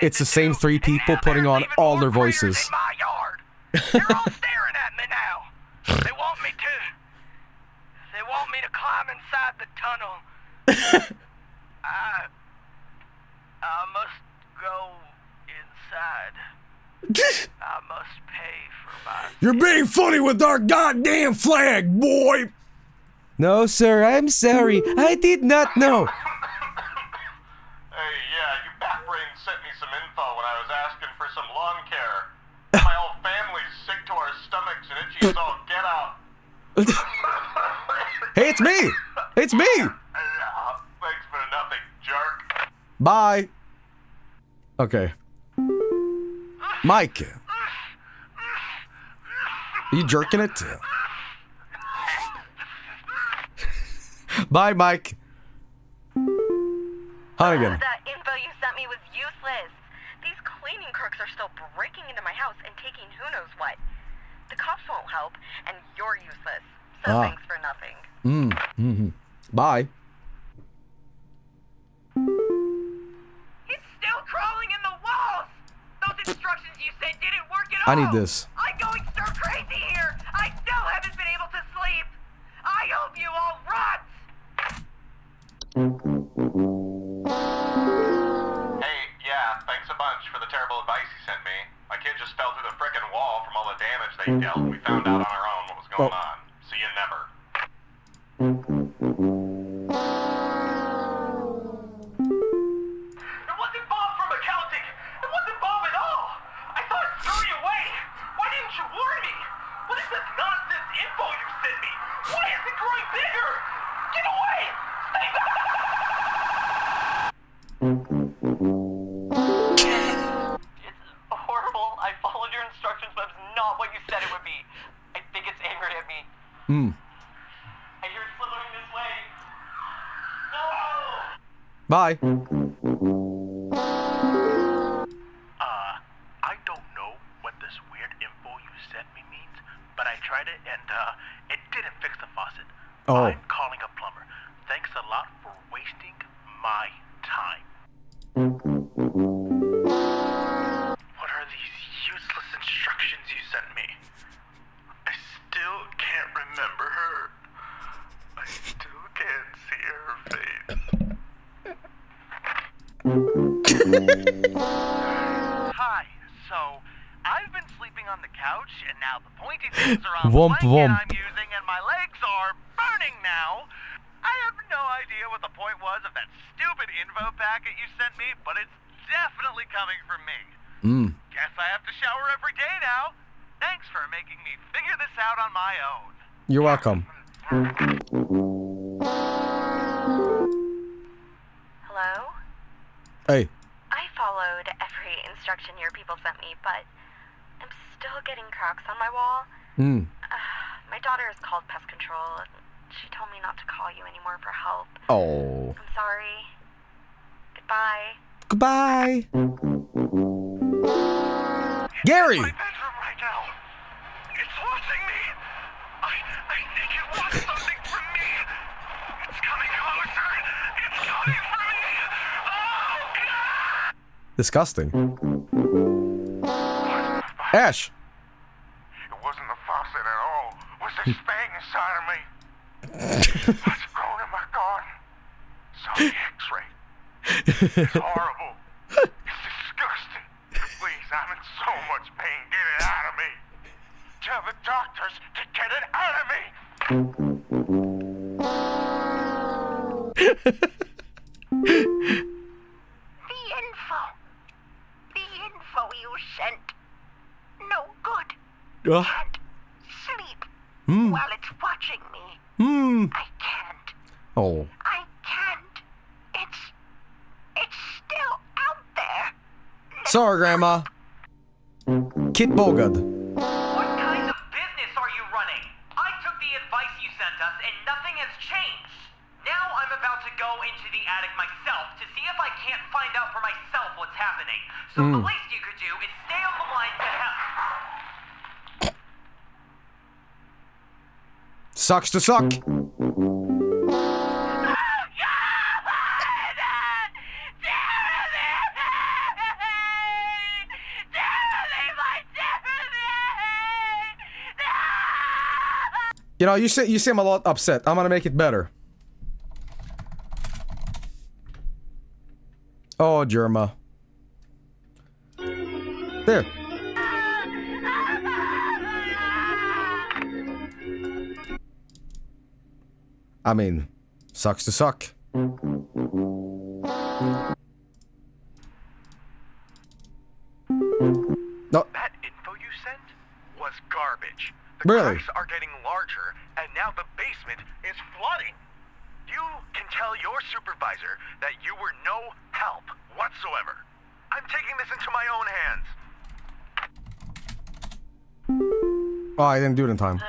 it's the same three people putting on all their voices. my yard. They're all staring at me now. They want me to. They want me to climb inside the tunnel. I. I must go inside. You're being funny with our goddamn flag, boy. No, sir, I'm sorry. I did not know. Hey, yeah, you backbrain sent me some info when I was asking for some lawn care. My whole family's sick to our stomachs and itchy as all get out. Hey, it's me. It's me. Yeah, thanks for nothing, jerk. Bye. Okay. Mike. Are you jerking it? Bye, Mike. Hunnigan. That info you sent me was useless. These cleaning crooks are still breaking into my house and taking who knows what. The cops won't help, and you're useless. So Ah. thanks for nothing. Mm. hmm Bye. It's still crawling in the walls. Those instructions you sent didn't work at all. I need this. I'm going stir crazy here. I still haven't been able to sleep. I hope you all rot. Hey, yeah, thanks a bunch for the terrible advice you sent me. My kid just fell through the frickin' wall from all the damage they dealt. We found out on our own what was going Oh. on. See you never. Hmm. I hear it slithering this way. No! Bye. Uh, I don't know what this weird info you sent me means, but I tried it and, uh, it didn't fix the faucet. Oh. I'm calling a plumber. Thanks a lot for wasting my time. Hi. So, I've been sleeping on the couch, and now the pointy things are on womp, the womp. I'm using, and my legs are burning now. I have no idea what the point was of that stupid info packet you sent me, but it's definitely coming from me. Hmm. Guess I have to shower every day now. Thanks for making me figure this out on my own. You're welcome. Hey. I followed every instruction your people sent me, but I'm still getting cracks on my wall. Hmm. My daughter has called pest control. and She told me not to call you anymore for help. Oh. I'm sorry. Goodbye. Goodbye. Gary. My bedroom right now. It's watching me. I I think it wants something from me. It's coming closer. It's coming for me. Oh God! Disgusting. Ash. It wasn't the faucet at all. It was the spang inside of me. What's growing in my garden? Saw the x-ray. It's horrible. It's disgusting. Please, I'm in so much pain. Get it out of me. Tell the doctors to get it out of me. The info. The info you sent. No good. Uh, Can't sleep Hmm. while it's watching me. Hmm. I can't. Oh. I can't. It's. It's still out there. Sorry, Grandma. Kit Bogard. What kind of business are you running? I took the advice you sent us, and nothing has changed. Now I'm about to go into the attic myself to see if I can't find out for myself what's happening. So the Mm. least you could do is stay on the line to help. Sucks to suck. You know, you say you seem a lot upset. I'm gonna make it better. Oh, Jerma. There. I mean, sucks to suck. No. That info you sent was garbage. The really? cracks are getting larger, and now the basement is flooding. You can tell your supervisor that you were no help whatsoever. I'm taking this into my own hands. Oh, I didn't do it in time. Uh,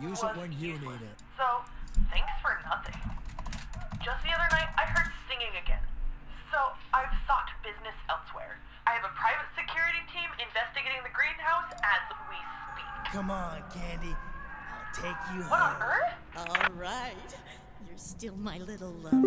Use it when you need it. So, thanks for nothing. Just the other night, I heard singing again. So, I've sought business elsewhere. I have a private security team investigating the greenhouse as we speak. Come on, Candy. I'll take you what home. What on earth? All right. You're still my little love.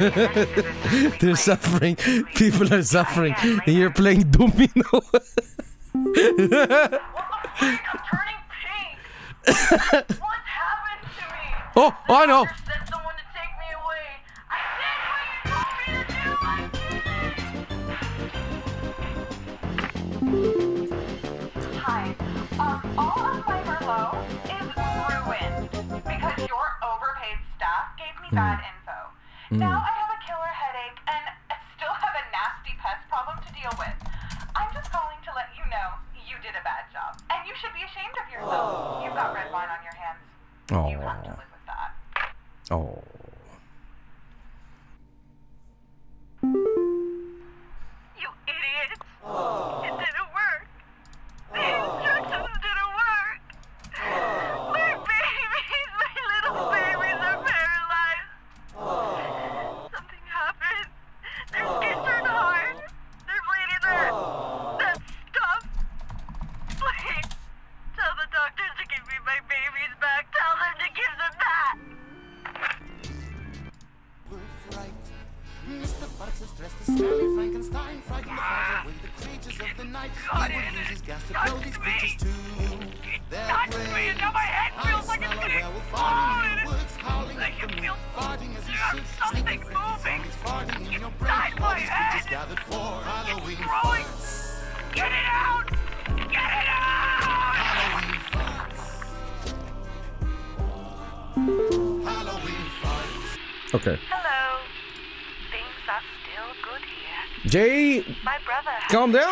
They're suffering. People are suffering. And you're playing domino. oh, oh, I know. Calm down.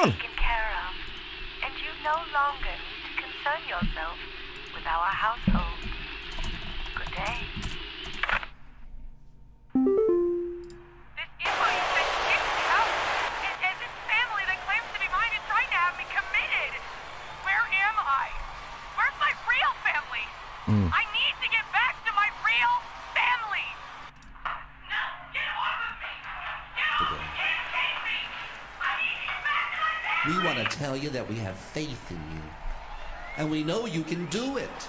Faith in you. And we know you can do it.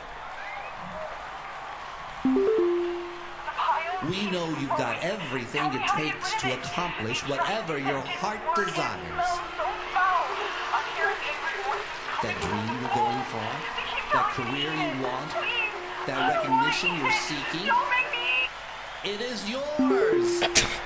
We know you've got everything it takes to accomplish whatever your heart desires. That dream you're going for, that career you want, that recognition you're seeking, it is yours.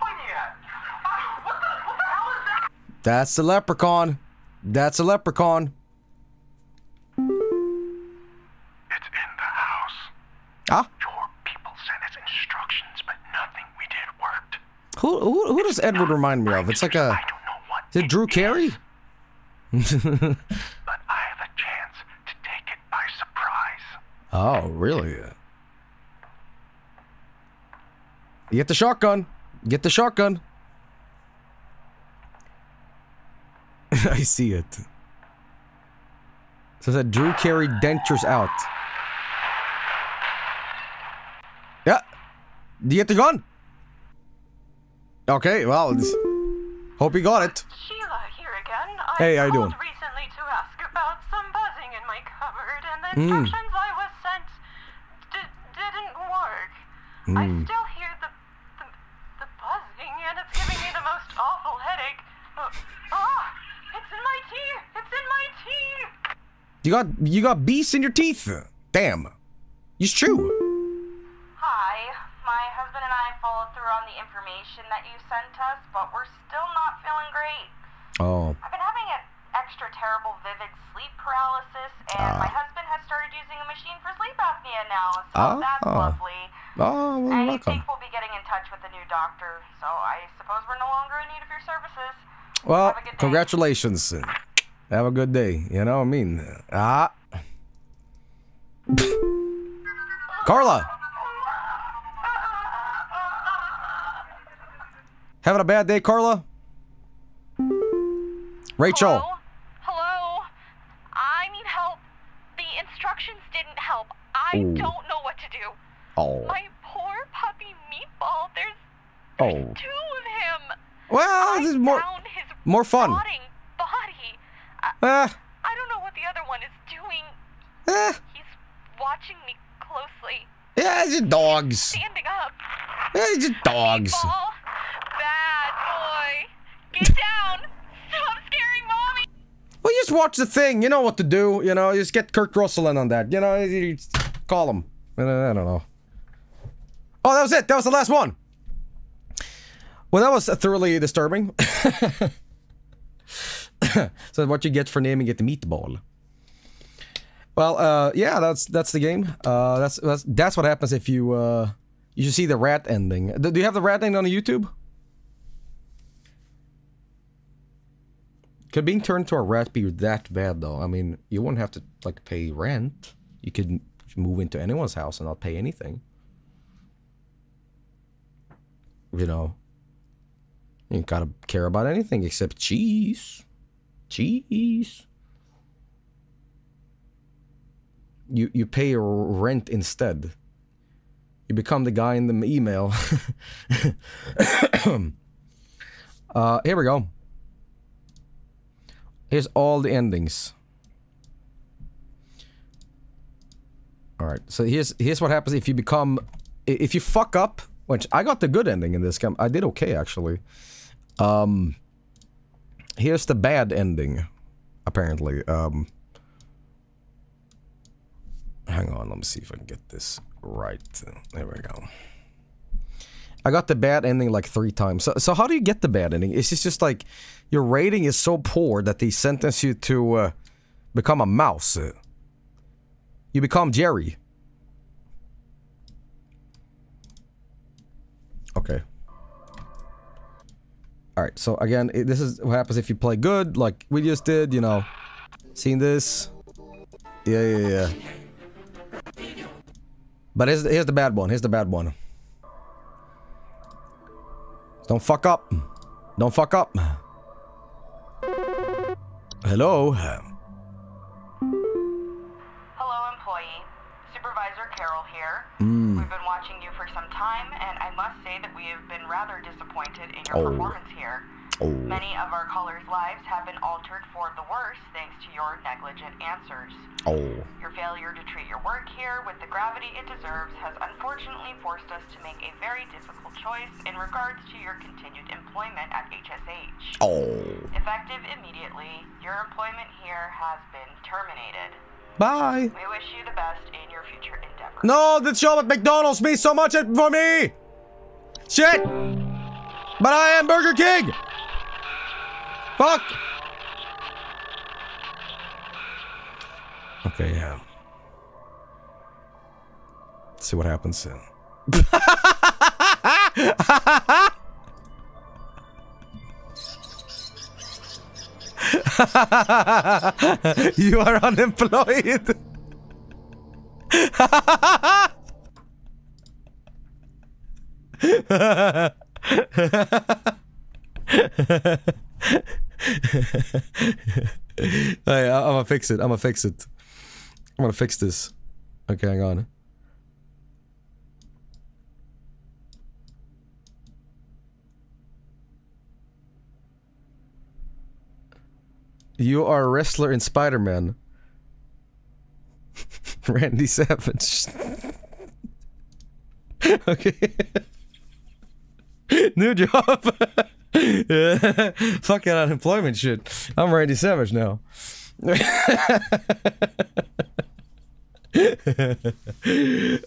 Pointing at? Ah, what the, what the hell is that? That's the leprechaun. That's a leprechaun. Who, who who does Edward remind me of? It's like a. Is it Drew Carey? But I have a chance to take it by surprise. oh, really? Get the shotgun. Get the shotgun. I see it. So that Drew Carey dentures out. Yeah. Do you get the gun? Okay, well, hope you got it. Sheila here again. I Hey, how you doing? recently to ask about some buzzing in my cupboard, and the Hmm. instructions I was sent d- didn't work. I Hmm. still hear the, the the buzzing, and it's giving me the most awful headache. Uh, ah, it's in my teeth. It's in my teeth. You got you got beasts in your teeth. Damn. It's true. Information that you sent us, but we're still not feeling great. Oh. I've been having an extra terrible vivid sleep paralysis, and my Ah. husband has started using a machine for sleep apnea now, so Ah. that's lovely. Oh, well, and welcome. thinks we'll be getting in touch with the new doctor, so I suppose we're no longer in need of your services. Well, Have a good day. congratulations. Have a good day. You know what I mean? Ah. Carla. Having a bad day, Carla? Rachel. Hello? Hello? I need help. The instructions didn't help. I Ooh. don't know what to do. Oh. My poor puppy Meatball, there's Oh. two of him. Well, this is more more fun. body. I, Ah. I don't know what the other one is doing. Eh. He's watching me closely. Yeah, it's just dogs. Standing up. Yeah, it's just dogs. Meatball, bad boy. Get down. Stop scaring mommy. Well, just watch the thing. You know what to do. You know, just get Kurt Russell in on that. You know, call him. I don't know. Oh, that was it. That was the last one. Well, that was thoroughly disturbing. so what you get for naming it the meatball. Well, uh, yeah, that's that's the game. Uh, that's that's that's what happens if you uh, you should see the rat ending. Do you have the rat ending on YouTube? Could being turned to a rat be that bad though? I mean, you wouldn't have to like pay rent. You could move into anyone's house and not pay anything. You know, you ain't gotta care about anything except cheese. Cheese. You you pay rent instead. You become the guy in the email. uh, here we go. Here's all the endings. All right. So here's here's what happens if you become if you fuck up, which I got the good ending in this game. I did okay actually. Um here's the bad ending apparently. Um Hang on, let me see if I can get this right. There we go. I got the bad ending like three times. So, so how do you get the bad ending? Is this just like your rating is so poor that they sentence you to uh, become a mouse? You become Jerry. Okay. All right. So again, it, this is what happens if you play good, like we just did. You know, seen this? Yeah, yeah, yeah. But here's, here's the bad one. Here's the bad one. Don't fuck up. Don't fuck up. Hello. Hello, employee. Supervisor Carol here. Mm. We've been watching you for some time, and I must say that we have been rather disappointed in your Oh. performance here. Oh. Many of our callers' lives have been altered for the worse thanks to your negligent answers. Oh. Your failure to treat your work here with the gravity it deserves has unfortunately forced us to make a very difficult choice in regards to your continued employment at HSH. Oh. Effective immediately, your employment here has been terminated. Bye. We wish you the best in your future endeavors. No, the job at McDonald's means so much for me. Shit. But I am Burger King. Fuck. Okay, yeah. Let's see what happens soon. you are unemployed. hey, I- I'm gonna fix it. I'm gonna fix it. I'm gonna fix this. Okay, hang on. You are a wrestler in Spider-Man. Randy Savage. okay. New job. Fucking unemployment shit. I'm Randy Savage now.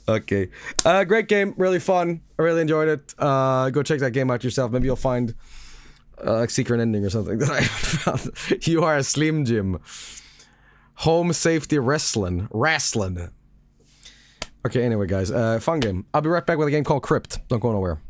okay. Uh, great game. Really fun. I really enjoyed it. Uh, go check that game out yourself. Maybe you'll find uh, a secret ending or something that I found. you are a Slim Jim. Home safety wrestling. Wrestling. Okay, anyway, guys. Uh, fun game. I'll be right back with a game called Crypt. Don't go nowhere.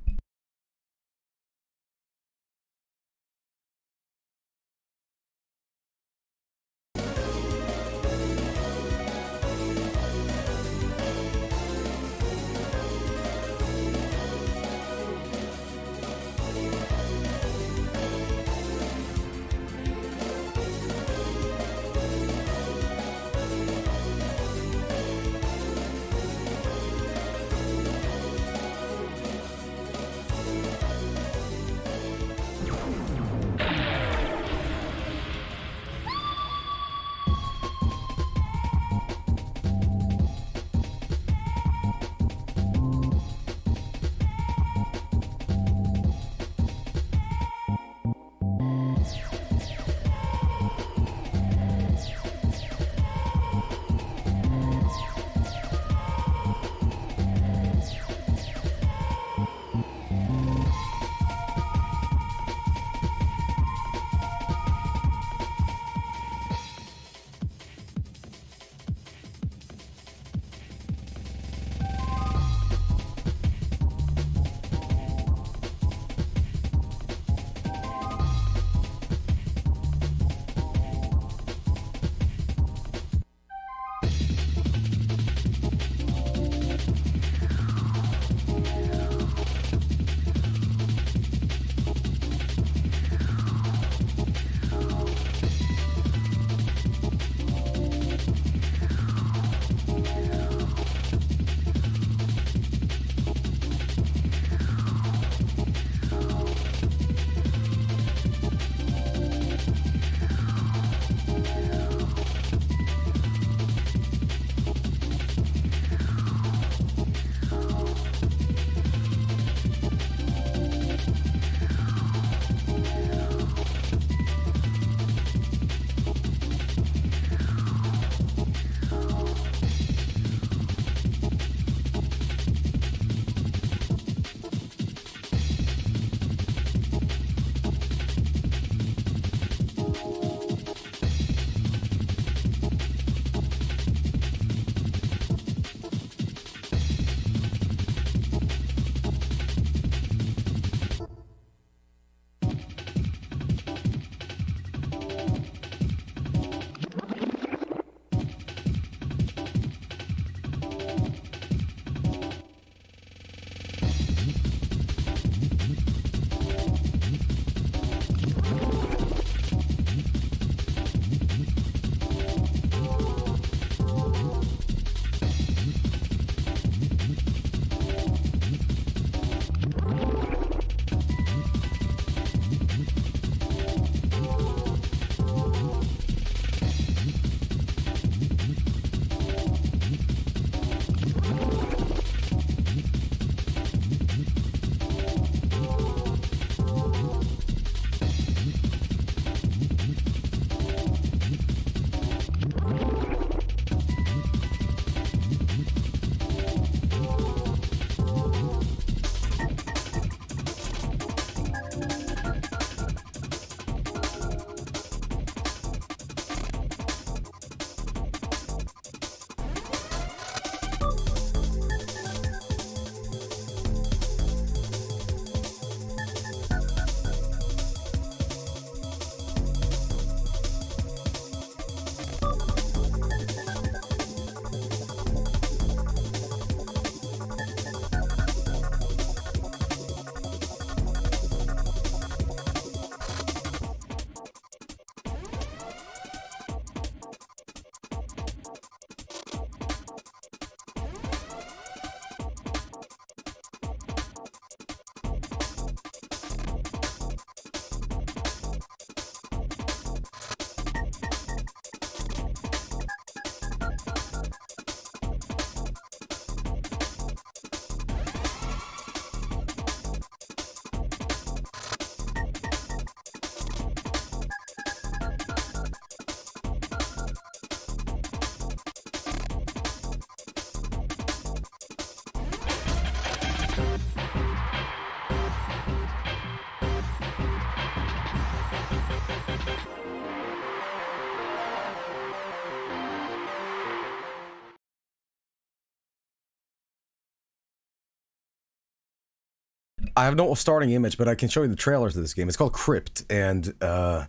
I have no starting image, but I can show you the trailers to this game. It's called Crypt, and uh,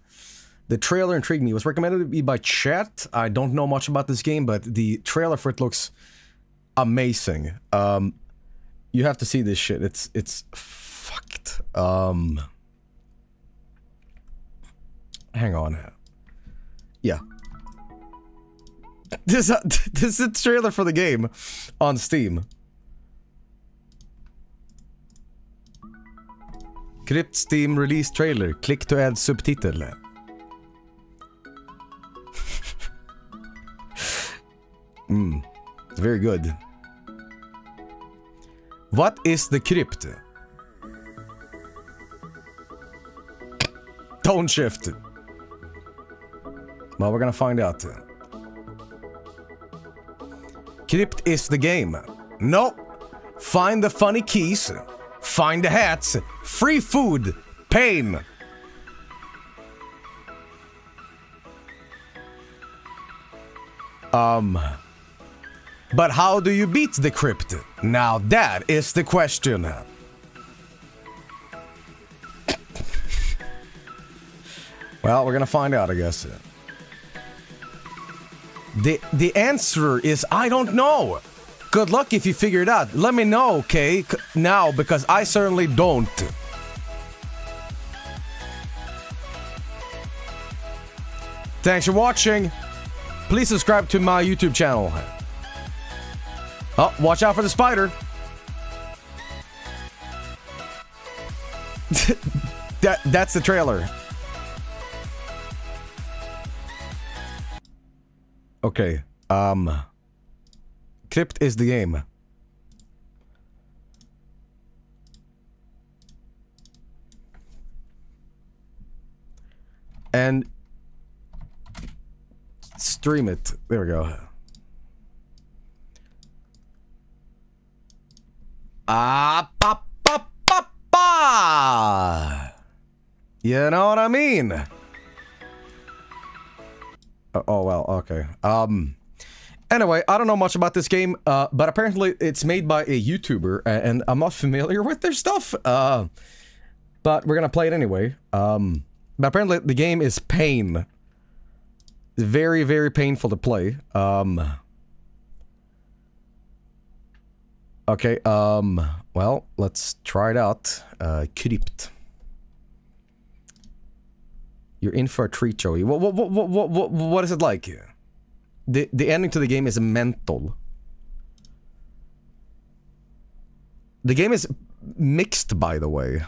the trailer intrigued me. It was recommended to me by chat. I don't know much about this game, but the trailer for it looks amazing. Um, you have to see this shit. It's it's fucked. Um, hang on. Yeah. This this is the trailer for the game on Steam. Crypt Steam release trailer. Click to add subtitle. mm, very good. What is the crypt? Tone shift. Well, we're gonna find out. Crypt is the game. No. Find the funny keys. Find the hats. Free food. Pain. Um. But how do you beat the crypt? Now that is the question. well, we're gonna find out, I guess. The the answer is I don't know. Good luck if you figure it out. Let me know, okay? Now, because I certainly don't. Thanks for watching. Please subscribe to my YouTube channel. Oh, watch out for the spider. that that's the trailer. Okay. Um Crypt is the game. And stream it. There we go. Ah, pa, pa, pa, pa. You know what I mean? Oh, oh, well, okay. Um. Anyway, I don't know much about this game, uh, but apparently it's made by a YouTuber, and I'm not familiar with their stuff. Uh, but we're gonna play it anyway. Um, but apparently the game is pain. Very, very painful to play. Um. Okay, um, well, let's try it out. Uh, Crypt. You're in for a treat, Joey. What, what, what, what, what, what is it like? The, the ending to the game is mental. The game is mixed, by the way.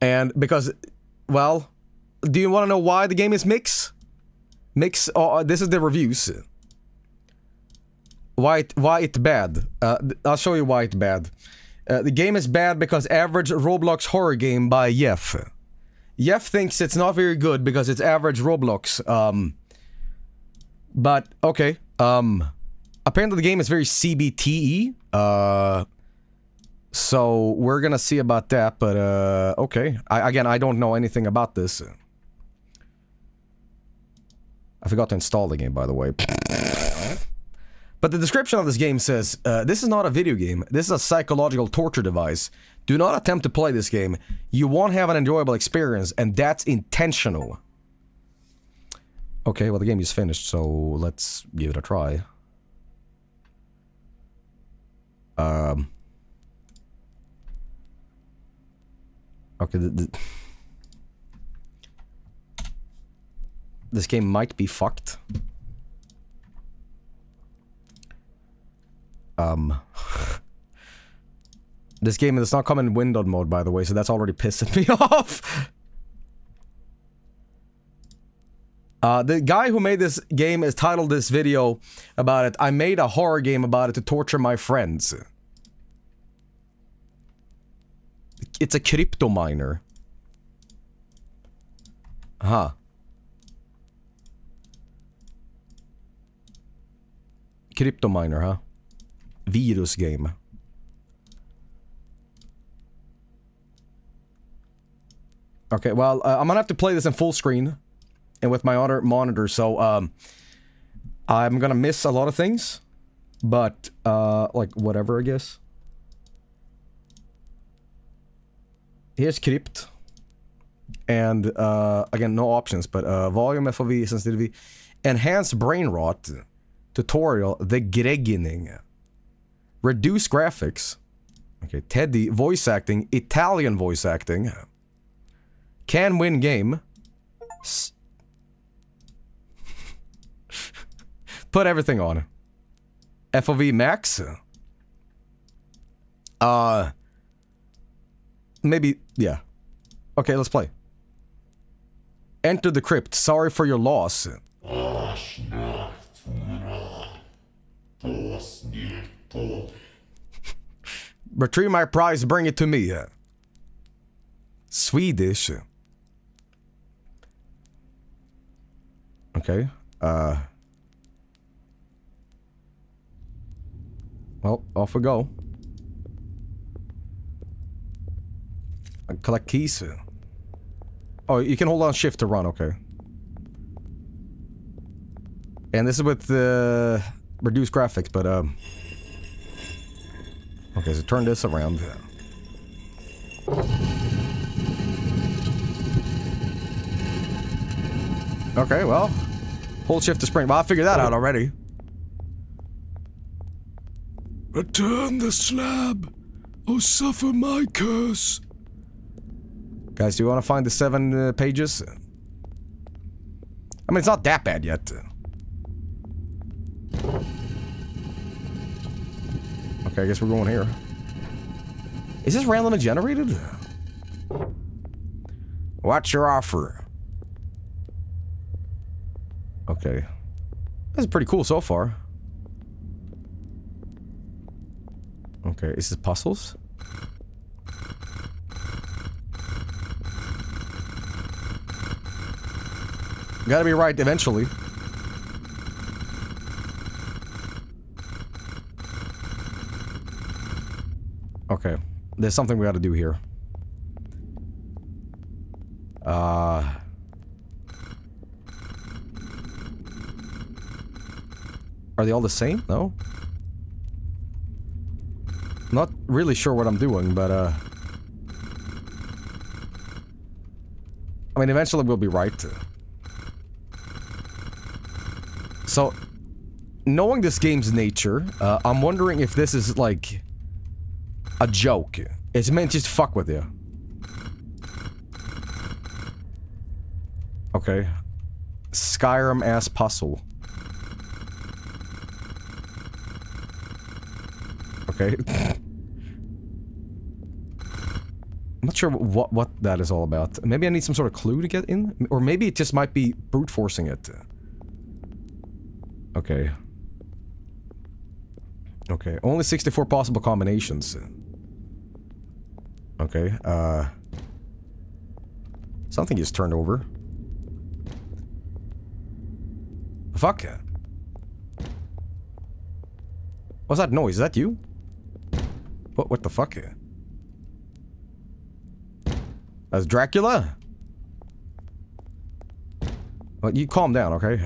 And because, well, do you want to know why the game is mix? Mix, uh, this is the reviews. Why it, why it's bad? Uh, I'll show you why it's bad. Uh, the game is bad because average Roblox horror game by Jeff. Jeff thinks it's not very good because it's average Roblox. Um, but okay. Um, apparently the game is very CBTE. Uh, so we're gonna see about that. But uh, okay. I, again, I don't know anything about this. I forgot to install the game, by the way. But the description of this game says, uh, this is not a video game, this is a psychological torture device. Do not attempt to play this game. You won't have an enjoyable experience, and that's intentional. Okay, well the game is finished, so let's give it a try. Um... Okay, the, the, this game might be fucked. Um, this game does not come in windowed mode, by the way, so that's already pissing me off. Uh, the guy who made this game has titled this video about it, I made a horror game about it to torture my friends. It's a crypto miner. Huh. Crypto miner, huh? Virus game. Okay, well, uh, I'm gonna have to play this in full screen and with my other monitor, so um, I'm gonna miss a lot of things, but uh, like whatever, I guess. Here's Crypt, and uh, again, no options, but uh, volume, FOV, sensitivity, enhanced brain rot, tutorial, the Gregening, reduce graphics, okay, Teddy, voice acting, Italian voice acting, can win game. S- Put everything on. FOV max. Uh maybe yeah. Okay, let's play. Enter the crypt. Sorry for your loss. Retrieve my prize, bring it to me. Swedish. Okay. Uh. Well, off we go. Uh, Collect keys. Oh, you can hold on shift to run, okay. And this is with the reduced graphics, but um. Okay, so turn this around. Okay, well, hold shift to sprint. Well, I figured that out already. Return the slab, or suffer my curse. Guys, do you want to find the seven uh, pages? I mean, it's not that bad yet. Okay, I guess we're going here. Is this randomly generated? What's your offer? Okay. This is pretty cool so far. Okay, is this puzzles? Gotta be right eventually. Okay. There's something we gotta do here. Uh... Are they all the same? No? Not really sure what I'm doing, but uh... I mean, eventually we'll be right. So, knowing this game's nature, uh, I'm wondering if this is like a joke. It's meant to just fuck with you. Okay. Skyrim ass puzzle. Okay. I'm not sure what what that is all about. Maybe I need some sort of clue to get in? Or maybe it just might be brute forcing it. Okay. Okay, only 64 possible combinations. Okay, uh... Something just turned over. Fuck. What's that noise? Is that you? What, what the fuck? That's Dracula? Well, you calm down, okay?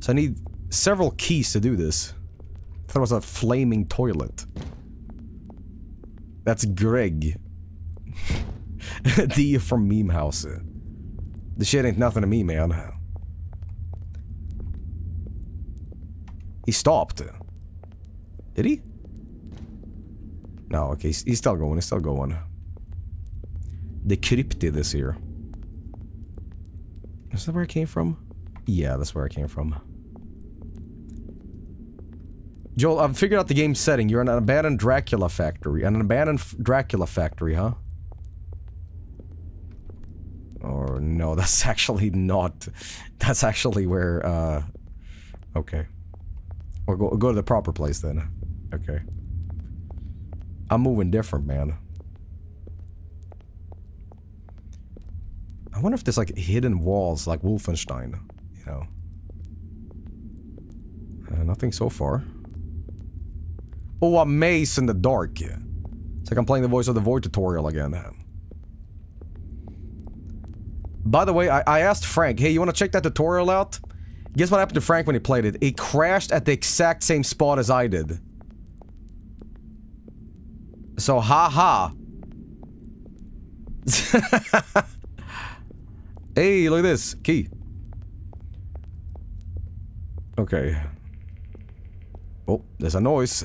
So I need several keys to do this. I thought it was a flaming toilet. That's Greg. D from Meme House. The shit ain't nothing to me, man. He stopped. Did he? No, okay, he's, he's still going, he's still going. The cryptid is here. Is that where I came from? Yeah, that's where I came from. Joel, I've figured out the game setting. You're in an abandoned Dracula factory. An abandoned Dracula factory, huh? Or no, that's actually not. That's actually where, uh... Okay. Or go, go to the proper place then. Okay. I'm moving different, man. I wonder if there's like hidden walls like Wolfenstein, you know. Uh, nothing so far. Oh, a maze in the dark. It's like I'm playing the Voice of the Void tutorial again. By the way, I, I asked Frank, hey, you want to check that tutorial out? Guess what happened to Frank when he played it? It crashed at the exact same spot as I did. So, ha ha. hey, look at this. Key. Okay. Oh, there's a noise.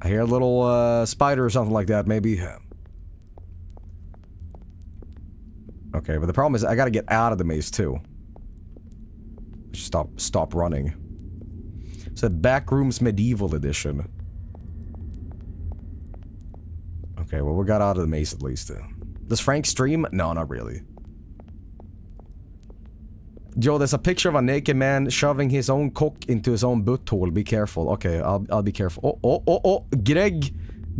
I hear a little uh, spider or something like that, maybe. Okay, but the problem is I gotta get out of the maze too. Stop, stop running. It's a Backrooms Medieval Edition. Okay, well we got out of the maze at least. Does Frank stream? No, not really. Joe, there's a picture of a naked man shoving his own cock into his own butthole. Be careful. Okay, I'll, I'll be careful. Oh, oh, oh, oh! Greg!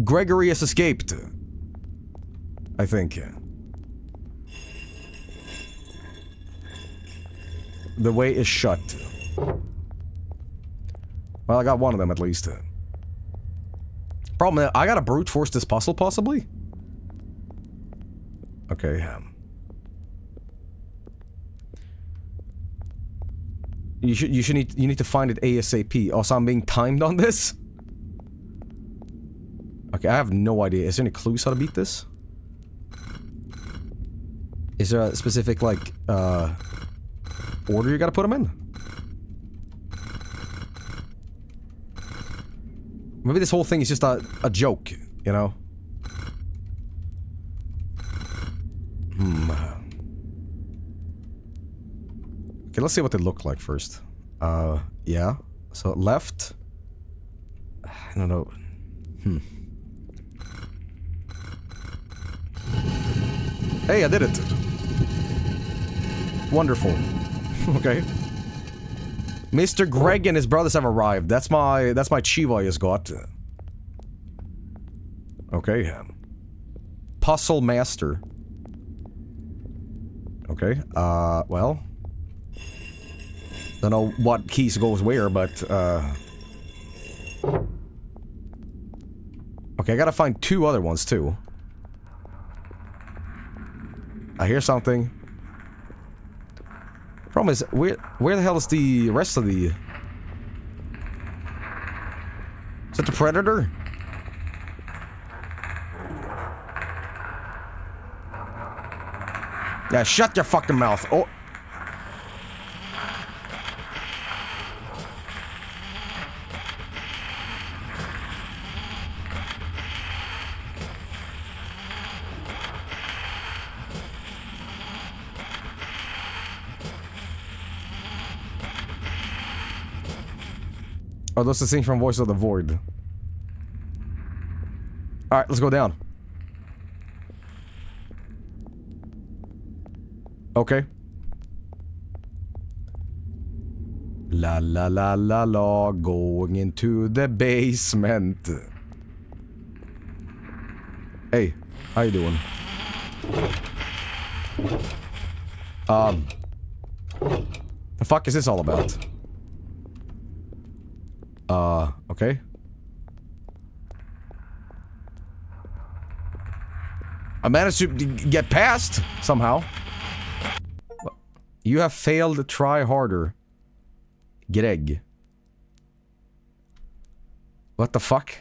Gregory has escaped. I think. The way is shut. Well, I got one of them at least. Problem I gotta brute force this puzzle, possibly? Okay, um... You should you should need you need to find it ASAP. Also, I'm being timed on this. Okay, I have no idea. Is there any clues how to beat this? Is there a specific like uh order you gotta put them in? Maybe this whole thing is just a, a joke, you know? Hmm. Okay, let's see what they look like first. Uh, yeah. So, left. I don't know. Hmm. Hey, I did it! Wonderful. okay. Mr. Greg and his brothers have arrived. That's my that's my Chiva has got. Okay. Puzzle master. Okay. Uh, well. I don't know what keys goes where, but uh. Okay, I gotta find two other ones too. I hear something. Problem is, where where the hell is the rest of the... Is that the predator? Yeah, shut your fucking mouth. Oh. Oh, that's the thing from Voice of the Void. Alright, let's go down. Okay. La la la la la, going into the basement. Hey, how you doing? Um. The fuck is this all about? Uh, okay. I managed to get past, somehow. You have failed to try harder. Greg. What the fuck?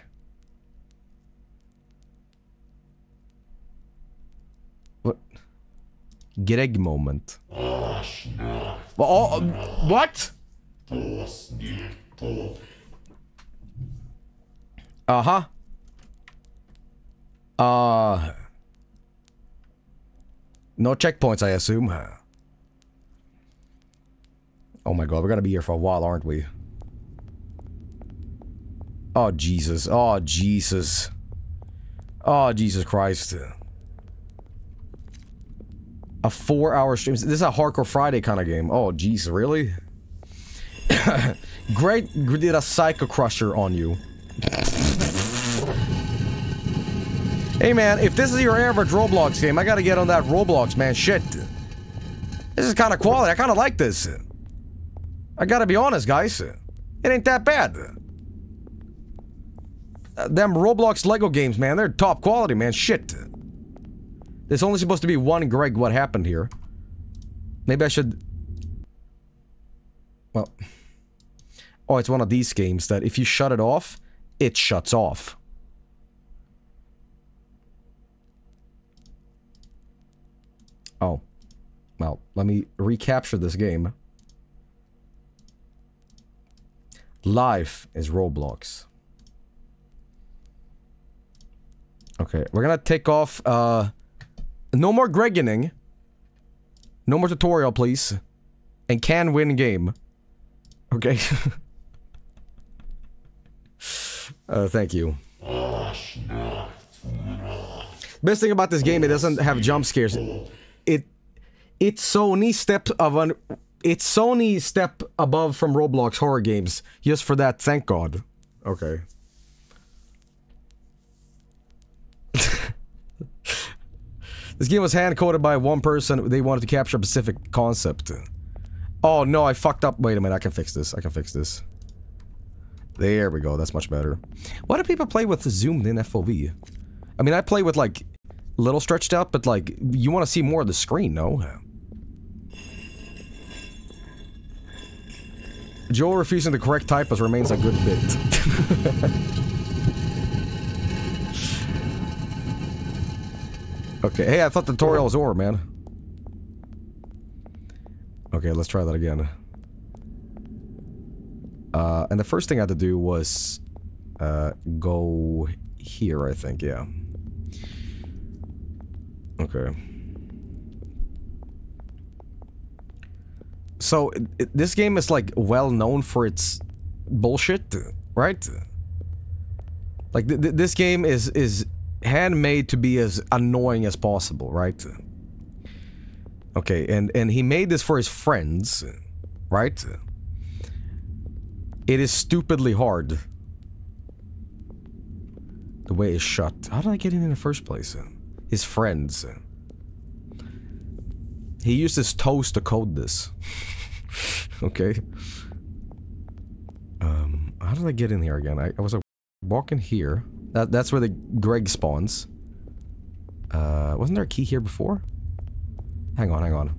What? Greg moment. Oh, what? Uh-huh. Uh... No checkpoints, I assume. Oh my god, we're gonna be here for a while, aren't we? Oh, Jesus. Oh, Jesus. Oh, Jesus Christ. A four-hour stream. This is a Hardcore Friday kind of game. Oh, jeez, really? Greg did a Psycho Crusher on you. Hey man, if this is your average Roblox game, I gotta get on that Roblox, man. Shit. This is kind of quality. I kind of like this. I gotta be honest, guys. It ain't that bad. Uh, them Roblox Lego games, man, they're top quality, man. Shit. There's only supposed to be one Greg. What happened here? Maybe I should. Well. Oh, it's one of these games that if you shut it off, it shuts off. Oh. Well, let me recapture this game. Life is Roblox. Okay, we're gonna take off, uh... No more Gregening. No more tutorial, please. And can win game. Okay. uh, thank you. Best thing about this game, it doesn't have jump scares. It, it's Sony step of an, it's Sony step above from Roblox horror games. Just for that, thank God. Okay. this game was hand coded by one person. They wanted to capture a specific concept. Oh no, I fucked up. Wait a minute, I can fix this. I can fix this. There we go, that's much better. Why do people play with zoomed in FOV? I mean, I play with like little stretched out, but like you want to see more of the screen, no? Joel refusing the correct typos remains a good bit. okay, hey, I thought the tutorial was over, man. Okay, let's try that again. Uh, and the first thing I had to do was uh, go here, I think, yeah. Okay. So, it, this game is like well known for its bullshit, right? Like th th this game is is handmade to be as annoying as possible, right? Okay, and and he made this for his friends, right? It is stupidly hard. The way it's shut. How did I get in in the first place? His friends. He used his toes to code this. okay. Um, how did I get in here again? I, I was uh, walking here. That that's where the Greg spawns. Uh, wasn't there a key here before? Hang on, hang on.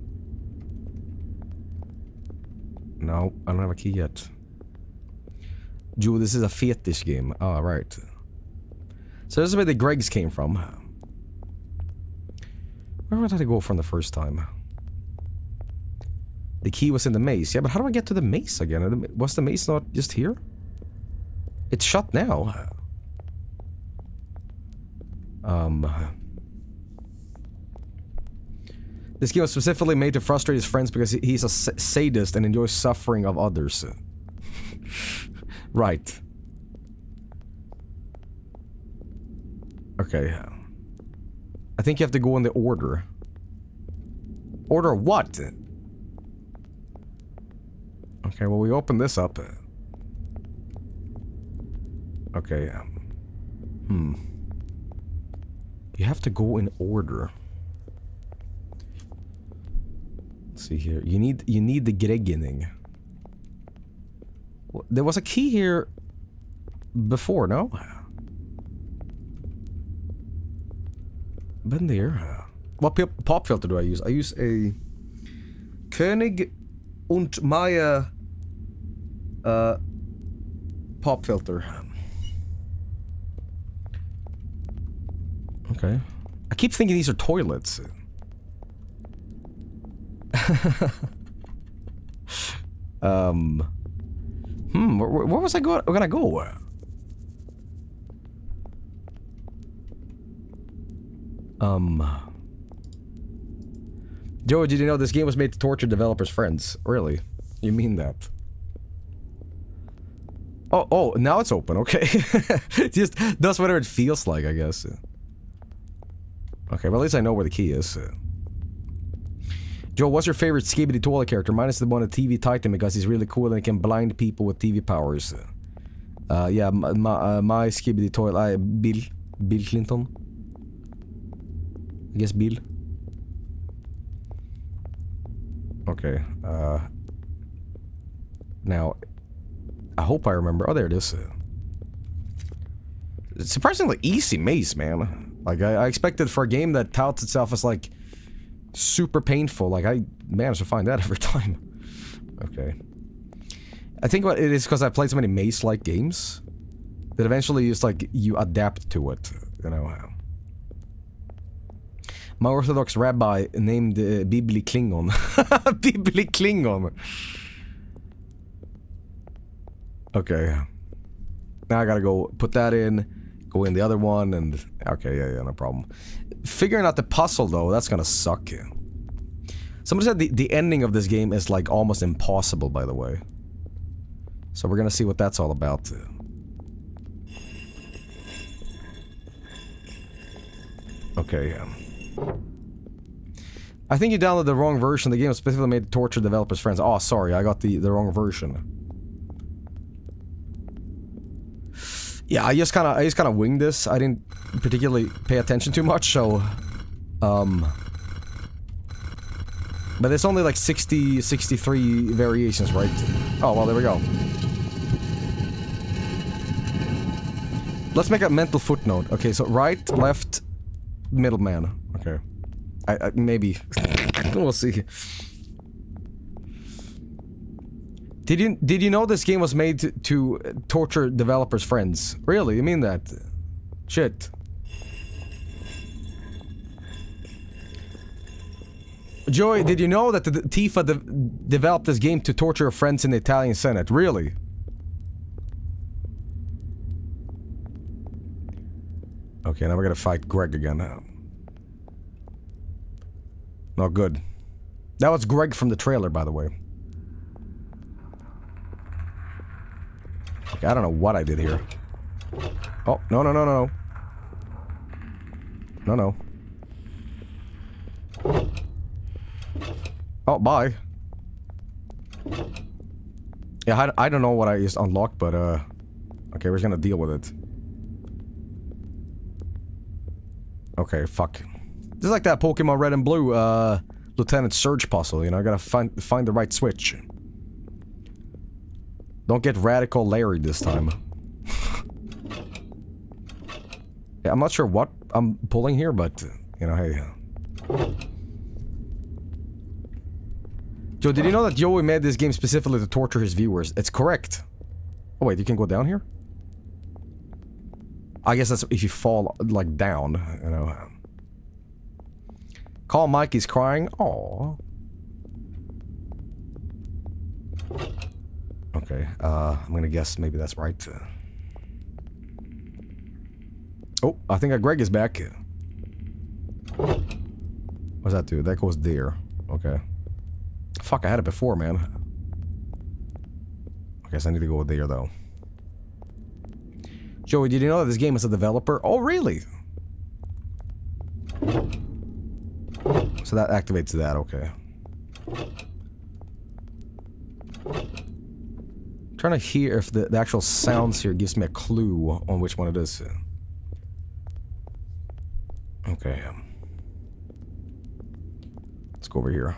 No, I don't have a key yet. Joel, this is a fetish game. Ah, right. So this is where the Gregs came from. Where did I go from the first time? The key was in the maze. Yeah, but how do I get to the maze again? Was the maze not just here? It's shut now. Um... This game was specifically made to frustrate his friends because he's a sadist and enjoys suffering of others. right. Okay. I think you have to go in the order. Order what? Okay, well we open this up. Okay, um, Hmm. You have to go in order. Let's see here. You need you need the Gregening. There was a key here before, no? Been there. What pop, pop filter do I use? I use a König und Meyer uh, pop filter. Okay. I keep thinking these are toilets. um. Hmm. Where, where was I going? Where Gonna go? Um. Joe, did you know this game was made to torture developers' friends? Really? You mean that? Oh, oh, now it's open. Okay. Just does whatever it feels like, I guess. Okay, well at least I know where the key is. Joe, what's your favorite Skibidi Toilet character? Mine is the one at TV Titan because he's really cool and he can blind people with TV powers. Uh, yeah, my, my, uh, my Skibidi Toilet, Bill. Bill Clinton. I guess Bill. Okay, uh... Now, I hope I remember. Oh, there it is. It's surprisingly easy maze, man. Like, I, I expected for a game that touts itself as, like, super painful. Like, I managed to find that every time. Okay. I think what it is because I played so many maze-like games that eventually it's like you adapt to it, you know. My Orthodox rabbi named uh, Bibli Klingon. Bibli Klingon. Okay. Now I gotta go put that in, go in the other one, and... Okay, yeah, yeah, no problem. Figuring out the puzzle, though, that's gonna suck. Somebody said the, the ending of this game is, like, almost impossible, by the way. So we're gonna see what that's all about. Okay, yeah. I think you downloaded the wrong version. The game was specifically made to torture developers' friends. Oh, sorry, I got the, the wrong version. Yeah, I just kind of I just kind of winged this. I didn't particularly pay attention too much, so um But it's only like 60 63 variations, right? Oh, well, there we go. Let's make a mental footnote. Okay, so right, left, middleman. Okay. I, I maybe we'll see. Did you did you know this game was made to, to torture developers' friends? Really? You mean that? Shit. Joey, did you know that the, Tifa de developed this game to torture friends in the Italian Senate? Really? Okay, now we're gonna fight Greg again. Not good. That was Greg from the trailer, by the way. Okay, I don't know what I did here. Oh, no, no, no, no. No, no. Oh, bye. Yeah, I, I don't know what I just unlocked, but, uh... Okay, we're just gonna deal with it. Okay, fuck. This is like that Pokemon Red and Blue, uh... Lieutenant Surge puzzle, you know? I gotta find, find the right switch. Don't get Radical Larry this time. yeah, I'm not sure what I'm pulling here, but, you know, hey. Joe, did you know that Joey made this game specifically to torture his viewers? It's correct. Oh wait, you can go down here? I guess that's if you fall, like, down, you know. Call Mikey's crying. Aww. Okay, uh, I'm gonna guess maybe that's right. Oh, I think Greg is back. What's that do? That goes there. Okay. Fuck, I had it before, man. I guess I need to go there, though. Joey, did you know that this game is a developer? Oh, really? So that activates that, okay. trying to hear if the, the actual sounds here gives me a clue on which one it is. Okay. Let's go over here.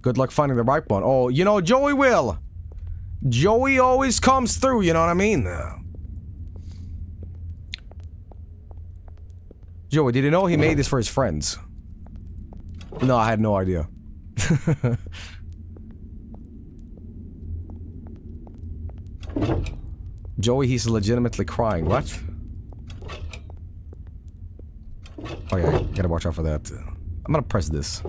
Good luck finding the right one. Oh, you know, Joey will! Joey always comes through, you know what I mean? Joey, did you know he made this for his friends? No, I had no idea. Joey, he's legitimately crying. What? Oh yeah, gotta watch out for that. I'm gonna press this.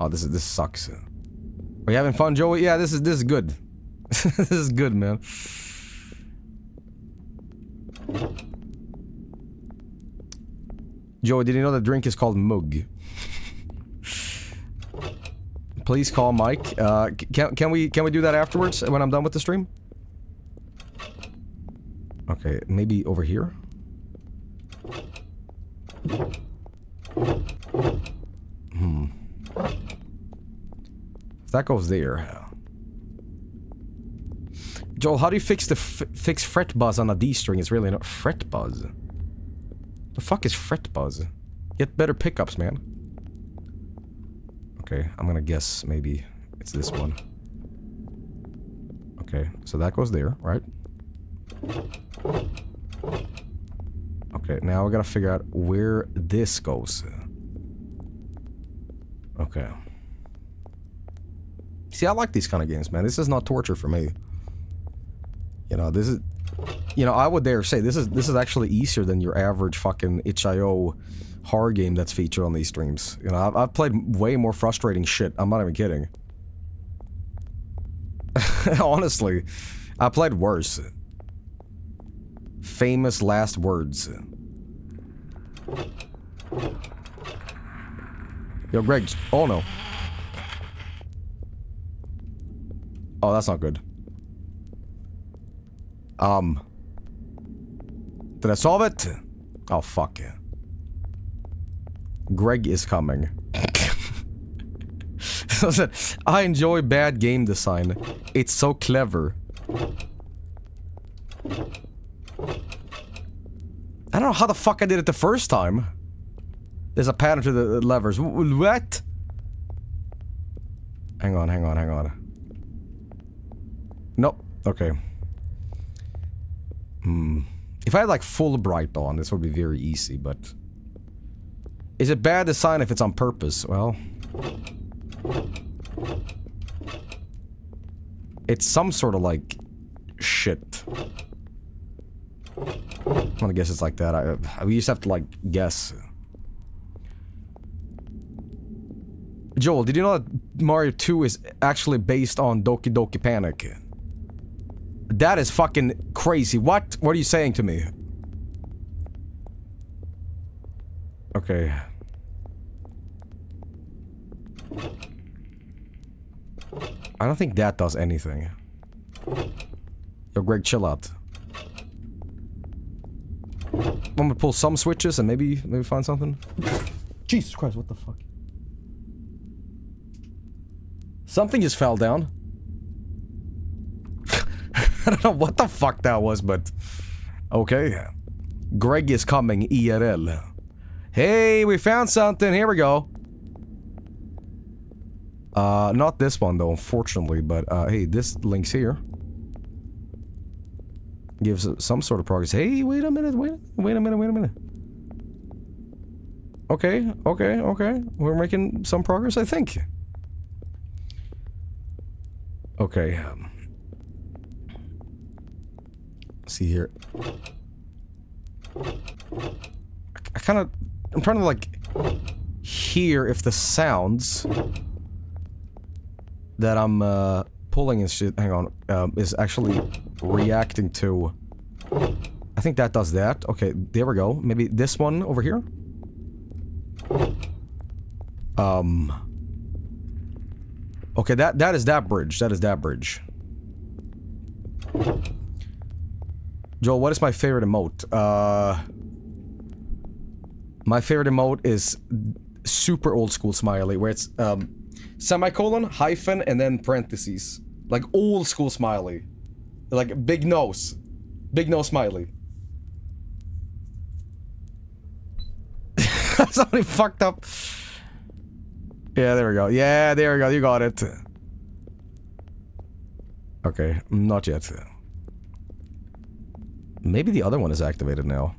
Oh, this is this sucks. Are you having fun, Joey? Yeah, this is this is good. this is good, man. Joey, did you know the drink is called Mug? Please call Mike. Uh, can can we can we do that afterwards when I'm done with the stream? Okay, maybe over here? Hmm. If that goes there. Joel, how do you fix the fix fret buzz on a D string? It's really not fret buzz. The fuck is fret buzz? Get better pickups, man. Okay, I'm gonna guess maybe it's this one. Okay. So that goes there, right? Okay, now we gotta figure out where this goes. Okay. See, I like these kind of games, man. This is not torture for me. You know, this is... You know, I would dare say this is this is actually easier than your average fucking itch.io horror game that's featured on these streams. You know, I've, I've played way more frustrating shit. I'm not even kidding. Honestly, I played worse. Famous last words. Yo, Greg. Oh no. Oh, that's not good. Um. Did I solve it? Oh, fuck. Greg is coming. I enjoy bad game design. It's so clever. I don't know how the fuck I did it the first time. There's a pattern to the levers. What? Hang on, hang on, hang on. Nope. Okay. Hmm. If I had like full bright on, this would be very easy, but... Is it bad design if it's on purpose? Well... It's some sort of like... Shit. I'm gonna guess it's like that. I, I we just have to like guess. Joel, did you know that Mario 2 is actually based on Doki Doki Panic? That is fucking crazy. What? What are you saying to me? Okay. I don't think that does anything. Yo, Greg, chill out. I'm gonna pull some switches and maybe maybe find something. Jesus Christ, what the fuck? Something just fell down. I don't know what the fuck that was, but... Okay. Greg is coming IRL. Hey, we found something. Here we go. Uh, not this one though, unfortunately, but uh, hey, this link's here. Gives some sort of progress. Hey, wait a minute, wait, wait a minute, wait a minute. Okay, okay, okay. We're making some progress, I think. Okay. Um, see here. I, I kind of... I'm trying to, like, hear if the sounds that I'm, uh, pulling and shit, hang on, um, is actually reacting to... I think that does that. Okay, there we go. Maybe this one over here? Um... Okay, that that is that bridge. That is that bridge. Joel, what is my favorite emote? Uh... My favorite emote is super old school smiley, where it's, um, semicolon, hyphen, and then parentheses. Like old school smiley. Like big nose. Big nose smiley. Somebody fucked up. Yeah, there we go. Yeah, there we go. You got it. Okay, not yet. Maybe the other one is activated now.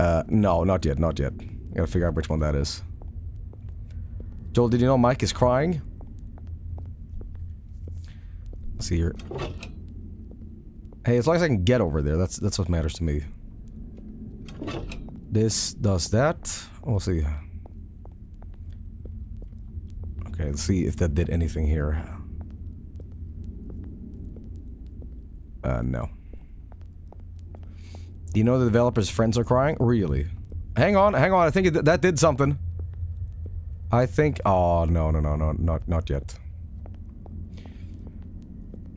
Uh, no, not yet, not yet. Gotta figure out which one that is. Joel, did you know Mike is crying? Let's see here. Hey, as long as I can get over there, that's that's what matters to me. This does that. We'll see. Okay, let's see if that did anything here. Uh, no. Do you know the developer's friends are crying? Really? Hang on, hang on, I think it, that did something. I think... Oh, no, no, no, no, not, not yet.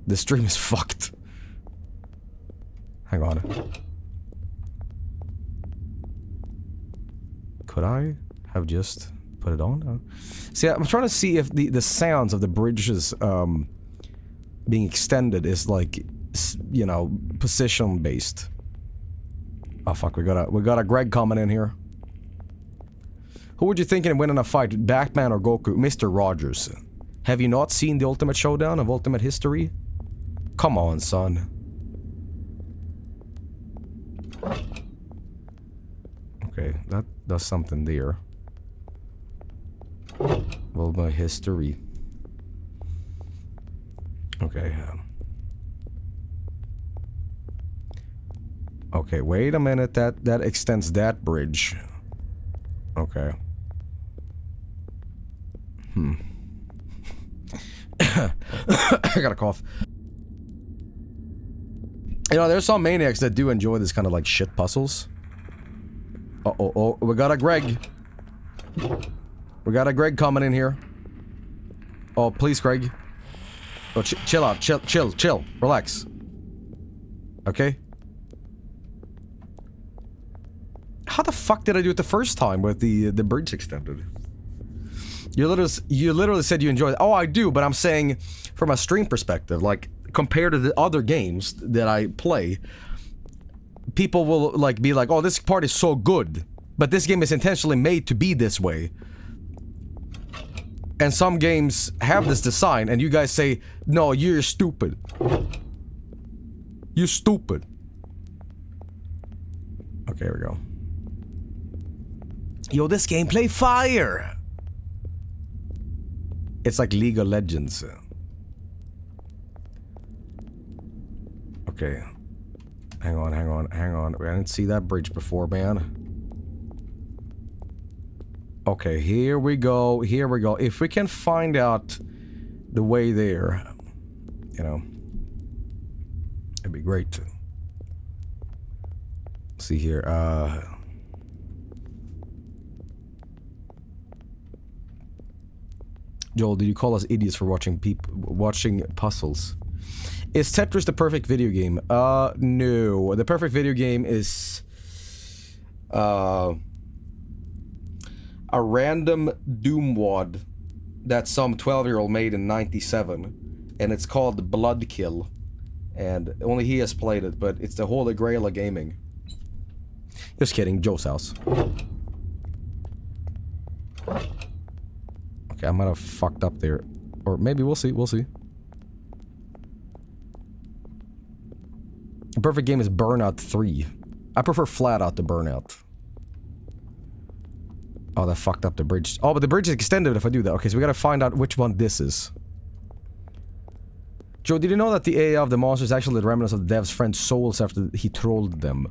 The stream is fucked. Hang on. Could I have just put it on? Uh, see, I'm trying to see if the, the sounds of the bridges um, being extended is like, you know, position based. Oh fuck, we got a we got a Greg coming in here. Who would you thinking of winning a fight, Batman or Goku? Mr. Rogers. Have you not seen the Ultimate Showdown of Ultimate History? Come on, son. Okay, that does something there. Ultimate History. Okay. um, Okay, wait a minute. That that extends that bridge. Okay. Hmm. I got a cough. You know, there's some maniacs that do enjoy this kind of like shit puzzles. Uh oh, oh, we got a Greg. We got a Greg coming in here. Oh, please, Greg. Oh, ch chill out, chill, chill, chill, relax. Okay. How the fuck did I do it the first time with the uh, the bridge extended? You literally you literally said you enjoyed it. Oh, I do, but I'm saying from a stream perspective, like compared to the other games that I play, people will like be like, "Oh, this part is so good," but this game is intentionally made to be this way. And some games have this design, and you guys say, "No, you're stupid. You're stupid." Okay, here we go. Yo, this gameplay fire! It's like League of Legends. Okay. Hang on, hang on, hang on. I didn't see that bridge before, man. Okay, here we go, here we go. If we can find out the way there, you know, it'd be great to see here. Uh, Joel, did you call us idiots for watching peop watching puzzles? Is Tetris the perfect video game? Uh, no. The perfect video game is uh a random doom wad that some 12-year-old made in 97 and it's called Blood Kill. And only he has played it, but it's the holy grail of gaming. Just kidding, Joe's house. I might have fucked up there. Or maybe we'll see, we'll see. The perfect game is Burnout 3. I prefer FlatOut to Burnout. Oh, that fucked up the bridge. Oh, but the bridge is extended if I do that. Okay, so we gotta find out which one this is. Joe, did you know that the AI of the monster is actually the remnants of the dev's friend's souls after he trolled them?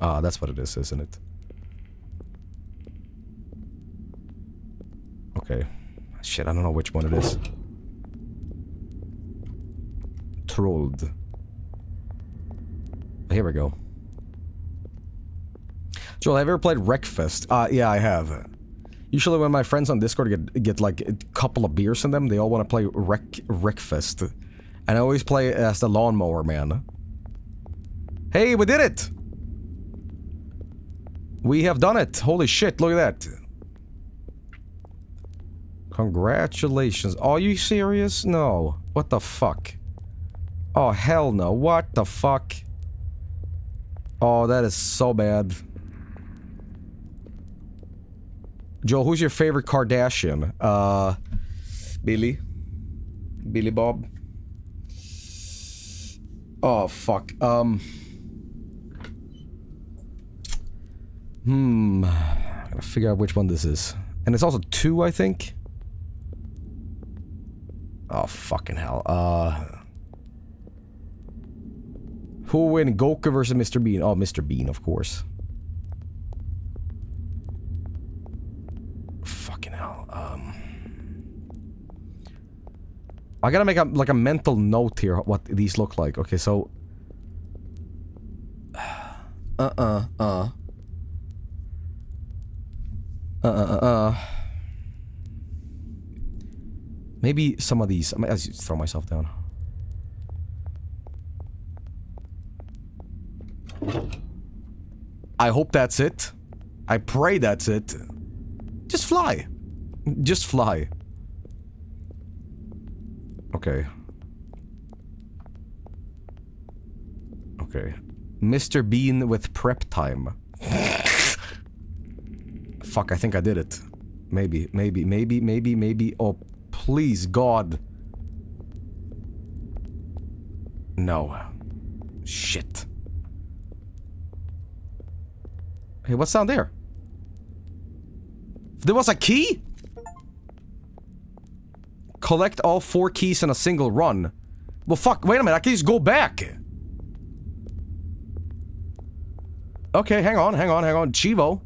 Ah, that's what it is, isn't it? Okay. Shit, I don't know which one it is. Trolled. Here we go. Joel, have you ever played Wreckfest? Uh, yeah, I have. Usually when my friends on Discord get, get like a couple of beers in them, they all want to play Wreck, Wreckfest. And I always play as the lawnmower man. Hey, we did it! We have done it! Holy shit, look at that. Congratulations. Are you serious? No. What the fuck? Oh, hell no. What the fuck? Oh, that is so bad. Joel, who's your favorite Kardashian? Uh, Billy? Billy Bob? Oh, fuck. Um... Hmm... I gotta figure out which one this is. And it's also two, I think? Oh, fucking hell. Uh... Who will win? Goku versus Mr. Bean? Oh, Mr. Bean, of course. Fucking hell. Um... I gotta make a, like a mental note here what these look like. Okay, so... Uh-uh, uh. Uh, uh, uh, uh. Maybe some of these. I might just throw myself down. I hope that's it. I pray that's it. Just fly. Just fly. Okay. Okay. Mr. Bean with prep time. Fuck, I think I did it. Maybe, maybe, maybe, maybe, maybe. Oh, Please, God. No. Shit. Hey, what's down there? There was a key? Collect all four keys in a single run. Well, fuck, wait a minute, I can just go back. Okay, hang on, hang on, hang on. Chivo.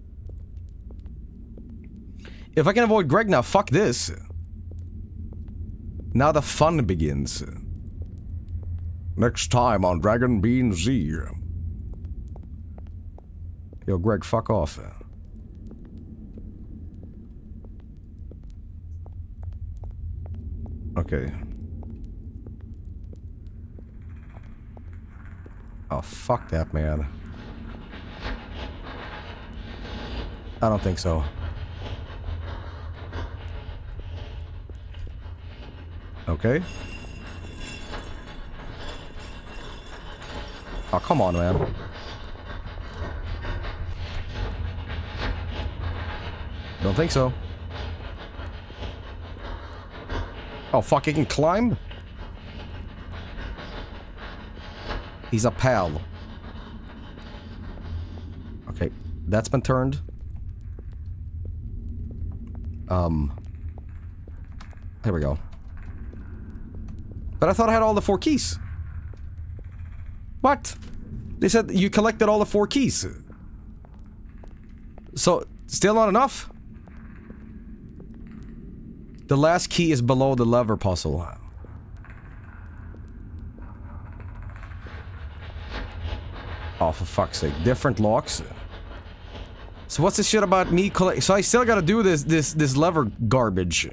If I can avoid Greg now, fuck this. Now the fun begins. Next time on Dragon Bean Z. Yo, Greg, fuck off. Okay. Oh, fuck that, man. I don't think so. Okay. Oh, come on, man. Don't think so. Oh, fuck, he can climb? He's a pal. Okay, that's been turned. Um. There we go. But I thought I had all the four keys. What? They said you collected all the four keys. So, still not enough? The last key is below the lever puzzle. Oh, for fuck's sake. Different locks. So what's this shit about me collect- So I still gotta do this, this, this lever garbage.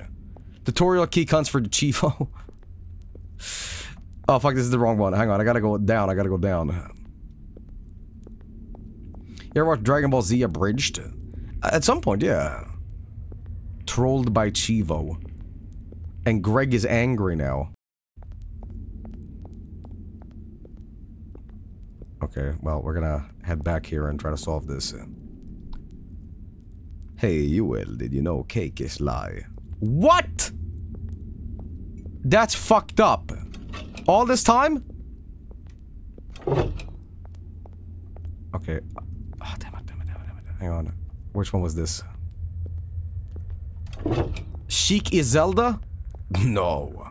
Tutorial key comes for the Chiefo. oh fuck, this is the wrong one. Hang on, I gotta go down, I gotta go down. You ever watch Dragon Ball Z Abridged? Uh, at some point, yeah. Trolled by Chivo. And Greg is angry now. Okay, well, we're gonna head back here and try to solve this. Hey, Joel, did you know cake is lie? What? That's fucked up. All this time? Okay. Oh, damn it, damn it, damn it, damn it. Hang on. Which one was this? Sheik is Zelda? No.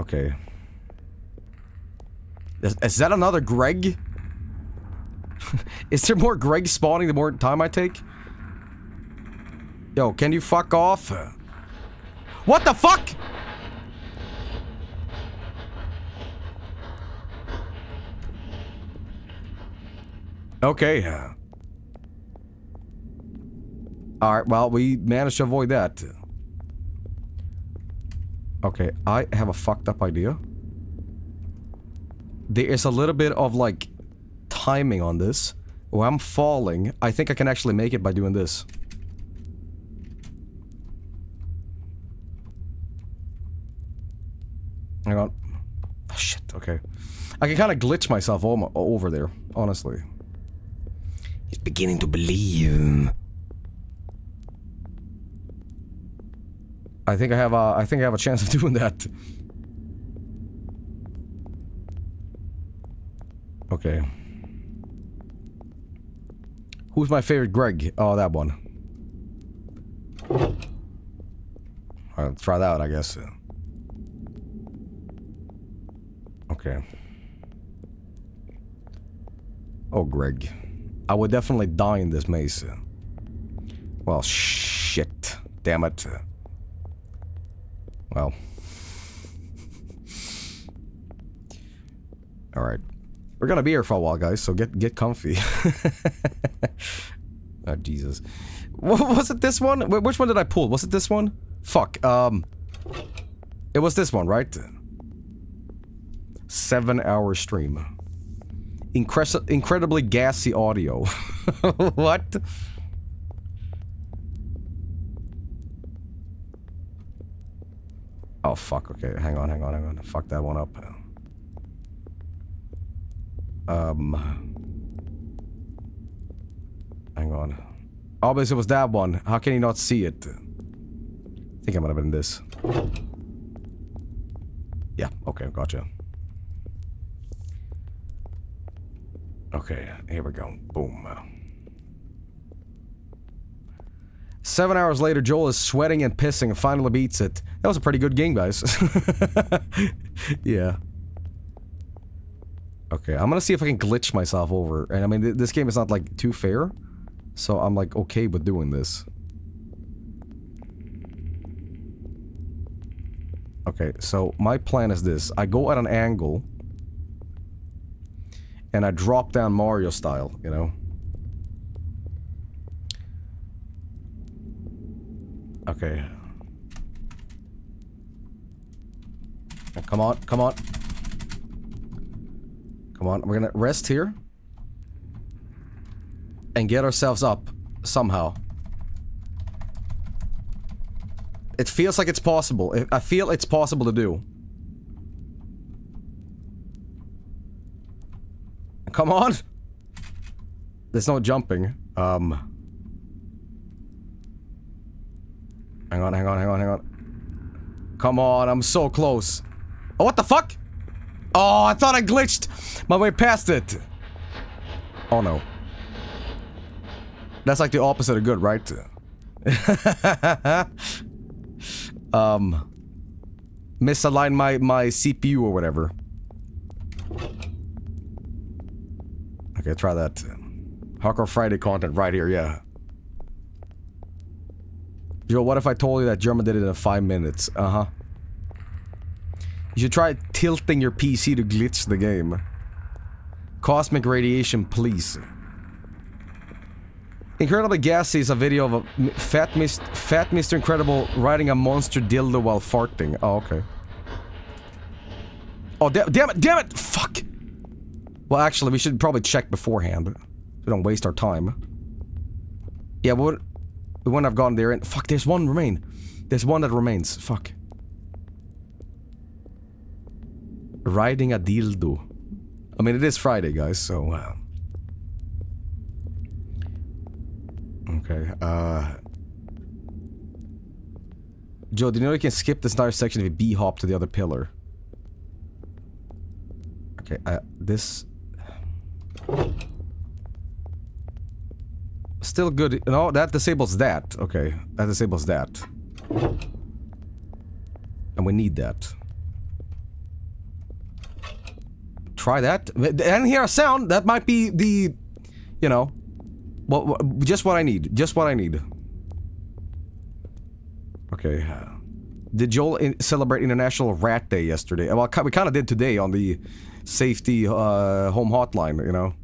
Okay. Is, is that another Greg? is there more Greg spawning the more time I take? Yo, can you fuck off? What the fuck? Okay. Alright, well, we managed to avoid that. Okay, I have a fucked up idea. There is a little bit of, like, timing on this. When I'm falling, I think I can actually make it by doing this. Hang on. Oh, shit, okay. I can kind of glitch myself over there, honestly. He's beginning to believe. I think I have a, I think I have a chance of doing that. Okay. Who's my favorite Greg? Oh, that one. I'll try that, I guess. Okay. Oh, Greg. I would definitely die in this maze. Well, shit. Damn it. Well. Alright. We're gonna be here for a while, guys, so get get comfy. oh, Jesus. What, was it this one? Which one did I pull? Was it this one? Fuck, um... It was this one, right? Seven hour stream. Incre incredibly gassy audio. what? Oh, fuck. Okay, hang on, hang on, hang on. Fuck that one up. Um... Hang on. Obviously it was that one. How can you not see it? I think I might have been this. Yeah, okay, gotcha. Okay, here we go. Boom. Seven hours later, Joel is sweating and pissing and finally beats it. That was a pretty good game, guys. yeah. Okay, I'm gonna see if I can glitch myself over. And I mean, th this game is not like too fair. So I'm like okay with doing this. Okay, so my plan is this. I go at an angle. And I drop down Mario style, you know? Okay. Come on, come on. Come on, we're gonna rest here. And get ourselves up, somehow. It feels like it's possible. I- I feel it's possible to do. Come on! There's no jumping. Um... Hang on, hang on, hang on, hang on. Come on, I'm so close. Oh, what the fuck? Oh, I thought I glitched my way past it. Oh no. That's like the opposite of good, right? um... Misalign my, my CPU or whatever. Okay, try that. Hardcore Friday content right here, yeah. Joe, what if I told you that German did it in five minutes? Uh-huh. You should try tilting your PC to glitch the game. Cosmic radiation, please. Incredibly Gassy is a video of a fat, mis fat Mr. Incredible riding a monster dildo while farting. Oh, okay. Oh, da damn it, damn it! Fuck! Well, actually, we should probably check beforehand. So we don't waste our time. Yeah, would- we wouldn't have gone there and- Fuck, there's one remain. There's one that remains. Fuck. Riding a dildo. I mean, it is Friday, guys, so... Uh, okay, uh... Joe, do you know you can skip this entire section if you B-hop to the other pillar? Okay, uh, this... Still good. No, that disables that. Okay, that disables that. And we need that. Try that. And hear a sound. That might be the, you know, what just what I need. Just what I need. Okay. Did Joel in celebrate International Rat Day yesterday? Well, we kind of did today on the safety uh, home hotline, you know.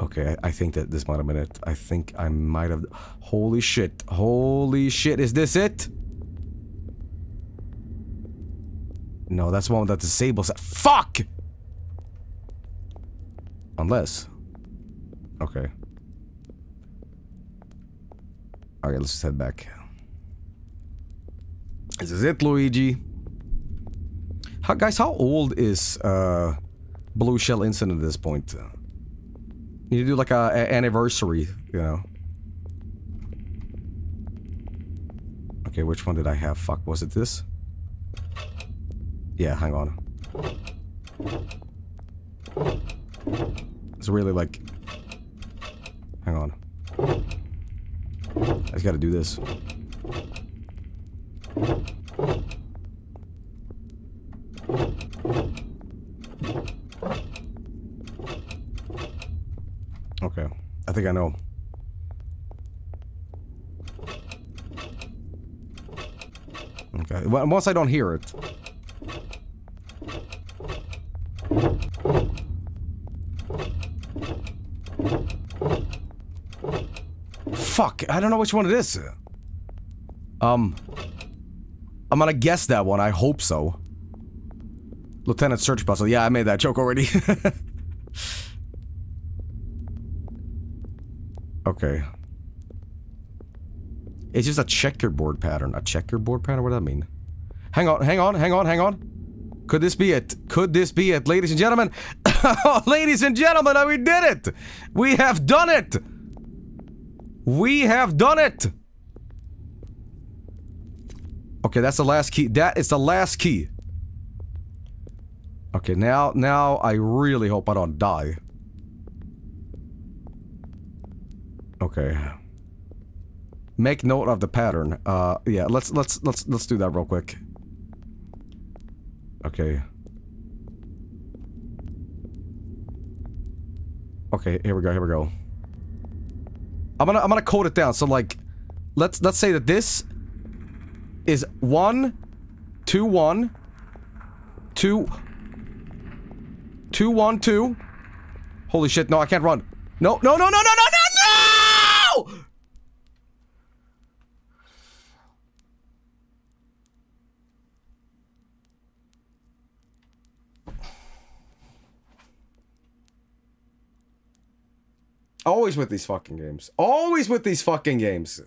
Okay, I, think that this might have been it. I think I might have... Holy shit. Holy shit. Is this it? No, that's one that disables... Fuck! Unless... Okay. Okay, let's just head back. This is it, Luigi. How, guys, how old is uh, Blue Shell Incident at this point? Need to do like a, a anniversary, you know. Okay, which one did I have? Fuck, was it this? Yeah, hang on. It's really like... Hang on. I just gotta do this. Okay. I think I know. Okay. Once I don't hear it. Fuck, I don't know which one it is. Um, I'm gonna guess that one. I hope so. Lieutenant Search Puzzle. Yeah, I made that joke already. okay. It's just a checkerboard pattern. A checkerboard pattern? What does that mean? Hang on, hang on, hang on, hang on. Could this be it? Could this be it, ladies and gentlemen? ladies and gentlemen, we did it! We have done it! We have done it! Okay, that's the last key. That is the last key. Okay, now, now I really hope I don't die. Okay. Make note of the pattern. Uh, yeah, let's, let's, let's, let's do that real quick. Okay. Okay, here we go, here we go. I'm gonna, I'm gonna code it down, so like, let's, let's say that this is one, two, one, two, two, one, two. Holy shit, no, I can't run. No, no, no, no, no, no, no, no! Always with these fucking games. Always with these fucking games.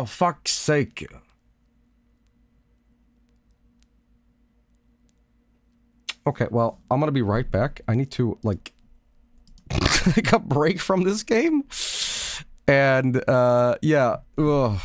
Oh, fuck's sake. Okay, well, I'm gonna be right back. I need to, like, take a break from this game. And, uh, yeah. Ugh.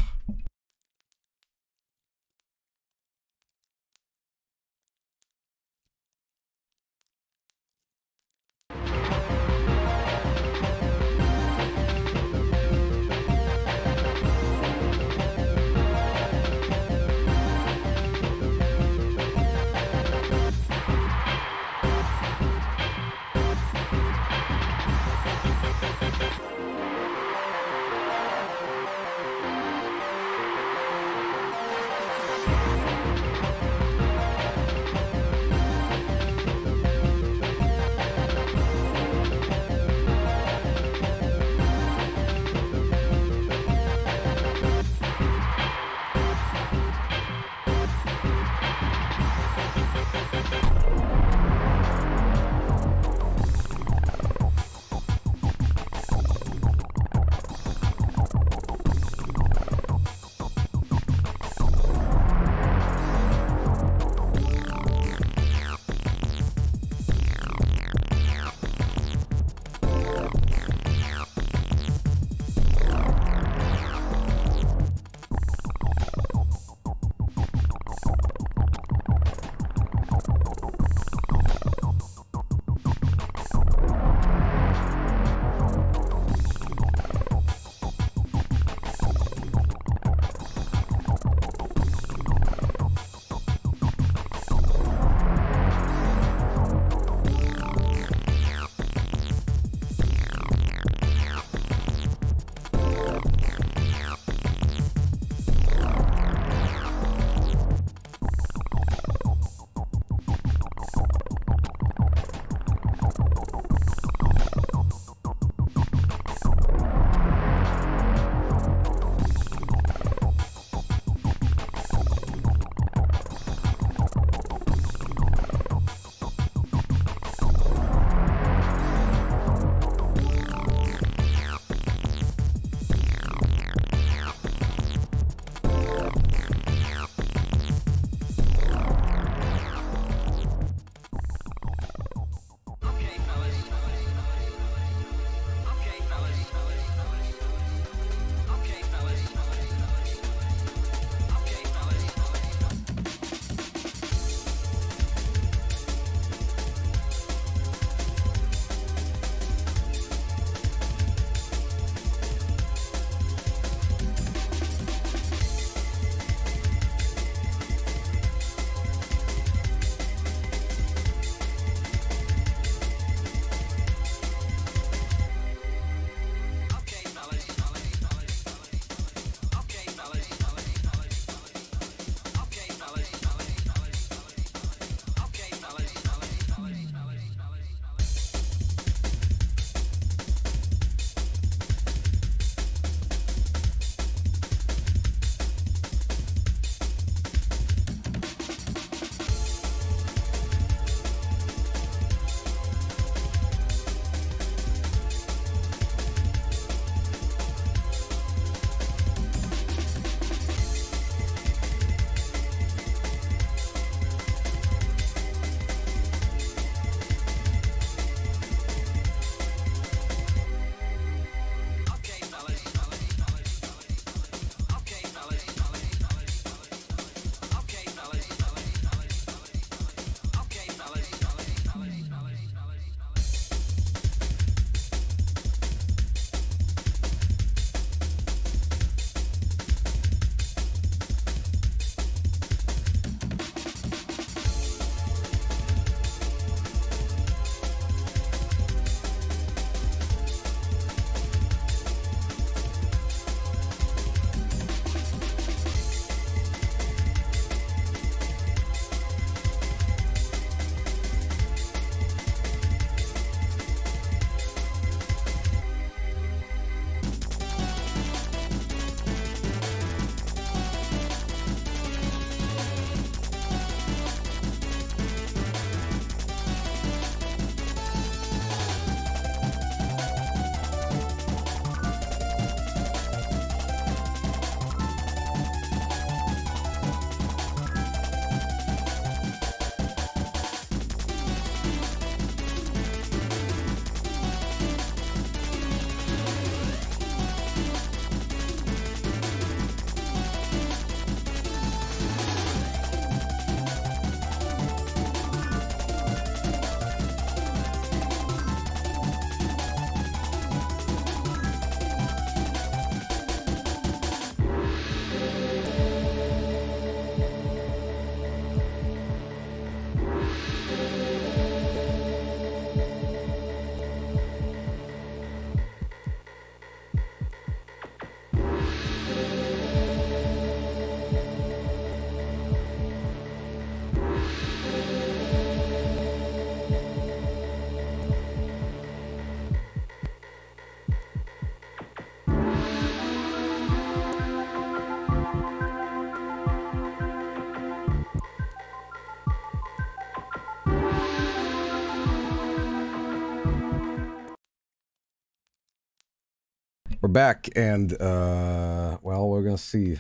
Back, and, uh, well, we're gonna see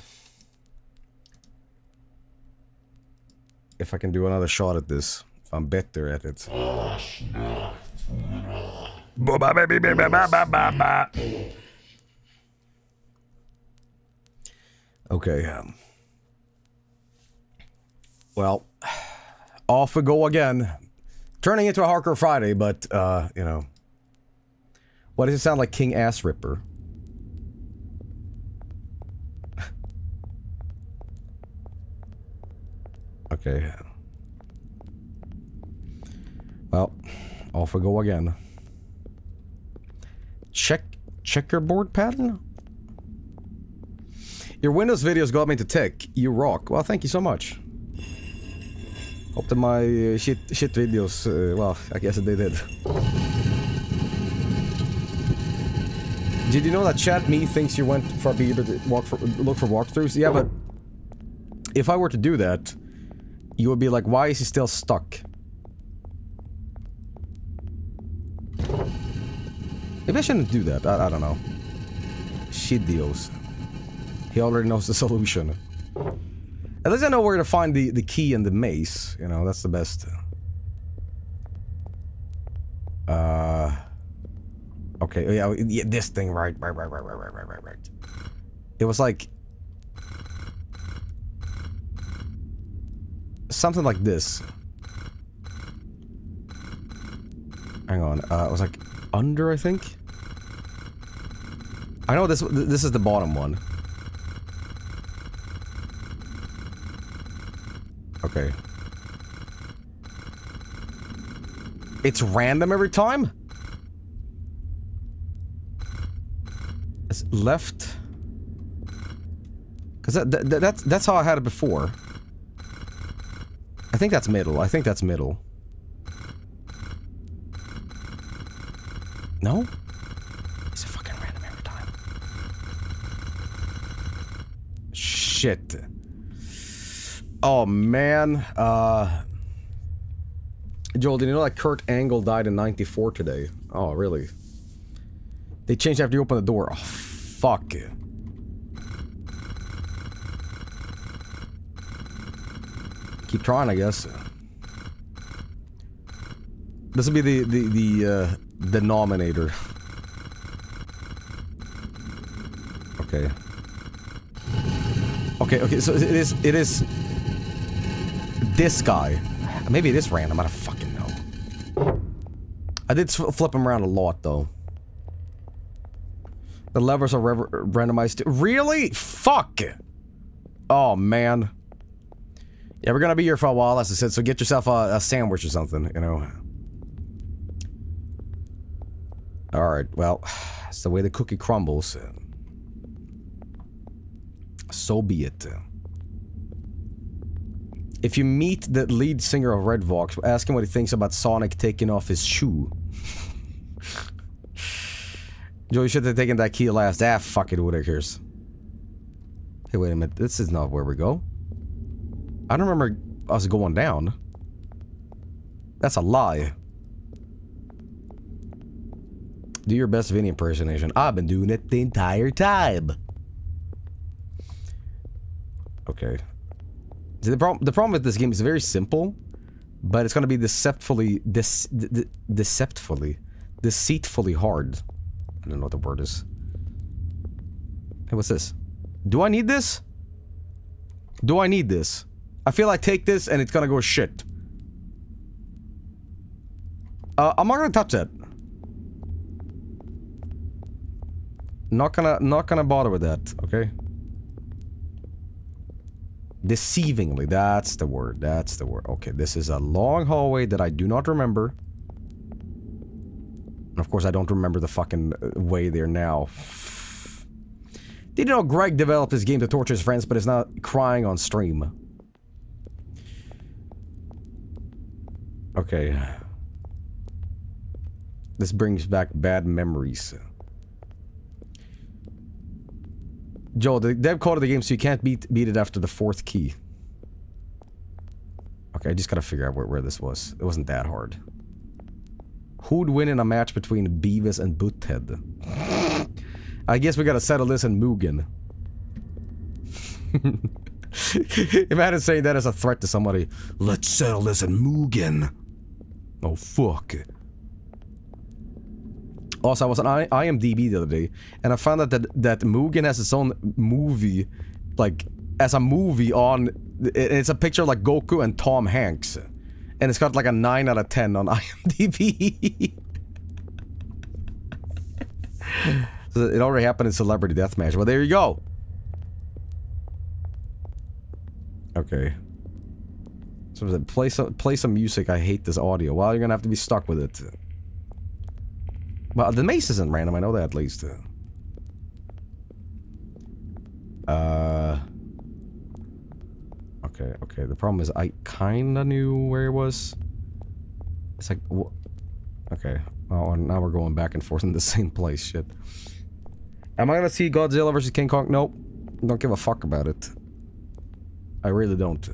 if I can do another shot at this. If I'm better at it. Okay. Um, well, off we go again. Turning into a Harker Friday, but, uh, you know. What does it sound like King Ass Ripper? Okay. Well, off we go again. Check checkerboard pattern? Your Windows videos got me into tech. You rock. Well, thank you so much. Hope that my uh, shit shit videos, uh, well, I guess they did. Did you know that chat me thinks you went for a be able to walk for look for walkthroughs? Yeah, but if I were to do that, you would be like, why is he still stuck? Maybe I shouldn't do that. I, I don't know. Shit deals. He already knows the solution. At least I know where to find the, the key and the mace. You know, that's the best. Uh... Okay, yeah, yeah, this thing, right, right, right, right, right, right, right, right. It was like... Something like this. Hang on, uh, it was like under, I think? I know this this is the bottom one. Okay. It's random every time? It's left. Cause that, that, that's that's how I had it before. I think that's middle. I think that's middle. No? It's a fucking random every time. Shit. Oh man. Uh Joel, did you know that Kurt Angle died in 94 today? Oh, really? They changed after you open the door. Oh, fuck. Keep trying, I guess. This will be the the the uh, denominator. Okay. Okay, okay. So it is it is this guy. Maybe it is random. I don't fucking know. I did flip him around a lot though. The levers are randomized. Really? Fuck. Oh man. Yeah, we're gonna be here for a while, as I said. So get yourself a, a sandwich or something. You know. Alright, well, it's the way the cookie crumbles. So be it. If you meet the lead singer of Red Vox, ask him what he thinks about Sonic taking off his shoe. Joe, you should have taken that key last. Ah, fuck it, who cares? Hey, wait a minute. This is not where we go. I don't remember us going down. That's a lie. Do your best Vinny impersonation. I've been doing it the entire time. Okay. See, the problem the problem with this game is very simple, but it's gonna be deceptively dis, de, deceptively deceitfully hard. I don't know what the word is. Hey, what's this? Do I need this? Do I need this? I feel like take this and it's gonna go shit. Uh, I'm not gonna touch that. Not gonna, not gonna bother with that, okay? Deceivingly, that's the word, that's the word. Okay, this is a long hallway that I do not remember. And of course, I don't remember the fucking uh, way there now. Did you know Greg developed this game to torture his friends, but is not crying on stream? Okay. This brings back bad memories. Joel, the dev coded the game so you can't beat beat it after the fourth key. Okay, I just gotta figure out where, where this was. It wasn't that hard. Who'd win in a match between Beavis and Butthead? I guess we gotta settle this in Mugen. Imagine saying that as a threat to somebody. Let's settle this in Mugen. Oh, fuck. Also, I was on IMDb the other day, and I found out that, that Mugen has its own movie, like, as a movie on... It's a picture of, like, Goku and Tom Hanks. And it's got, like, a 9 out of 10 on IMDb. so it already happened in Celebrity Deathmatch. Well, there you go. Okay. So play some play some music? I hate this audio. Well, you're gonna have to be stuck with it. Well, the mace isn't random. I know that at least. Uh. Okay, okay. The problem is I kinda knew where it was. It's like, okay. Oh, now we're going back and forth in the same place. Shit. Am I gonna see Godzilla versus King Kong? Nope. Don't give a fuck about it. I really don't.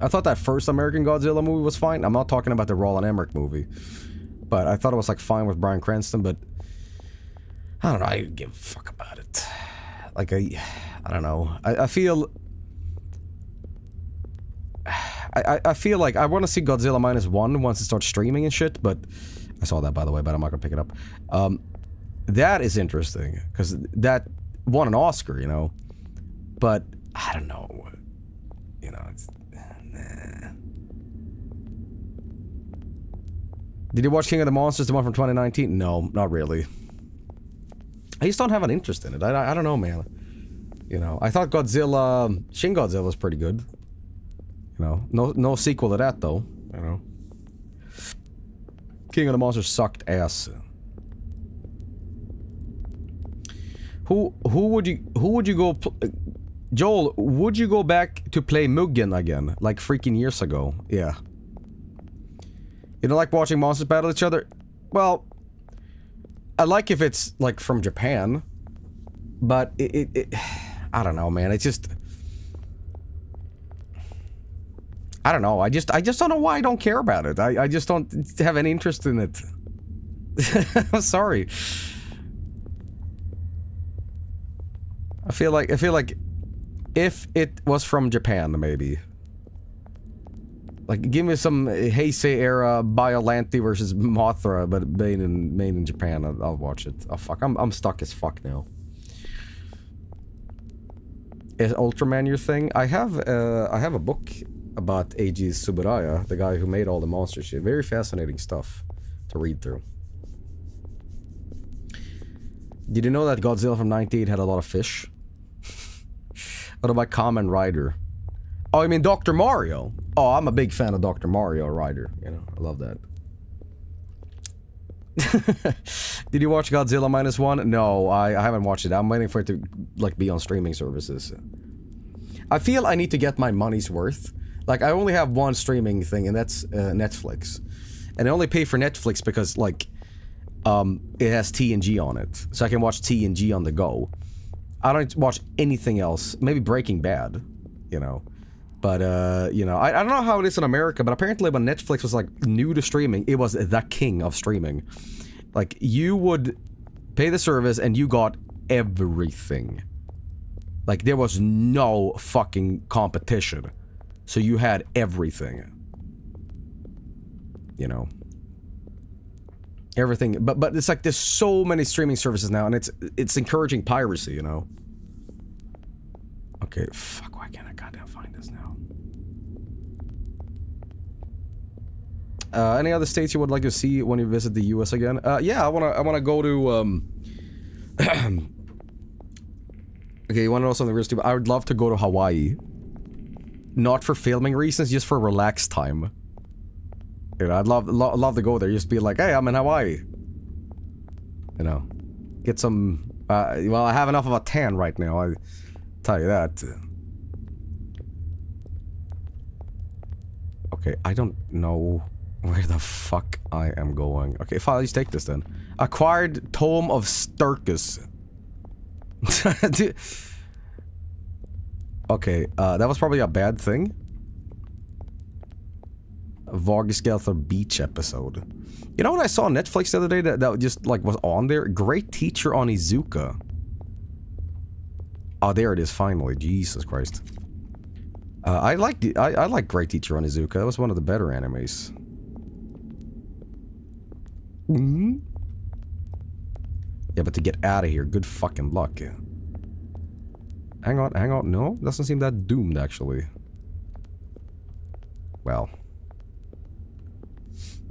I thought that first American Godzilla movie was fine. I'm not talking about the Roland Emmerich movie. But I thought it was like fine with Bryan Cranston, but I don't know, I give a fuck about it. Like I I don't know. I, I feel I, I, I feel like I want to see Godzilla minus one once it starts streaming and shit, but I saw that by the way, but I'm not gonna pick it up. Um, that is interesting because that won an Oscar, you know. But I don't know, you know. It's, nah. Did you watch King of the Monsters, the one from 2019? No, not really. I just don't have an interest in it. I, I, I don't know, man. You know, I thought Godzilla, Shin Godzilla was pretty good. You know, no no sequel to that though. You know, King of the Monsters sucked ass. Who who would you who would you go? Joel, would you go back to play Mugen again, like freaking years ago? Yeah. You don't like watching monsters battle each other? Well, I like if it's like from Japan, but it, it, it I don't know, man. It's just I don't know. I just I just don't know why I don't care about it. I I just don't have any interest in it. I'm sorry. I feel like I feel like if it was from Japan, maybe. Like, give me some Heisei era Biollante versus Mothra, but made in made in Japan. I'll, I'll watch it. Oh fuck, I'm I'm stuck as fuck now. Is Ultraman your thing? I have uh, I have a book about Eiji Tsuburaya, the guy who made all the monster shit. Very fascinating stuff to read through. Did you know that Godzilla from 98 had a lot of fish? what about Kamen Rider? Oh, I mean Dr. Mario? Oh, I'm a big fan of Dr. Mario Rider. You know, I love that. Did you watch Godzilla Minus One? No, I, I haven't watched it. I'm waiting for it to like be on streaming services. I feel I need to get my money's worth. Like I only have one streaming thing, and that's uh, Netflix, and I only pay for Netflix because like um, it has TNG on it, so I can watch TNG on the go. I don't watch anything else. Maybe Breaking Bad, you know. But, uh, you know, I, I don't know how it is in America, but apparently when Netflix was, like, new to streaming, it was the king of streaming. Like, you would pay the service and you got everything. Like, there was no fucking competition. So you had everything. You know. Everything. But, but it's like there's so many streaming services now, and it's, it's encouraging piracy, you know. Okay, fuck, why can't I goddamn find this now? Uh, any other states you would like to see when you visit the U.S. again? Uh, yeah, I wanna, I wanna go to, um... okay, you wanna know something real stupid? I would love to go to Hawaii. Not for filming reasons, just for relaxed time. You know, I'd love, lo love to go there, just be like, hey, I'm in Hawaii. You know, get some, uh, well, I have enough of a tan right now, I tell you that. Okay, I don't know where the fuck I am going. Okay, fine, let's take this then. Acquired Tome of Sturkus. okay, uh, that was probably a bad thing. Vargskelethor Beach episode. You know what I saw on Netflix the other day that, that just like was on there? Great Teacher Onizuka. Oh, there it is finally. Jesus Christ. Uh, I like I, I like Great Teacher Onizuka. That was one of the better animes. Hmm Yeah, but to get out of here, good fucking luck. Hang on, hang on. No, doesn't seem that doomed actually. Well.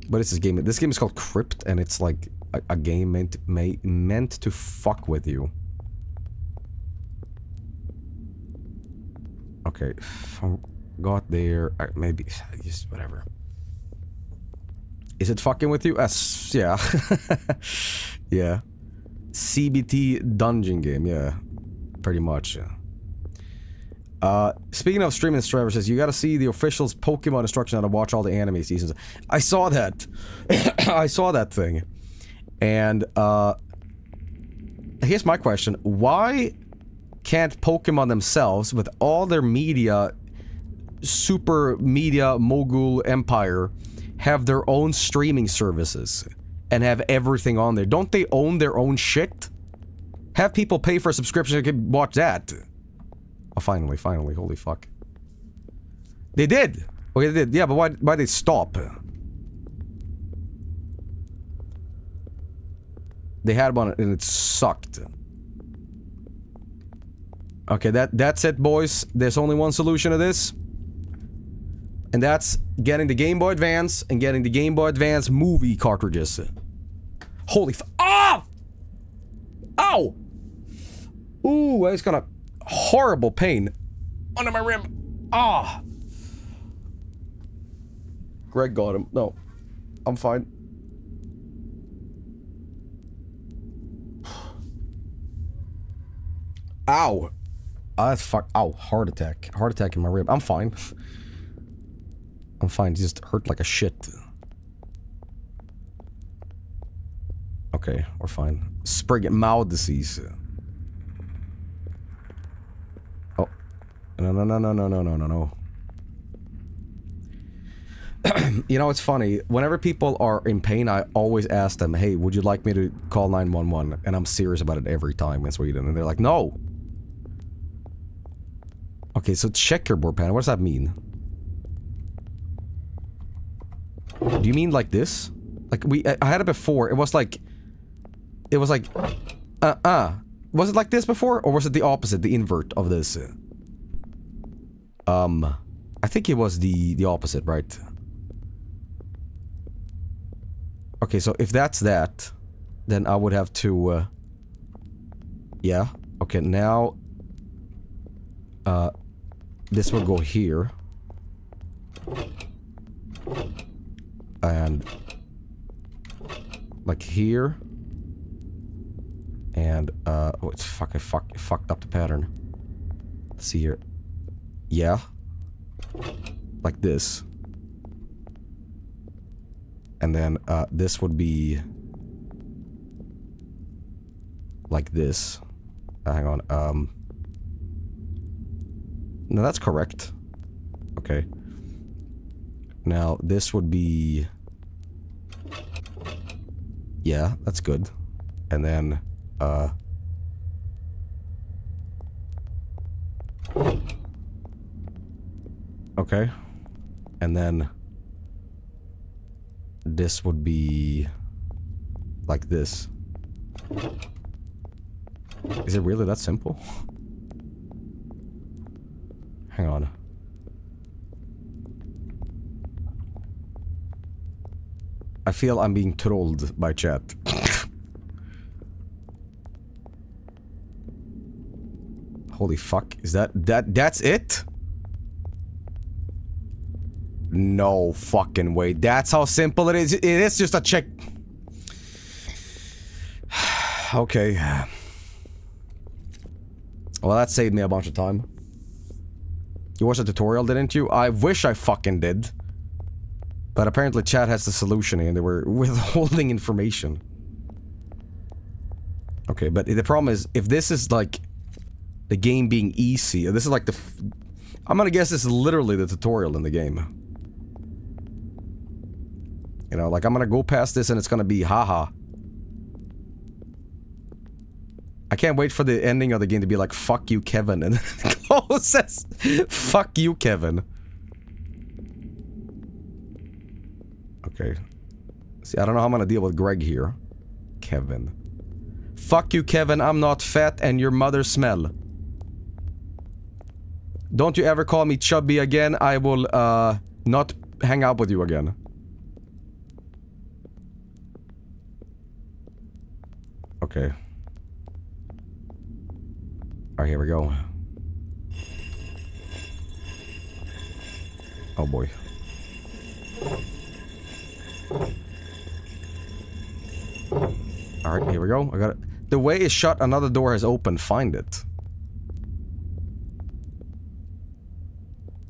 But it's this game. This game is called Crypt, and it's like a, a game meant may, meant to fuck with you. Okay, got there. uh, Maybe just whatever. Is it fucking with you? As yeah, yeah. CBT dungeon game. Yeah, pretty much. Yeah. Uh, speaking of streaming, says you got to see the official's Pokemon instruction how to watch all the anime seasons. I saw that. I saw that thing, and uh, here's my question: Why can't Pokemon themselves, with all their media, super media mogul empire, have their own streaming services and have everything on there? Don't they own their own shit? Have people pay for a subscription and can watch that. Oh, finally, finally, holy fuck. They did! Okay, they did, yeah, but why, why they stop? They had one and it sucked. Okay, that that's it, boys. There's only one solution to this. And that's getting the Game Boy Advance and getting the Game Boy Advance movie cartridges. Holy f- Ah! Ow! Ooh, I just got a horrible pain under my rib. Ah! Greg got him. No. I'm fine. Ow. Ah, fuck. Ow. Heart attack. Heart attack in my rib. I'm fine. I'm fine. Just hurt like a shit. Okay, we're fine. Spriggan mouth disease. Oh. No, no, no, no, no, no, no, no, no. you know, it's funny. Whenever people are in pain, I always ask them, hey, would you like me to call 911? And I'm serious about it every time in Sweden. And they're like, no. Okay, so checkerboard panel. What does that mean? Do you mean like this? Like, we- I I had it before. It was like... It was like... Uh-uh. Was it like this before? Or was it the opposite? The invert of this? Um... I think it was the, the opposite, right? Okay, so if that's that, then I would have to, uh... Yeah. Okay, now... Uh... This will go here. And... Like here. And, uh... Oh, it's fuck, I fuck, fucked up the pattern. Let's see here. Yeah. Like this. And then, uh, this would be... Like this. Uh, hang on, um... No, that's correct. Okay. Now, this would be... Yeah, that's good. And then, uh... Okay. And then... This would be... Like this. Is it really that simple? Hang on. I feel I'm being trolled by chat. Holy fuck, is that- that- that's it? No fucking way. That's how simple it is. It is just a check. okay. Well, that saved me a bunch of time. You watched the tutorial, didn't you? I wish I fucking did. But apparently chat has the solution and they were withholding information. Okay, but the problem is, if this is like the game being easy, uh, this is like the... I'm gonna guess this is literally the tutorial in the game. You know, like I'm gonna go past this and it's gonna be haha. I can't wait for the ending of the game to be like, fuck you, Kevin, and then it fuck you, Kevin. Okay. See, I don't know how I'm gonna deal with Greg here. Kevin. Fuck you, Kevin, I'm not fat and your mother smell. Don't you ever call me chubby again, I will, uh, not hang out with you again. Okay. Alright, here we go. Oh boy. Alright, here we go. I got it. The way is shut, another door has opened. Find it.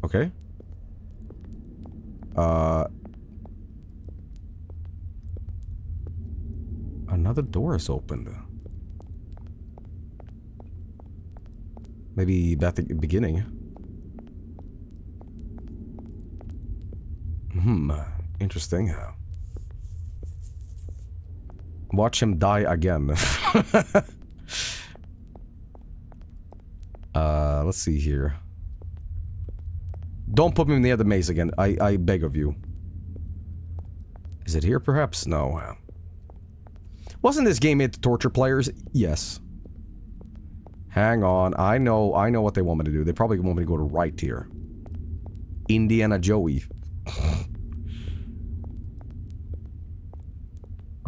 Okay. Uh... Another door is opened. Maybe at the beginning. Hmm, interesting. Watch him die again. uh, let's see here. Don't put me near the maze again. I, I beg of you. Is it here perhaps? No. Wasn't this game made to torture players? Yes. Hang on. I know I know what they want me to do. They probably want me to go to right here. Indiana Joey.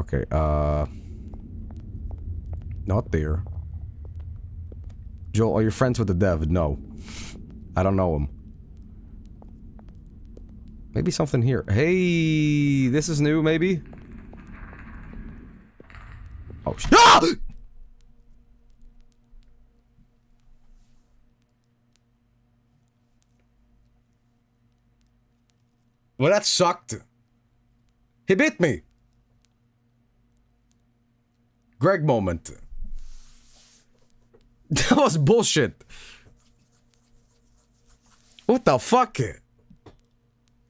okay, uh... Not there. Joel, are you friends with the dev? No. I don't know him. Maybe something here. Hey, this is new, maybe? Oh, sh- ah! Well, that sucked. He bit me. Greg moment. That was bullshit. What the fuck?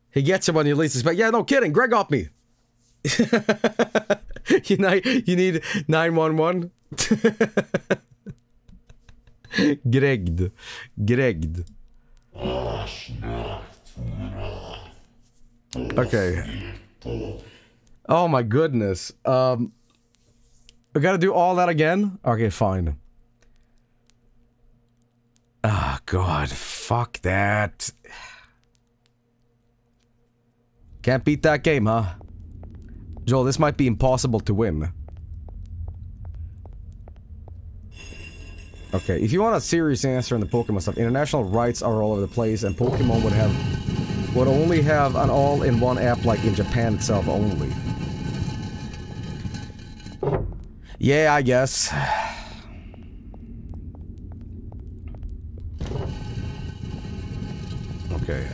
He gets him when he least expect. Yeah, no kidding. Greg got me. you, need, you need 911? Gregged. Gregged. Okay. Oh my goodness. Um, we gotta do all that again? Okay, fine. Ah, God. Fuck that. Can't beat that game, huh? Joel, this might be impossible to win. Okay, if you want a serious answer on the Pokemon stuff, international rights are all over the place, and Pokemon would have would only have an all-in-one app like in Japan itself only. Yeah, I guess. Okay.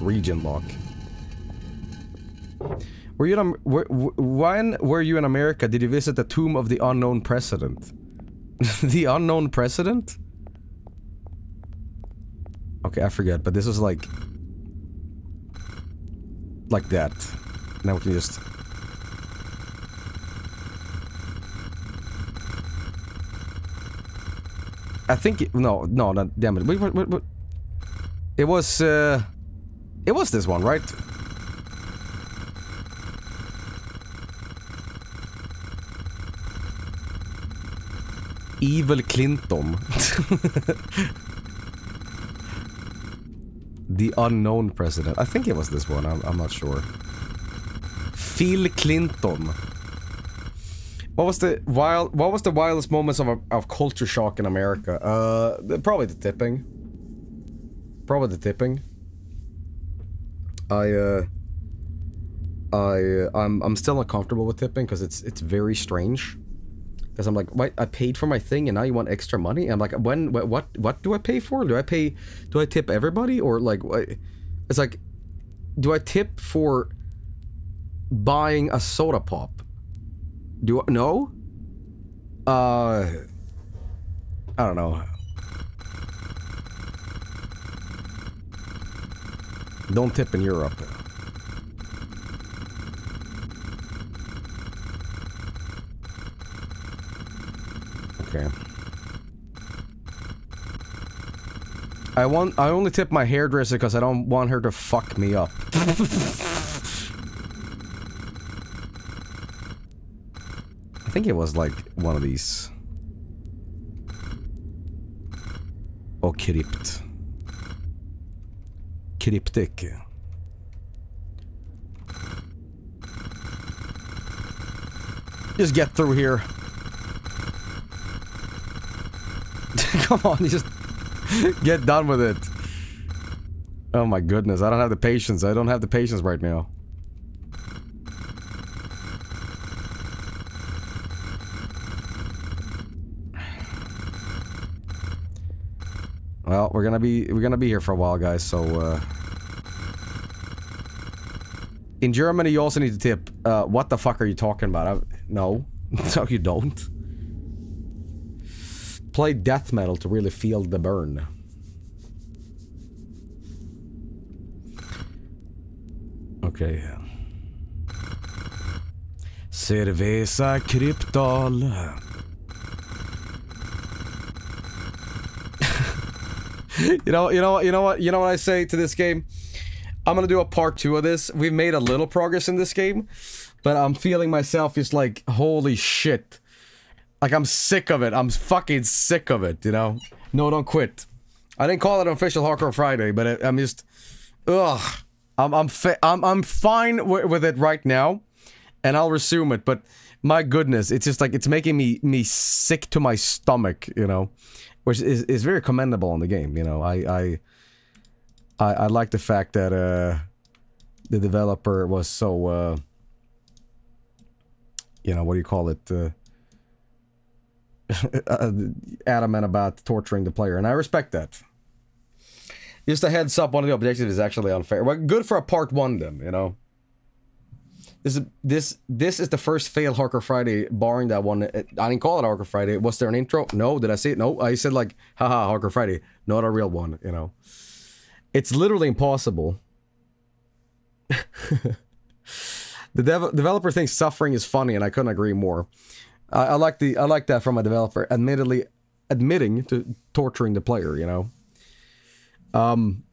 Region lock. Were you in, were, when were you in America? Did you visit the tomb of the unknown president? the unknown president? Okay, I forget, but this was like... Like that. Now we can just... I think it, no, no, no, damn it. Wait, wait, wait, wait. It was, uh... It was this one, right? Evil Clinton. the unknown president. I think it was this one, I'm, I'm not sure. Phil Clinton. What was the wild? What was the wildest moments of of culture shock in America? Uh, probably the tipping. Probably the tipping. I uh, I uh, I'm I'm still uncomfortable with tipping because it's it's very strange. Because I'm like, wait, I paid for my thing and now you want extra money? I'm like, when, what, what, what do I pay for? Do I pay, do I tip everybody or like, what? It's like, do I tip for buying a soda pop? Do I, no? Uh, I don't know. Don't tip in Europe. Okay. I want I only tip my hairdresser because I don't want her to fuck me up. think it was like one of these. Oh, crypt. Cryptic. Just get through here. Come on, just get done with it. Oh my goodness, I don't have the patience. I don't have the patience right now. Well, we're gonna be we're gonna be here for a while, guys. So uh, in Germany, you also need to tip. Uh, what the fuck are you talking about? I, no, no, you don't. Play death metal to really feel the burn. Okay. Cerveza kryptal. you know, you know, you know what, you know what I say to this game. I'm gonna do a part two of this. We've made a little progress in this game, but I'm feeling myself just like, holy shit. Like I'm sick of it. I'm fucking sick of it. You know. No, don't quit. I didn't call it an official Hardcore Friday, but it, I'm just, ugh. I'm I'm I'm I'm fine with it right now, and I'll resume it. But my goodness, it's just like it's making me me sick to my stomach. You know which is, is very commendable in the game. You know, I I I, I like the fact that uh, the developer was so uh, you know what do you call it uh, adamant about torturing the player, and I respect that. Just a heads up, one of the objectives is actually unfair. Well, good for a part one, then you know. This is this this is the first failed Hardcore Friday, barring that one. I didn't call it Hardcore Friday. Was there an intro? No. Did I say it? No. I said like, haha, Hardcore Friday, not a real one. You know, it's literally impossible. the dev developer thinks suffering is funny, and I couldn't agree more. I, I like the I like that from a developer, admittedly admitting to torturing the player. You know. Um,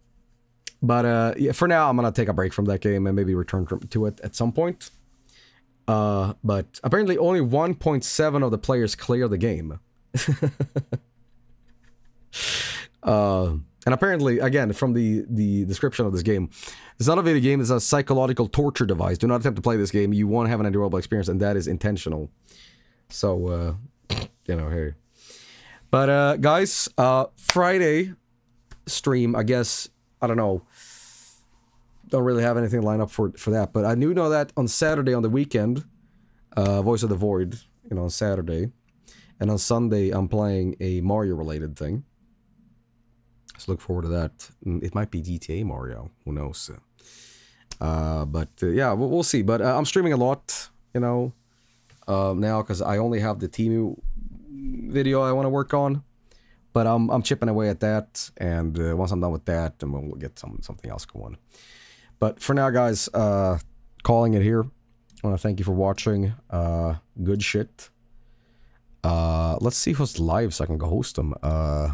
but uh, yeah, for now, I'm gonna take a break from that game and maybe return to it at some point. Uh, but apparently, only 1.7 of the players clear the game. uh, and apparently, again, from the the description of this game, it's not a video game. It's a psychological torture device. Do not attempt to play this game. You won't have an enjoyable experience, and that is intentional. So, uh, you know, hey. But uh, guys, uh, Friday stream, I guess I don't know. Don't really have anything lined up for for that, but I do know that on Saturday on the weekend, uh, Voice of the Void, you know, on Saturday, and on Sunday I'm playing a Mario related thing. So look forward to that. Mm, It might be GTA Mario. Who knows? Uh, but uh, yeah, we'll, we'll see. But uh, I'm streaming a lot, you know, uh, now because I only have the Temu video I want to work on. But I'm I'm chipping away at that, and uh, once I'm done with that, then we'll get some something else going. But for now, guys, uh, calling it here. I want to thank you for watching. Uh, good shit. Uh, let's see who's live so I can go host them. Uh,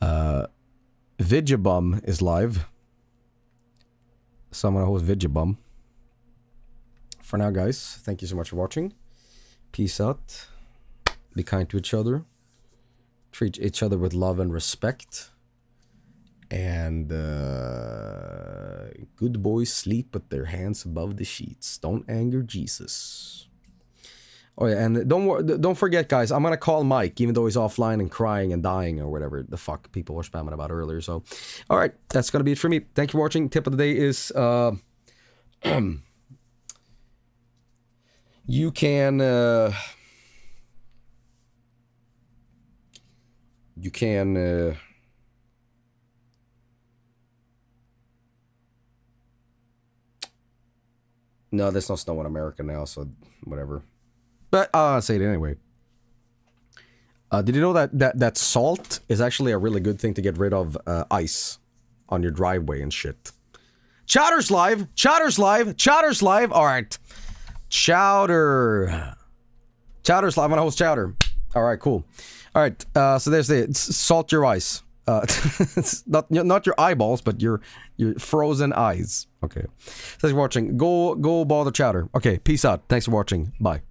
uh, Vigibum is live. So I'm gonna host Vigibum. For now, guys, thank you so much for watching. Peace out. Be kind to each other. Treat each other with love and respect. And uh, good boys sleep with their hands above the sheets. Don't anger Jesus. Oh yeah, and don't don't forget, guys. I'm gonna call Mike, even though he's offline and crying and dying or whatever the fuck people were spamming about earlier. So, all right, that's gonna be it for me. Thank you for watching. Tip of the day is uh, you can. Uh, you can uh, no there's no snow in america now so whatever but uh, i'll say it anyway uh, did you know that, that that salt is actually a really good thing to get rid of uh, ice on your driveway and shit chowder's live chowder's live chowder's live all right chowder Chowder's live on host Chowder. All right, cool. All right, uh, so there's the salt your eyes. Uh, not not your eyeballs, but your your frozen eyes. Okay. Thanks for watching. Go go ball the chowder. Okay. Peace out. Thanks for watching. Bye.